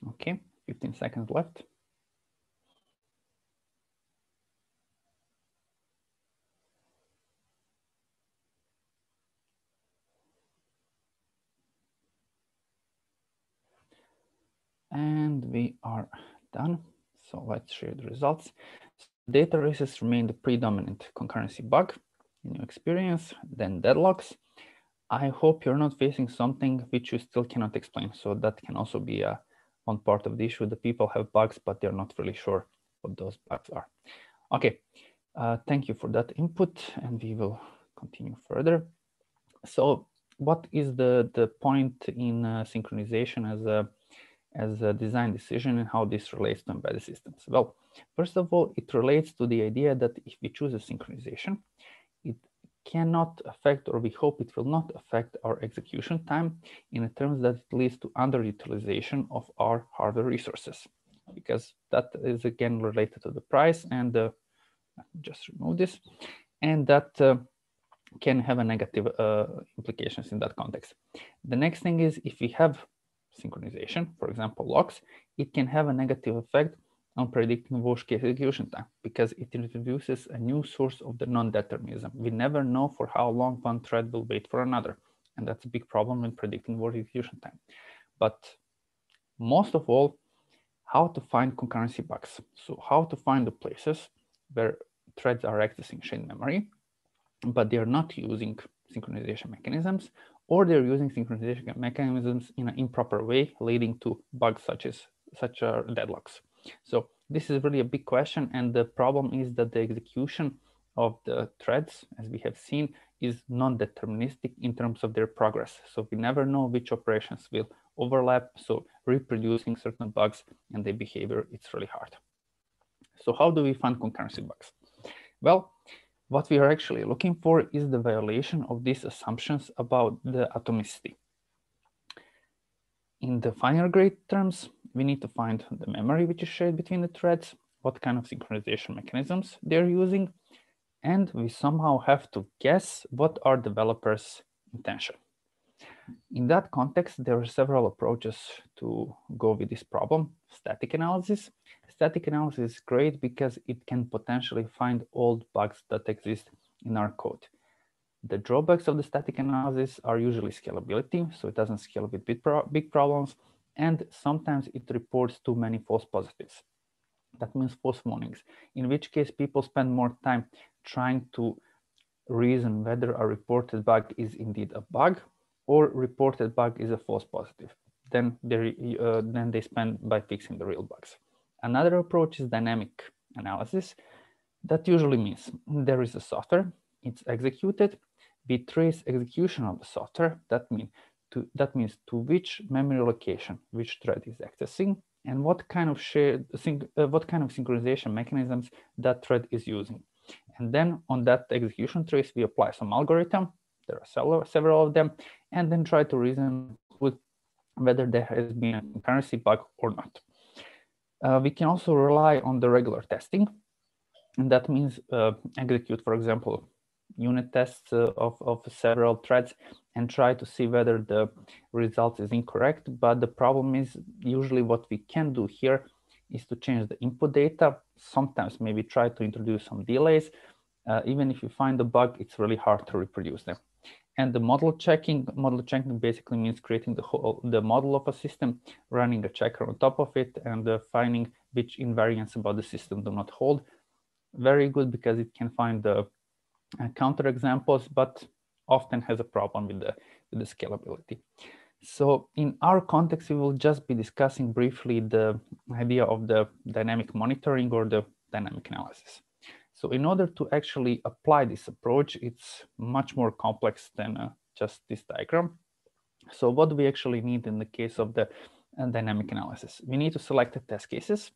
Okay, 15 seconds left. And we are done. So let's share the results. Data races remain the predominant concurrency bug in your experience, then deadlocks. I hope you're not facing something which you still cannot explain. So that can also be a one part of the issue. The people have bugs, but they're not really sure what those bugs are. Okay, uh, thank you for that input and we will continue further. So what is the, the point in uh, synchronization as a, as a design decision and how this relates to embedded systems? Well, first of all, it relates to the idea that if we choose a synchronization, cannot affect, or we hope it will not affect our execution time in terms that it leads to underutilization of our hardware resources, because that is again related to the price and uh, just remove this, and that uh, can have a negative uh, implications in that context. The next thing is if we have synchronization, for example, locks, it can have a negative effect worst case execution time because it introduces a new source of the non-determinism. We never know for how long one thread will wait for another. And that's a big problem in predicting worst execution time. But most of all, how to find concurrency bugs. So how to find the places where threads are accessing shared memory, but they are not using synchronization mechanisms, or they're using synchronization mechanisms in an improper way, leading to bugs such as such as deadlocks. So this is really a big question. And the problem is that the execution of the threads, as we have seen, is non-deterministic in terms of their progress. So we never know which operations will overlap. So reproducing certain bugs and their behavior, it's really hard. So how do we find concurrency bugs? Well, what we are actually looking for is the violation of these assumptions about the atomicity. In the finer grade terms, we need to find the memory which is shared between the threads, what kind of synchronization mechanisms they're using, and we somehow have to guess what are developers' intention. In that context, there are several approaches to go with this problem. Static analysis. Static analysis is great because it can potentially find old bugs that exist in our code. The drawbacks of the static analysis are usually scalability, so it doesn't scale with big, pro big problems, and sometimes it reports too many false positives. That means false warnings, in which case people spend more time trying to reason whether a reported bug is indeed a bug or reported bug is a false positive. Then they, uh, then they spend by fixing the real bugs. Another approach is dynamic analysis. That usually means there is a software, it's executed, we trace execution of the software. That, mean to, that means to which memory location which thread is accessing and what kind of shared, uh, what kind of synchronization mechanisms that thread is using. And then on that execution trace, we apply some algorithm. There are several, of them, and then try to reason with whether there has been a concurrency bug or not. Uh, we can also rely on the regular testing. And that means uh, execute, for example, unit tests uh, of, of several threads and try to see whether the result is incorrect. But the problem is usually what we can do here is to change the input data. Sometimes maybe try to introduce some delays. Uh, even if you find a bug, it's really hard to reproduce them. And the model checking, model checking basically means creating the whole the model of a system, running a checker on top of it, and uh, finding which invariants about the system do not hold. Very good because it can find the uh, counter examples, but often has a problem with the, with the scalability. So in our context, we will just be discussing briefly the idea of the dynamic monitoring or the dynamic analysis. So in order to actually apply this approach, it's much more complex than uh, just this diagram. So what do we actually need in the case of the uh, dynamic analysis? We need to select the test cases.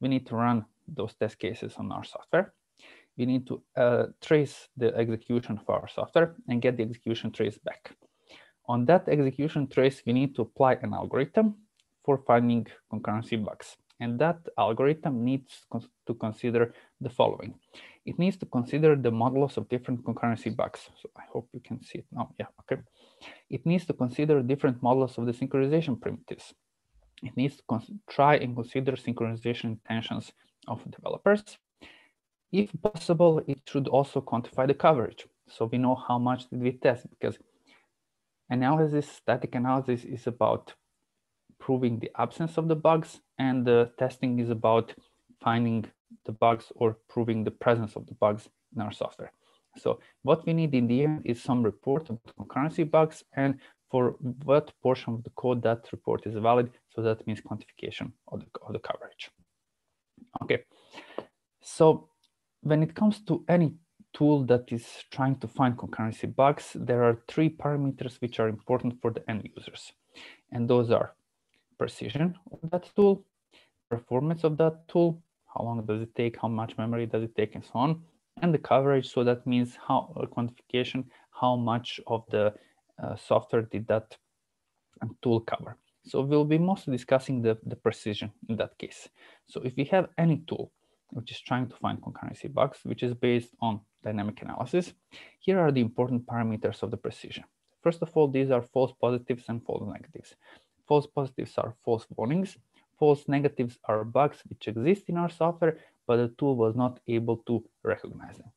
We need to run those test cases on our software we need to uh, trace the execution of our software and get the execution trace back. On that execution trace, we need to apply an algorithm for finding concurrency bugs. And that algorithm needs to consider the following. It needs to consider the modulus of different concurrency bugs. So I hope you can see it now. Yeah, okay. It needs to consider different modulus of the synchronization primitives. It needs to try and consider synchronization intentions of developers. If possible, it should also quantify the coverage. So we know how much did we test because analysis, static analysis is about proving the absence of the bugs and the testing is about finding the bugs or proving the presence of the bugs in our software. So what we need in the end is some report of concurrency bugs and for what portion of the code that report is valid. So that means quantification of the, of the coverage. Okay, so when it comes to any tool that is trying to find concurrency bugs, there are three parameters which are important for the end users. And those are precision of that tool, performance of that tool, how long does it take, how much memory does it take, and so on, and the coverage. So that means how uh, quantification, how much of the uh, software did that um, tool cover. So we'll be mostly discussing the, the precision in that case. So if we have any tool which is trying to find concurrency bugs, which is based on dynamic analysis. Here are the important parameters of the precision. First of all, these are false positives and false negatives. False positives are false warnings. False negatives are bugs which exist in our software, but the tool was not able to recognize them.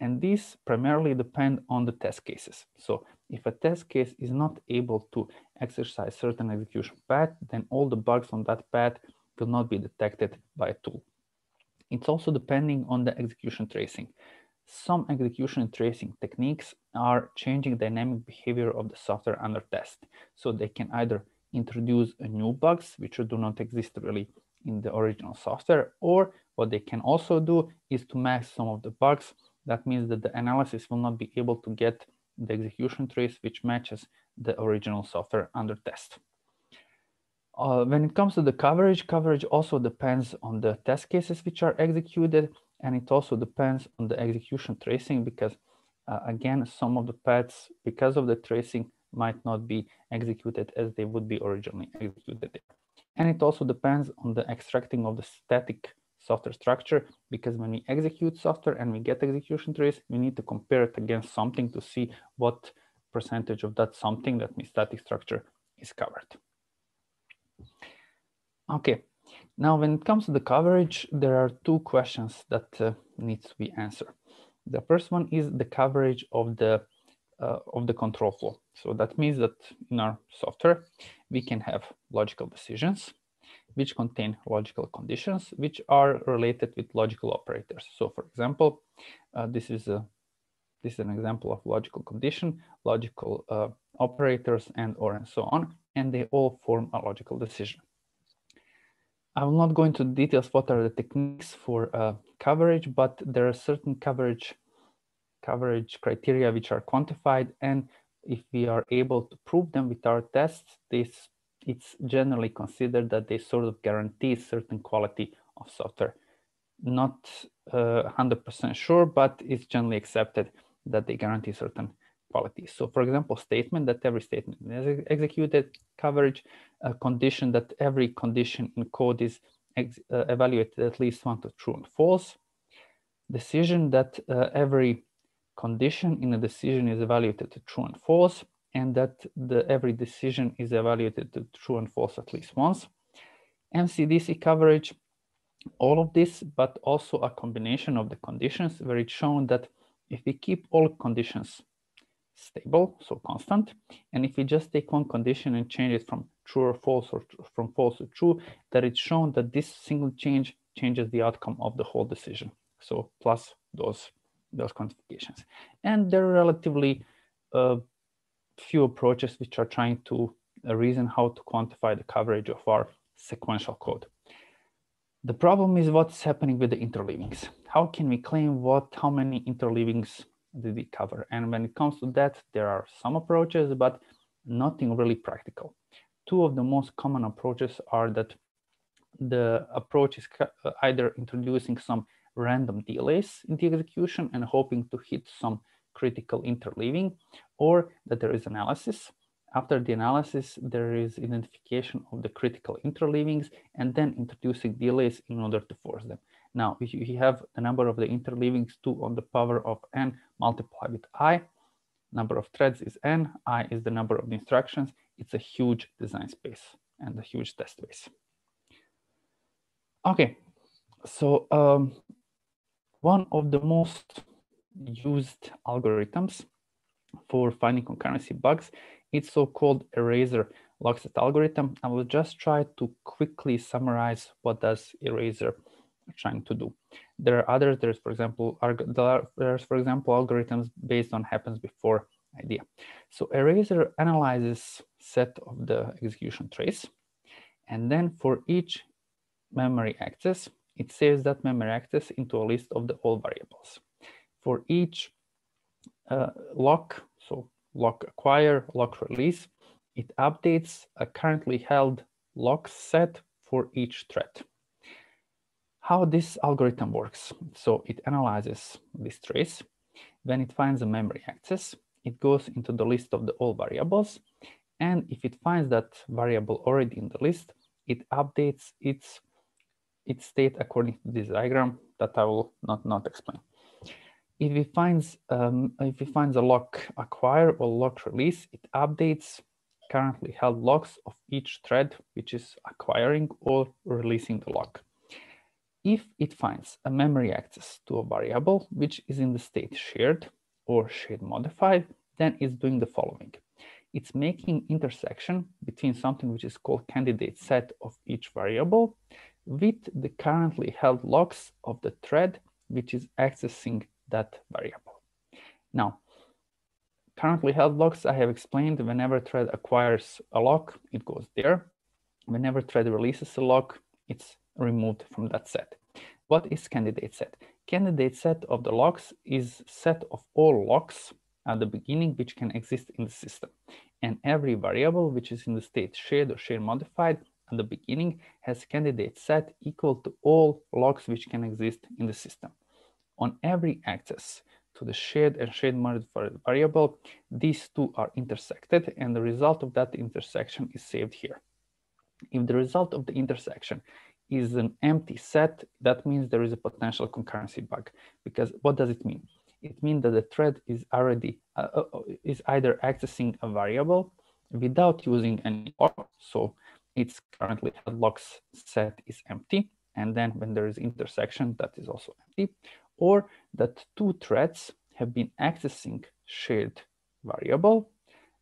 And these primarily depend on the test cases. So if a test case is not able to exercise certain execution path, then all the bugs on that path will not be detected by a tool. It's also depending on the execution tracing. Some execution tracing techniques are changing dynamic behavior of the software under test. So they can either introduce a new bugs, which do not exist really in the original software, or what they can also do is to mask some of the bugs. That means that the analysis will not be able to get the execution trace which matches the original software under test. Uh, when it comes to the coverage, coverage also depends on the test cases which are executed, and it also depends on the execution tracing because, uh, again, some of the paths, because of the tracing, might not be executed as they would be originally executed. And it also depends on the extracting of the static software structure because when we execute software and we get execution trace, we need to compare it against something to see what percentage of that something, that means static structure is covered. Okay, now when it comes to the coverage, there are two questions that uh, needs to be answered. The first one is the coverage of the uh, of the control flow. So that means that in our software, we can have logical decisions which contain logical conditions which are related with logical operators. So for example, uh, this is a this is an example of logical condition, logical uh, operators and or and so on, and they all form a logical decision. I will not go into details what are the techniques for uh, coverage, but there are certain coverage coverage criteria which are quantified and if we are able to prove them with our tests, this it's generally considered that they sort of guarantee certain quality of software. Not 100% uh, sure, but it's generally accepted that they guarantee certain quality. So for example, statement that every statement is executed, coverage, a condition that every condition in code is uh, evaluated at least one to true and false, decision that uh, every condition in a decision is evaluated to true and false, and that the every decision is evaluated to true and false at least once. MCDC coverage, all of this, but also a combination of the conditions where it's shown that if we keep all conditions stable, so constant, and if we just take one condition and change it from true or false or from false to true, that it's shown that this single change changes the outcome of the whole decision. So plus those those quantifications. And there are relatively uh, few approaches which are trying to uh, reason how to quantify the coverage of our sequential code. The problem is what's happening with the interleavings. How can we claim what, how many interleavings did we cover? And when it comes to that, there are some approaches, but nothing really practical. Two of the most common approaches are that the approach is uh, either introducing some random delays in the execution and hoping to hit some critical interleaving, or that there is analysis. After the analysis, there is identification of the critical interleavings and then introducing delays in order to force them. Now, you have the number of the interleavings 2 on the power of n multiplied with i, number of threads is n, i is the number of the instructions. It's a huge design space and a huge test space. Okay, so um, one of the most used algorithms for finding concurrency bugs, it's so-called eraser lockset algorithm. I will just try to quickly summarize what does eraser trying to do. There are others, there's for example, there's for example algorithms based on happens before idea. So eraser analyzes set of the execution trace. And then for each memory access, it saves that memory access into a list of the all variables. For each uh, lock, so lock acquire, lock release, it updates a currently held lock set for each thread. How this algorithm works. So it analyzes this trace. When it finds a memory access, it goes into the list of the all variables. And if it finds that variable already in the list, it updates its its state according to this diagram that I will not, not explain. If it finds um, if it finds a lock acquire or lock release, it updates currently held locks of each thread which is acquiring or releasing the lock. If it finds a memory access to a variable which is in the state shared or shared modified, then it's doing the following. It's making intersection between something which is called candidate set of each variable with the currently held locks of the thread which is accessing that variable. Now, currently held locks, I have explained whenever thread acquires a lock, it goes there. Whenever thread releases a lock, it's removed from that set. What is candidate set? Candidate set of the locks is set of all locks at the beginning which can exist in the system. And every variable which is in the state shared or shared modified at the beginning has candidate set equal to all locks which can exist in the system. On every access to the shared and shared modified variable, these two are intersected and the result of that intersection is saved here. If the result of the intersection is an empty set, that means there is a potential concurrency bug. Because what does it mean? it means that the thread is already uh, uh, uh, is either accessing a variable without using any lock. So its currently a locks set is empty. And then when there is intersection, that is also empty. Or that two threads have been accessing shared variable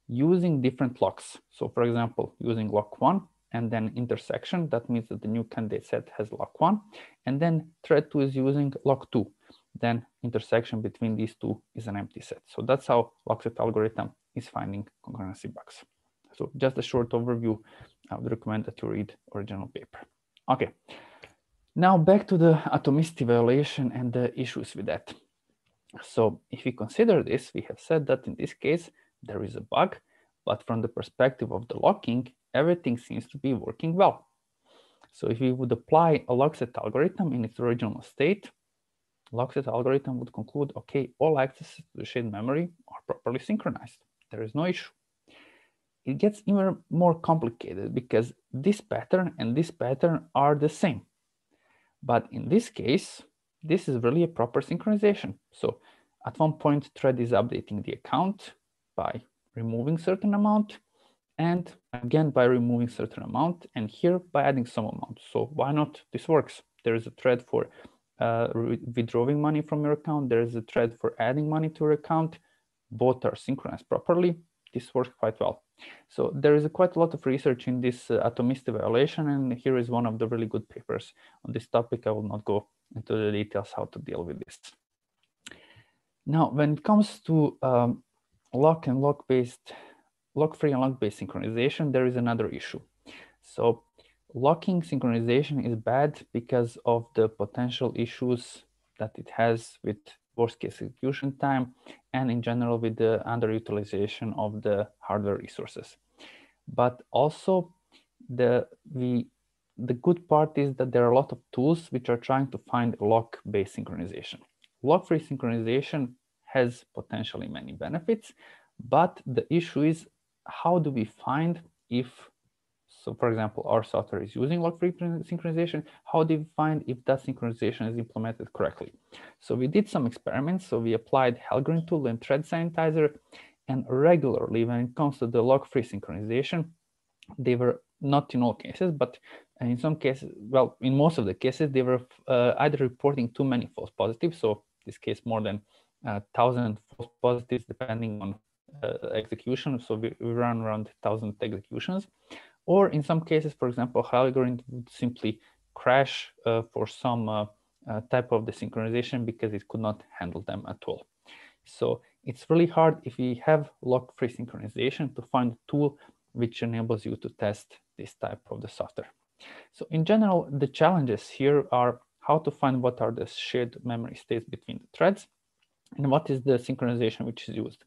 using different locks. So for example, using lock one and then intersection, that means that the new candidate set has lock one. And then thread two is using lock two. Then intersection between these two is an empty set. So that's how lockset algorithm is finding concurrency bugs. So just a short overview. I would recommend that you read original paper. Okay. Now back to the atomicity violation and the issues with that. So if we consider this, we have said that in this case, there is a bug, but from the perspective of the locking, everything seems to be working well. So if we would apply a lockset algorithm in its original state, lockset algorithm would conclude, okay, all accesses to the shared memory are properly synchronized. There is no issue. It gets even more complicated because this pattern and this pattern are the same. But in this case, this is really a proper synchronization. So at one point, thread is updating the account by removing certain amount and again by removing certain amount and here by adding some amount. So why not this works? There is a thread for uh, withdrawing money from your account. There is a thread for adding money to your account. Both are synchronized properly. This works quite well. So there is a quite a lot of research in this uh, atomicity violation, and here is one of the really good papers on this topic. I will not go into the details how to deal with this. Now, when it comes to um, lock and lock-based, lock-free and lock-based synchronization, there is another issue. So locking synchronization is bad because of the potential issues that it has with worst case execution time and in general with the underutilization of the hardware resources. But also the, we, the good part is that there are a lot of tools which are trying to find lock-based synchronization. Lock-free synchronization has potentially many benefits, but the issue is how do we find if so for example, our software is using lock-free synchronization. How do we find if that synchronization is implemented correctly? So we did some experiments. So we applied Helgrind tool and thread sanitizer. And regularly, when it comes to the lock-free synchronization, they were not in all cases, but in some cases, well, in most of the cases, they were uh, either reporting too many false positives. So this case, more than uh, 1,000 false positives, depending on uh, execution. So we, we run around 1,000 executions or in some cases, for example, Helgrind would simply crash uh, for some uh, uh, type of desynchronization because it could not handle them at all. So it's really hard if we have lock-free synchronization to find a tool which enables you to test this type of the software. So in general, the challenges here are how to find what are the shared memory states between the threads and what is the synchronization which is used.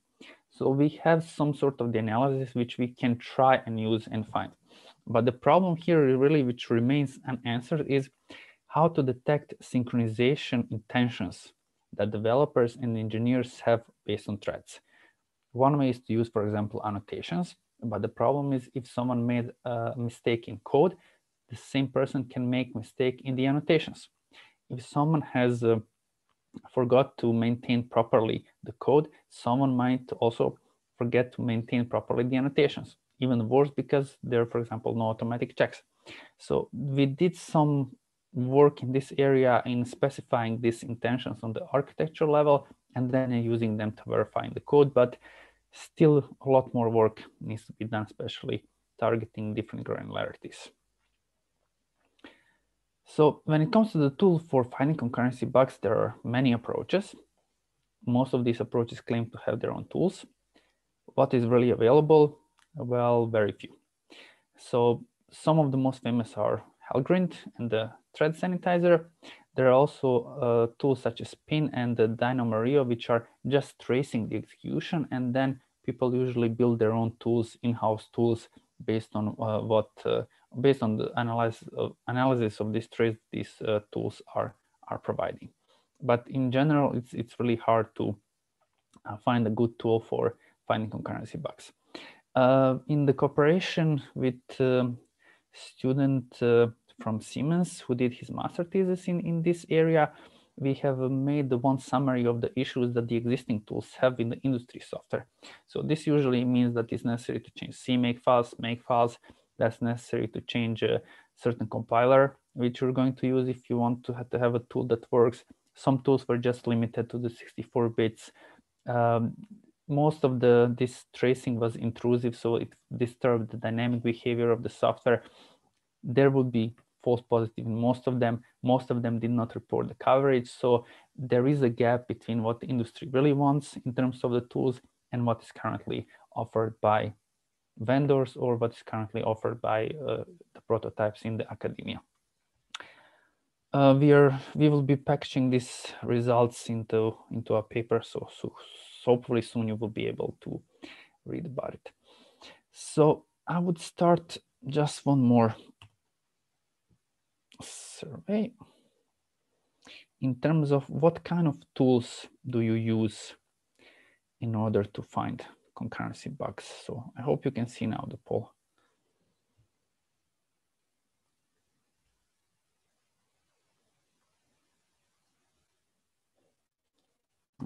So we have some sort of the analysis which we can try and use and find. But the problem here really which remains unanswered is how to detect synchronization intentions that developers and engineers have based on threads. One way is to use, for example, annotations. But the problem is if someone made a mistake in code, the same person can make mistake in the annotations. If someone has uh, forgot to maintain properly the code, someone might also forget to maintain properly the annotations even worse because there are, for example, no automatic checks. So we did some work in this area in specifying these intentions on the architecture level and then using them to verify the code, but still a lot more work needs to be done, especially targeting different granularities. So when it comes to the tool for finding concurrency bugs, there are many approaches. Most of these approaches claim to have their own tools. What is really available? Well, very few. So some of the most famous are Helgrind and the thread sanitizer. There are also uh, tools such as Spin and the DynamoRIO, which are just tracing the execution. And then people usually build their own tools, in-house tools based on uh, what, uh, based on the analysis of, analysis of this trace these uh, tools are, are providing. But in general, it's, it's really hard to uh, find a good tool for finding concurrency bugs. Uh, in the cooperation with um, student uh, from Siemens who did his master thesis in, in this area, we have made the one summary of the issues that the existing tools have in the industry software. So this usually means that it's necessary to change CMake files, make files. That's necessary to change a certain compiler, which you're going to use if you want to have, to have a tool that works. Some tools were just limited to the 64 bits. Um, most of the this tracing was intrusive, so it disturbed the dynamic behavior of the software. There would be false positive in most of them. Most of them did not report the coverage. So there is a gap between what the industry really wants in terms of the tools and what is currently offered by vendors or what is currently offered by uh, the prototypes in the academia. Uh, we are we will be packaging these results into into a paper so, so hopefully soon you will be able to read about it so i would start just one more survey in terms of what kind of tools do you use in order to find concurrency bugs. So I hope you can see now the poll.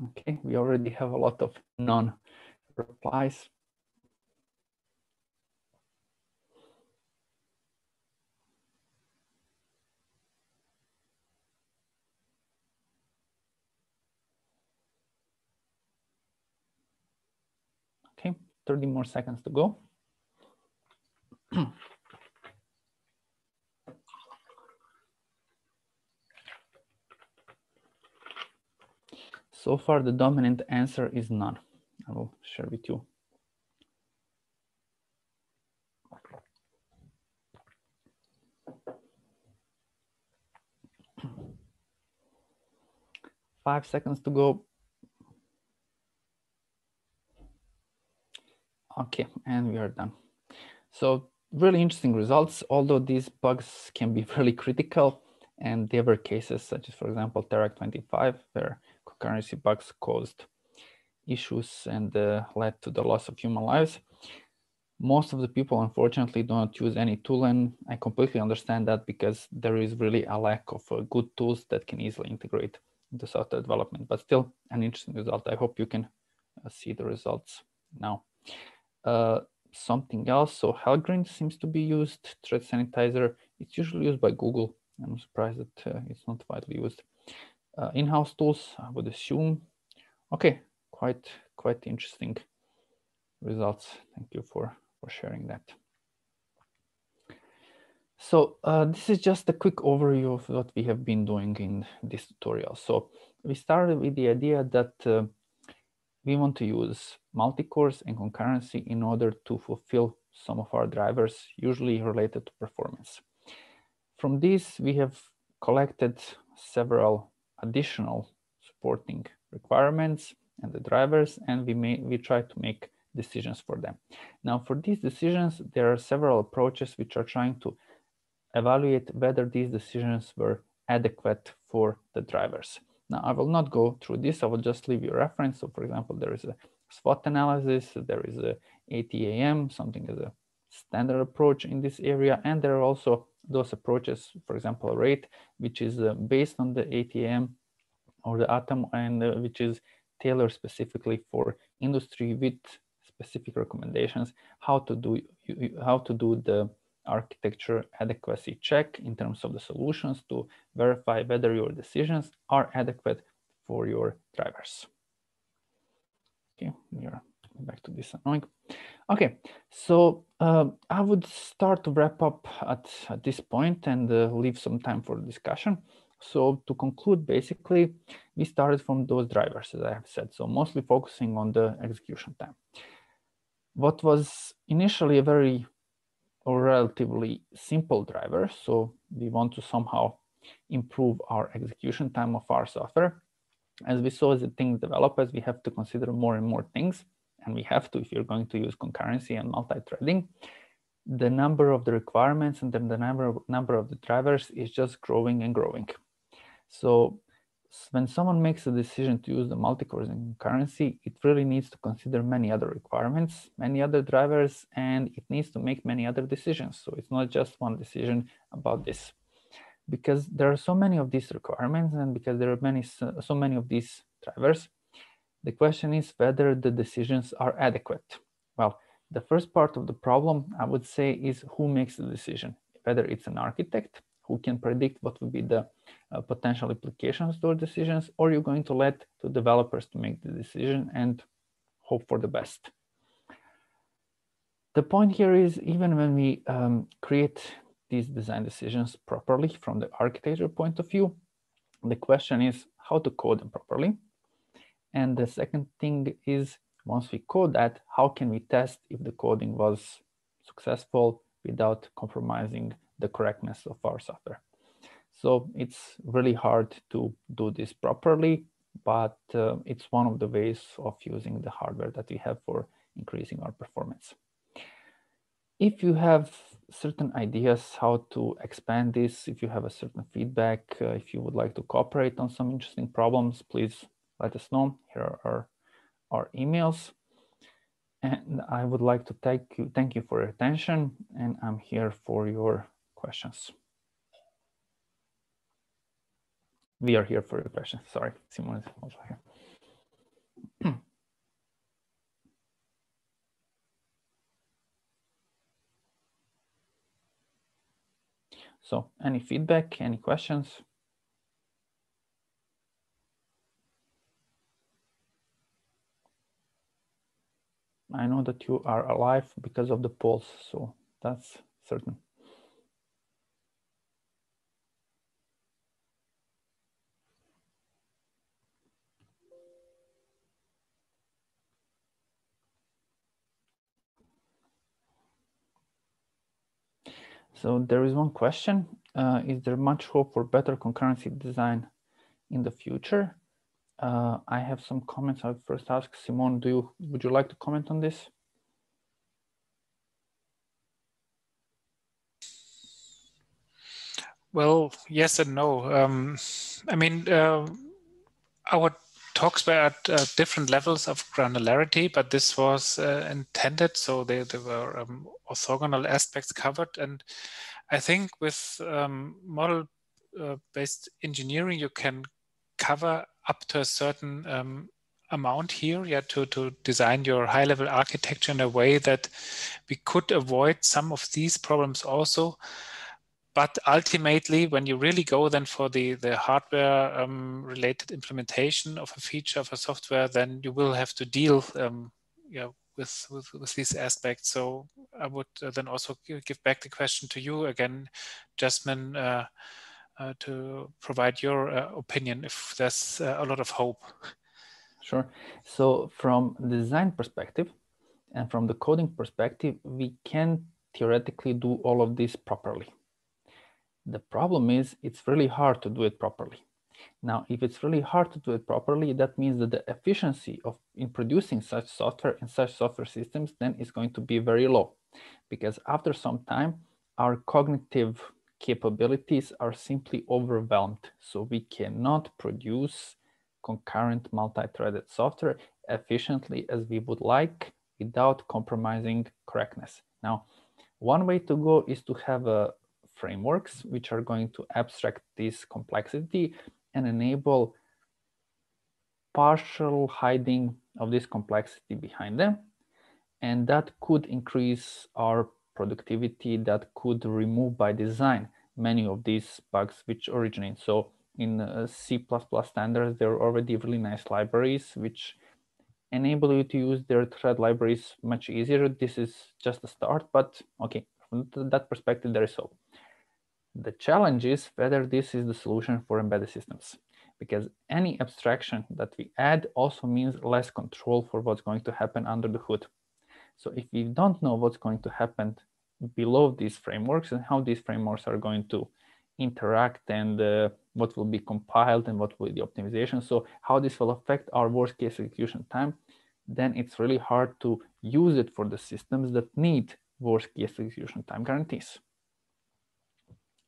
Okay, we already have a lot of non-replies. Okay, 30 more seconds to go. so far, the dominant answer is none. I will share with you. Five seconds to go. Okay, and we are done. So really interesting results, although these bugs can be really critical. And there were cases such as, for example, Therac 25, where concurrency bugs caused issues and uh, led to the loss of human lives. Most of the people, unfortunately, don't use any tool, and I completely understand that because there is really a lack of uh, good tools that can easily integrate into software development. But still, an interesting result. I hope you can uh, see the results now. Uh, something else. So Helgrind seems to be used. Thread Sanitizer, it's usually used by Google. I'm surprised that uh, it's not widely used. Uh, in-house tools, I would assume. Okay, quite quite interesting results. Thank you for for sharing that. So uh, this is just a quick overview of what we have been doing in this tutorial. So we started with the idea that uh, we want to use multi-cores and concurrency in order to fulfill some of our drivers, usually related to performance. From this, we have collected several additional supporting requirements and the drivers, and we, may, we try to make decisions for them. Now, for these decisions, there are several approaches which are trying to evaluate whether these decisions were adequate for the drivers. Now, I will not go through this. I will just leave you a reference. So, for example, there is a SWOT analysis, there is a ATAM, something as a standard approach in this area. And there are also those approaches, for example, RATE, which is uh, based on the ATAM or the ATAM and uh, which is tailored specifically for industry with specific recommendations, how to do, how to do the architecture adequacy check in terms of the solutions to verify whether your decisions are adequate for your drivers. Okay, we are back to this annoying. Okay, so uh, I would start to wrap up at, at this point and uh, leave some time for discussion. So to conclude, basically, we started from those drivers, as I have said, so mostly focusing on the execution time. What was initially a very or relatively simple driver, so we want to somehow improve our execution time of our software. As we saw as the things develop, as we have to consider more and more things, and we have to if you're going to use concurrency and multi-threading, the number of the requirements and then the number of, number of the drivers is just growing and growing. So when someone makes a decision to use the multi-cores in concurrency, it really needs to consider many other requirements, many other drivers, and it needs to make many other decisions. So it's not just one decision about this. because there are so many of these requirements and because there are many so many of these drivers, the question is whether the decisions are adequate. Well, the first part of the problem, I would say, is who makes the decision, whether it's an architect who can predict what will be the uh, potential implications to our decisions, or you're going to let the developers to make the decision and hope for the best. The point here is even when we um, create these design decisions properly from the architecture point of view, the question is how to code them properly. And the second thing is once we code that, how can we test if the coding was successful without compromising the correctness of our software? So it's really hard to do this properly, but uh, it's one of the ways of using the hardware that we have for increasing our performance. If you have certain ideas how to expand this, if you have a certain feedback, uh, if you would like to cooperate on some interesting problems, please let us know. Here are our, emails. And I would like to thank you, thank you for your attention, and I'm here for your questions. We are here for your questions. Sorry, Simon is also here. so any feedback, any questions? I know that you are alive because of the polls, so that's certain. So there is one question. Uh, is there much hope for better concurrency design in the future? Uh, I have some comments. I'll first ask Simon, do you, would you like to comment on this? Well, yes and no. Um, I mean, uh, our talks were at uh, different levels of granularity, but this was uh, intended so there, there were um, orthogonal aspects covered. And I think with um, model-based uh, engineering, you can cover up to a certain um, amount here yeah, to, to design your high-level architecture in a way that we could avoid some of these problems also but ultimately, when you really go then for the, the hardware um, related implementation of a feature of a software, then you will have to deal um, with, with, with, these aspects. So I would uh, then also give back the question to you again, Jasmin, uh, uh, to provide your uh, opinion if there's uh, a lot of hope. Sure. So from the design perspective and from the coding perspective, we can theoretically do all of this properly the problem is it's really hard to do it properly. Now, if it's really hard to do it properly, that means that the efficiency of in producing such software and such software systems then is going to be very low because after some time, our cognitive capabilities are simply overwhelmed. So we cannot produce concurrent multi-threaded software efficiently as we would like without compromising correctness. Now, one way to go is to have a frameworks which are going to abstract this complexity and enable partial hiding of this complexity behind them. And that could increase our productivity, that could remove by design many of these bugs which originate. So in uh, C++ standards, there are already really nice libraries which enable you to use their thread libraries much easier. This is just a start, but okay, from that perspective, there is hope. The challenge is whether this is the solution for embedded systems, because any abstraction that we add also means less control for what's going to happen under the hood. So if we don't know what's going to happen below these frameworks and how these frameworks are going to interact and uh, what will be compiled and what will be the optimization, so how this will affect our worst case execution time, then it's really hard to use it for the systems that need worst case execution time guarantees.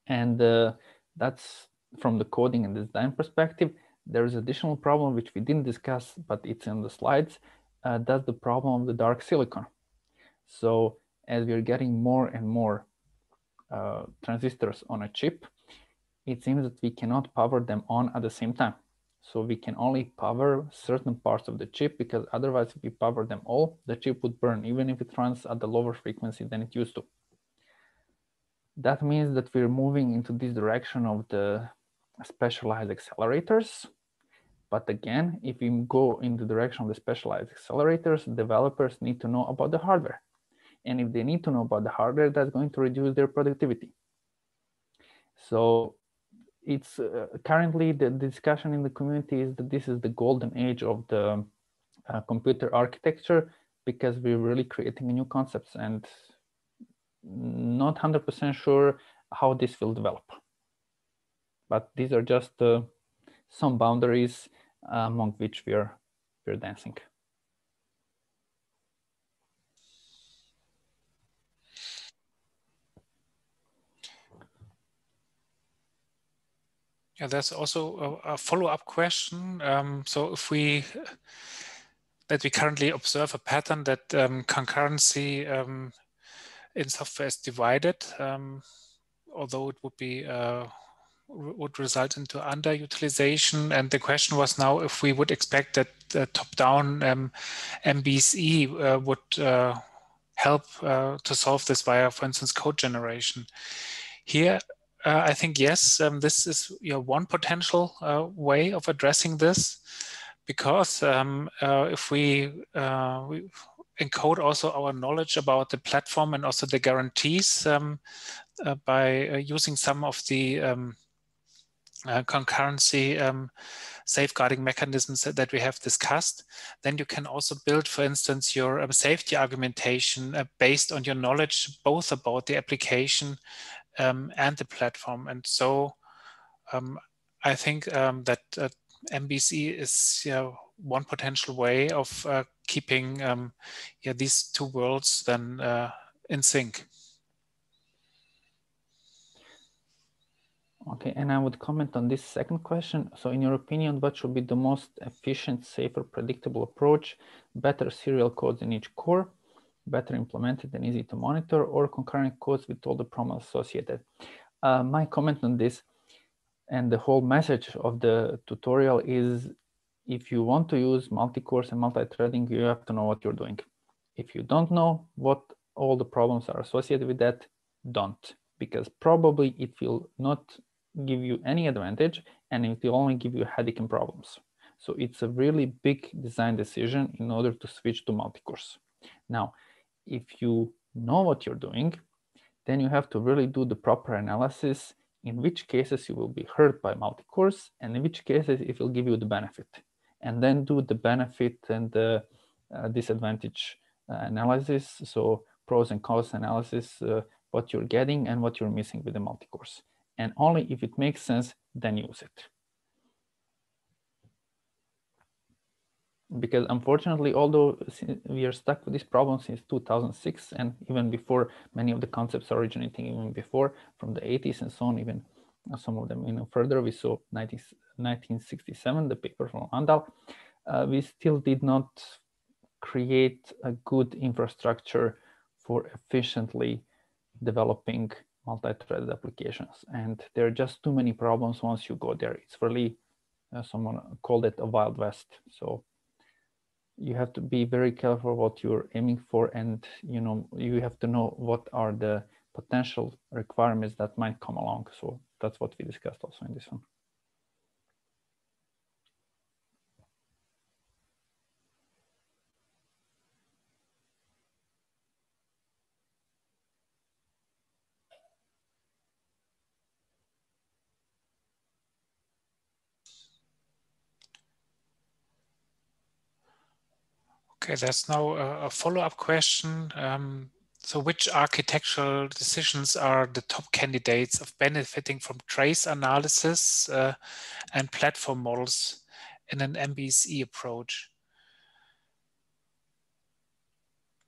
And uh, that's from the coding and design perspective. There's additional problem which we didn't discuss, but it's in the slides. Uh, that's the problem of the dark silicon. So as we're getting more and more uh, transistors on a chip, it seems that we cannot power them on at the same time. So we can only power certain parts of the chip because otherwise if we power them all, the chip would burn even if it runs at the lower frequency than it used to. That means that we're moving into this direction of the specialized accelerators. But again, if we go in the direction of the specialized accelerators, developers need to know about the hardware. And if they need to know about the hardware, that's going to reduce their productivity. So it's uh, currently the discussion in the community is that this is the golden age of the uh, computer architecture because we're really creating new concepts and not 100% sure how this will develop. But these are just uh, some boundaries among which we are we're dancing. Yeah, there's also a, a follow-up question. Um, so if we that we currently observe a pattern that um, concurrency um, in software is divided, um, although it would be uh, would result into underutilization. And the question was now if we would expect that uh, top-down um, uh, would uh, help uh, to solve this via, for instance, code generation. Here, uh, I think yes, um, this is you know, one potential uh, way of addressing this, because um, if we, we, encode also our knowledge about the platform and also the guarantees um, uh, by uh, using some of the um, concurrency um, safeguarding mechanisms that we have discussed, then you can also build, for instance, your um, safety argumentation based on your knowledge both about the application um, and the platform. And so um, I think um, that uh, MBSE is yeah, one potential way of uh, keeping um, yeah, these two worlds then uh, in sync. Okay, and I would comment on this second question. So in your opinion, what should be the most efficient, safer, predictable approach? Better serial codes in each core better implemented and easy to monitor, or concurrent codes with all the problems associated. Uh, my comment on this and the whole message of the tutorial is if you want to use multi-cores and multi-threading, you have to know what you're doing. If you don't know what all the problems are associated with that, don't, because probably it will not give you any advantage and it will only give you headache and problems. So it's a really big design decision in order to switch to multi-cores. Now, if you know what you're doing, then you have to really do the proper analysis in which cases you will be hurt by multi-cores and in which cases it will give you the benefit. And then do the benefit and the uh, disadvantage uh, analysis. So pros and cons analysis, uh, what you're getting and what you're missing with the multi-cores. And only if it makes sense, then use it. because unfortunately, although we are stuck with this problem since 2006 and even before, many of the concepts originating even before from the 80s and so on, even some of them you know further. We saw 19, 1967, the paper from Amdahl. Uh, we still did not create a good infrastructure for efficiently developing multi-threaded applications. And there are just too many problems once you go there. It's really, uh, someone called it a wild west. So you have to be very careful what you're aiming for and you know you have to know what are the potential requirements that might come along so that's what we discussed also in this one Okay, there's now a, follow-up question. Um, so which architectural decisions are the top candidates of benefiting from trace analysis uh, and platform models in an MBSE approach?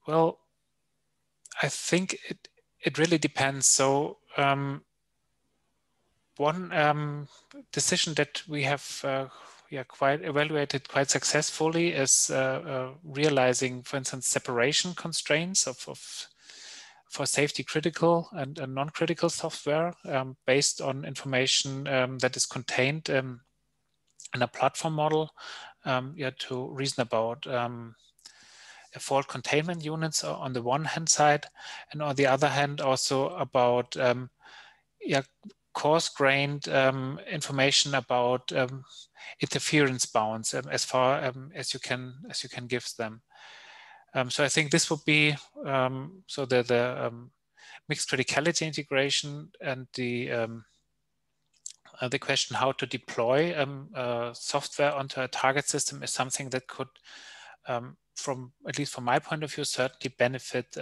Well, I think it, it really depends. So um, one um, decision that we have uh, yeah, quite evaluated quite successfully is uh, uh, realizing, for instance, separation constraints of, of, for safety critical and, and non-critical software um, based on information um, that is contained um, in a platform model um, yeah, to reason about um, fault containment units on the one hand side, and on the other hand also about yeah, coarse-grained um, information about um, interference bounds um, as far um, as you can as you can give them. Um, so I think this would be um, so the the mixed criticality integration and the uh, the question how to deploy uh, software onto a target system is something that could, from at least from my point of view, certainly benefit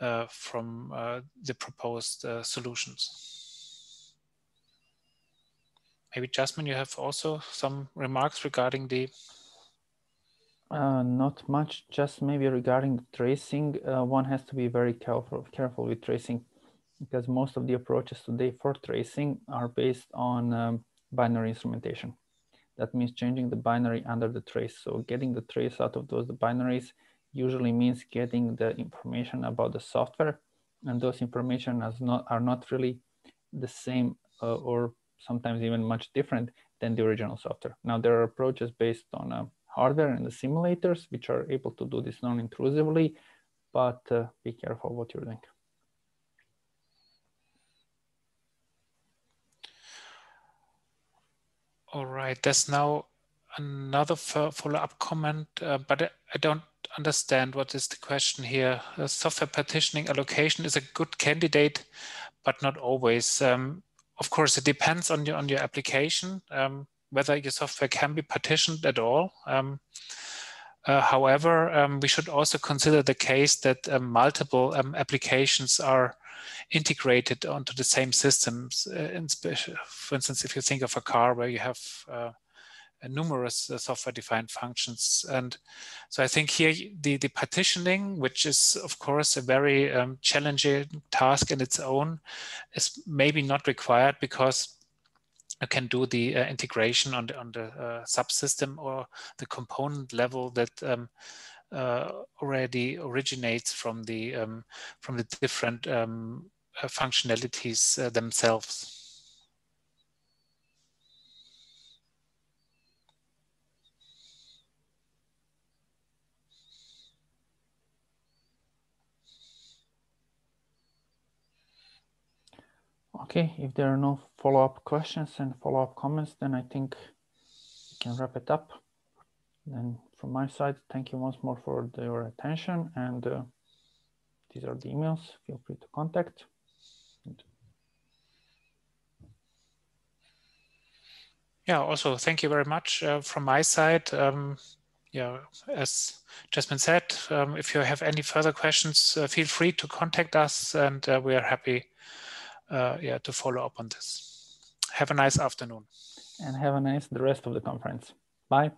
uh, from uh, the proposed uh, solutions. Maybe Jasmin, you have also some remarks regarding the. Uh, not much, just maybe regarding the tracing. Uh, one has to be very careful, careful with tracing because most of the approaches today for tracing are based on um, binary instrumentation. That means changing the binary under the trace. So getting the trace out of those binaries usually means getting the information about the software and those information as not, are not really the same uh, or sometimes even much different than the original software. Now there are approaches based on uh, hardware and the simulators which are able to do this non-intrusively, but uh, be careful what you're doing. All right, there's now another follow-up comment, uh, but I don't understand what is the question here. Uh, software partitioning allocation is a good candidate, but not always. Um, of course, it depends on your on your application um, whether your software can be partitioned at all. Um, uh, however, um, we should also consider the case that um, multiple um, applications are integrated onto the same systems. Uh, in for instance, if you think of a car where you have uh, numerous uh, software-defined functions. And so I think here the, the partitioning, which is of course a very um, challenging task in its own, is maybe not required because can do the uh, integration on the on the uh, subsystem or the component level that um, uh, already originates from the um, from the different um, uh, functionalities uh, themselves. Okay, if there are no follow-up questions and follow-up comments, then I think we can wrap it up. Then from my side, thank you once more for your attention and uh, these are the emails. Feel free to contact. Yeah, also thank you very much uh, from my side. Um, yeah, as Jasmin said, um, if you have any further questions, uh, feel free to contact us and uh, we are happy uh, yeah, to follow up on this. Have a nice afternoon. And have a nice the rest of the conference. Bye.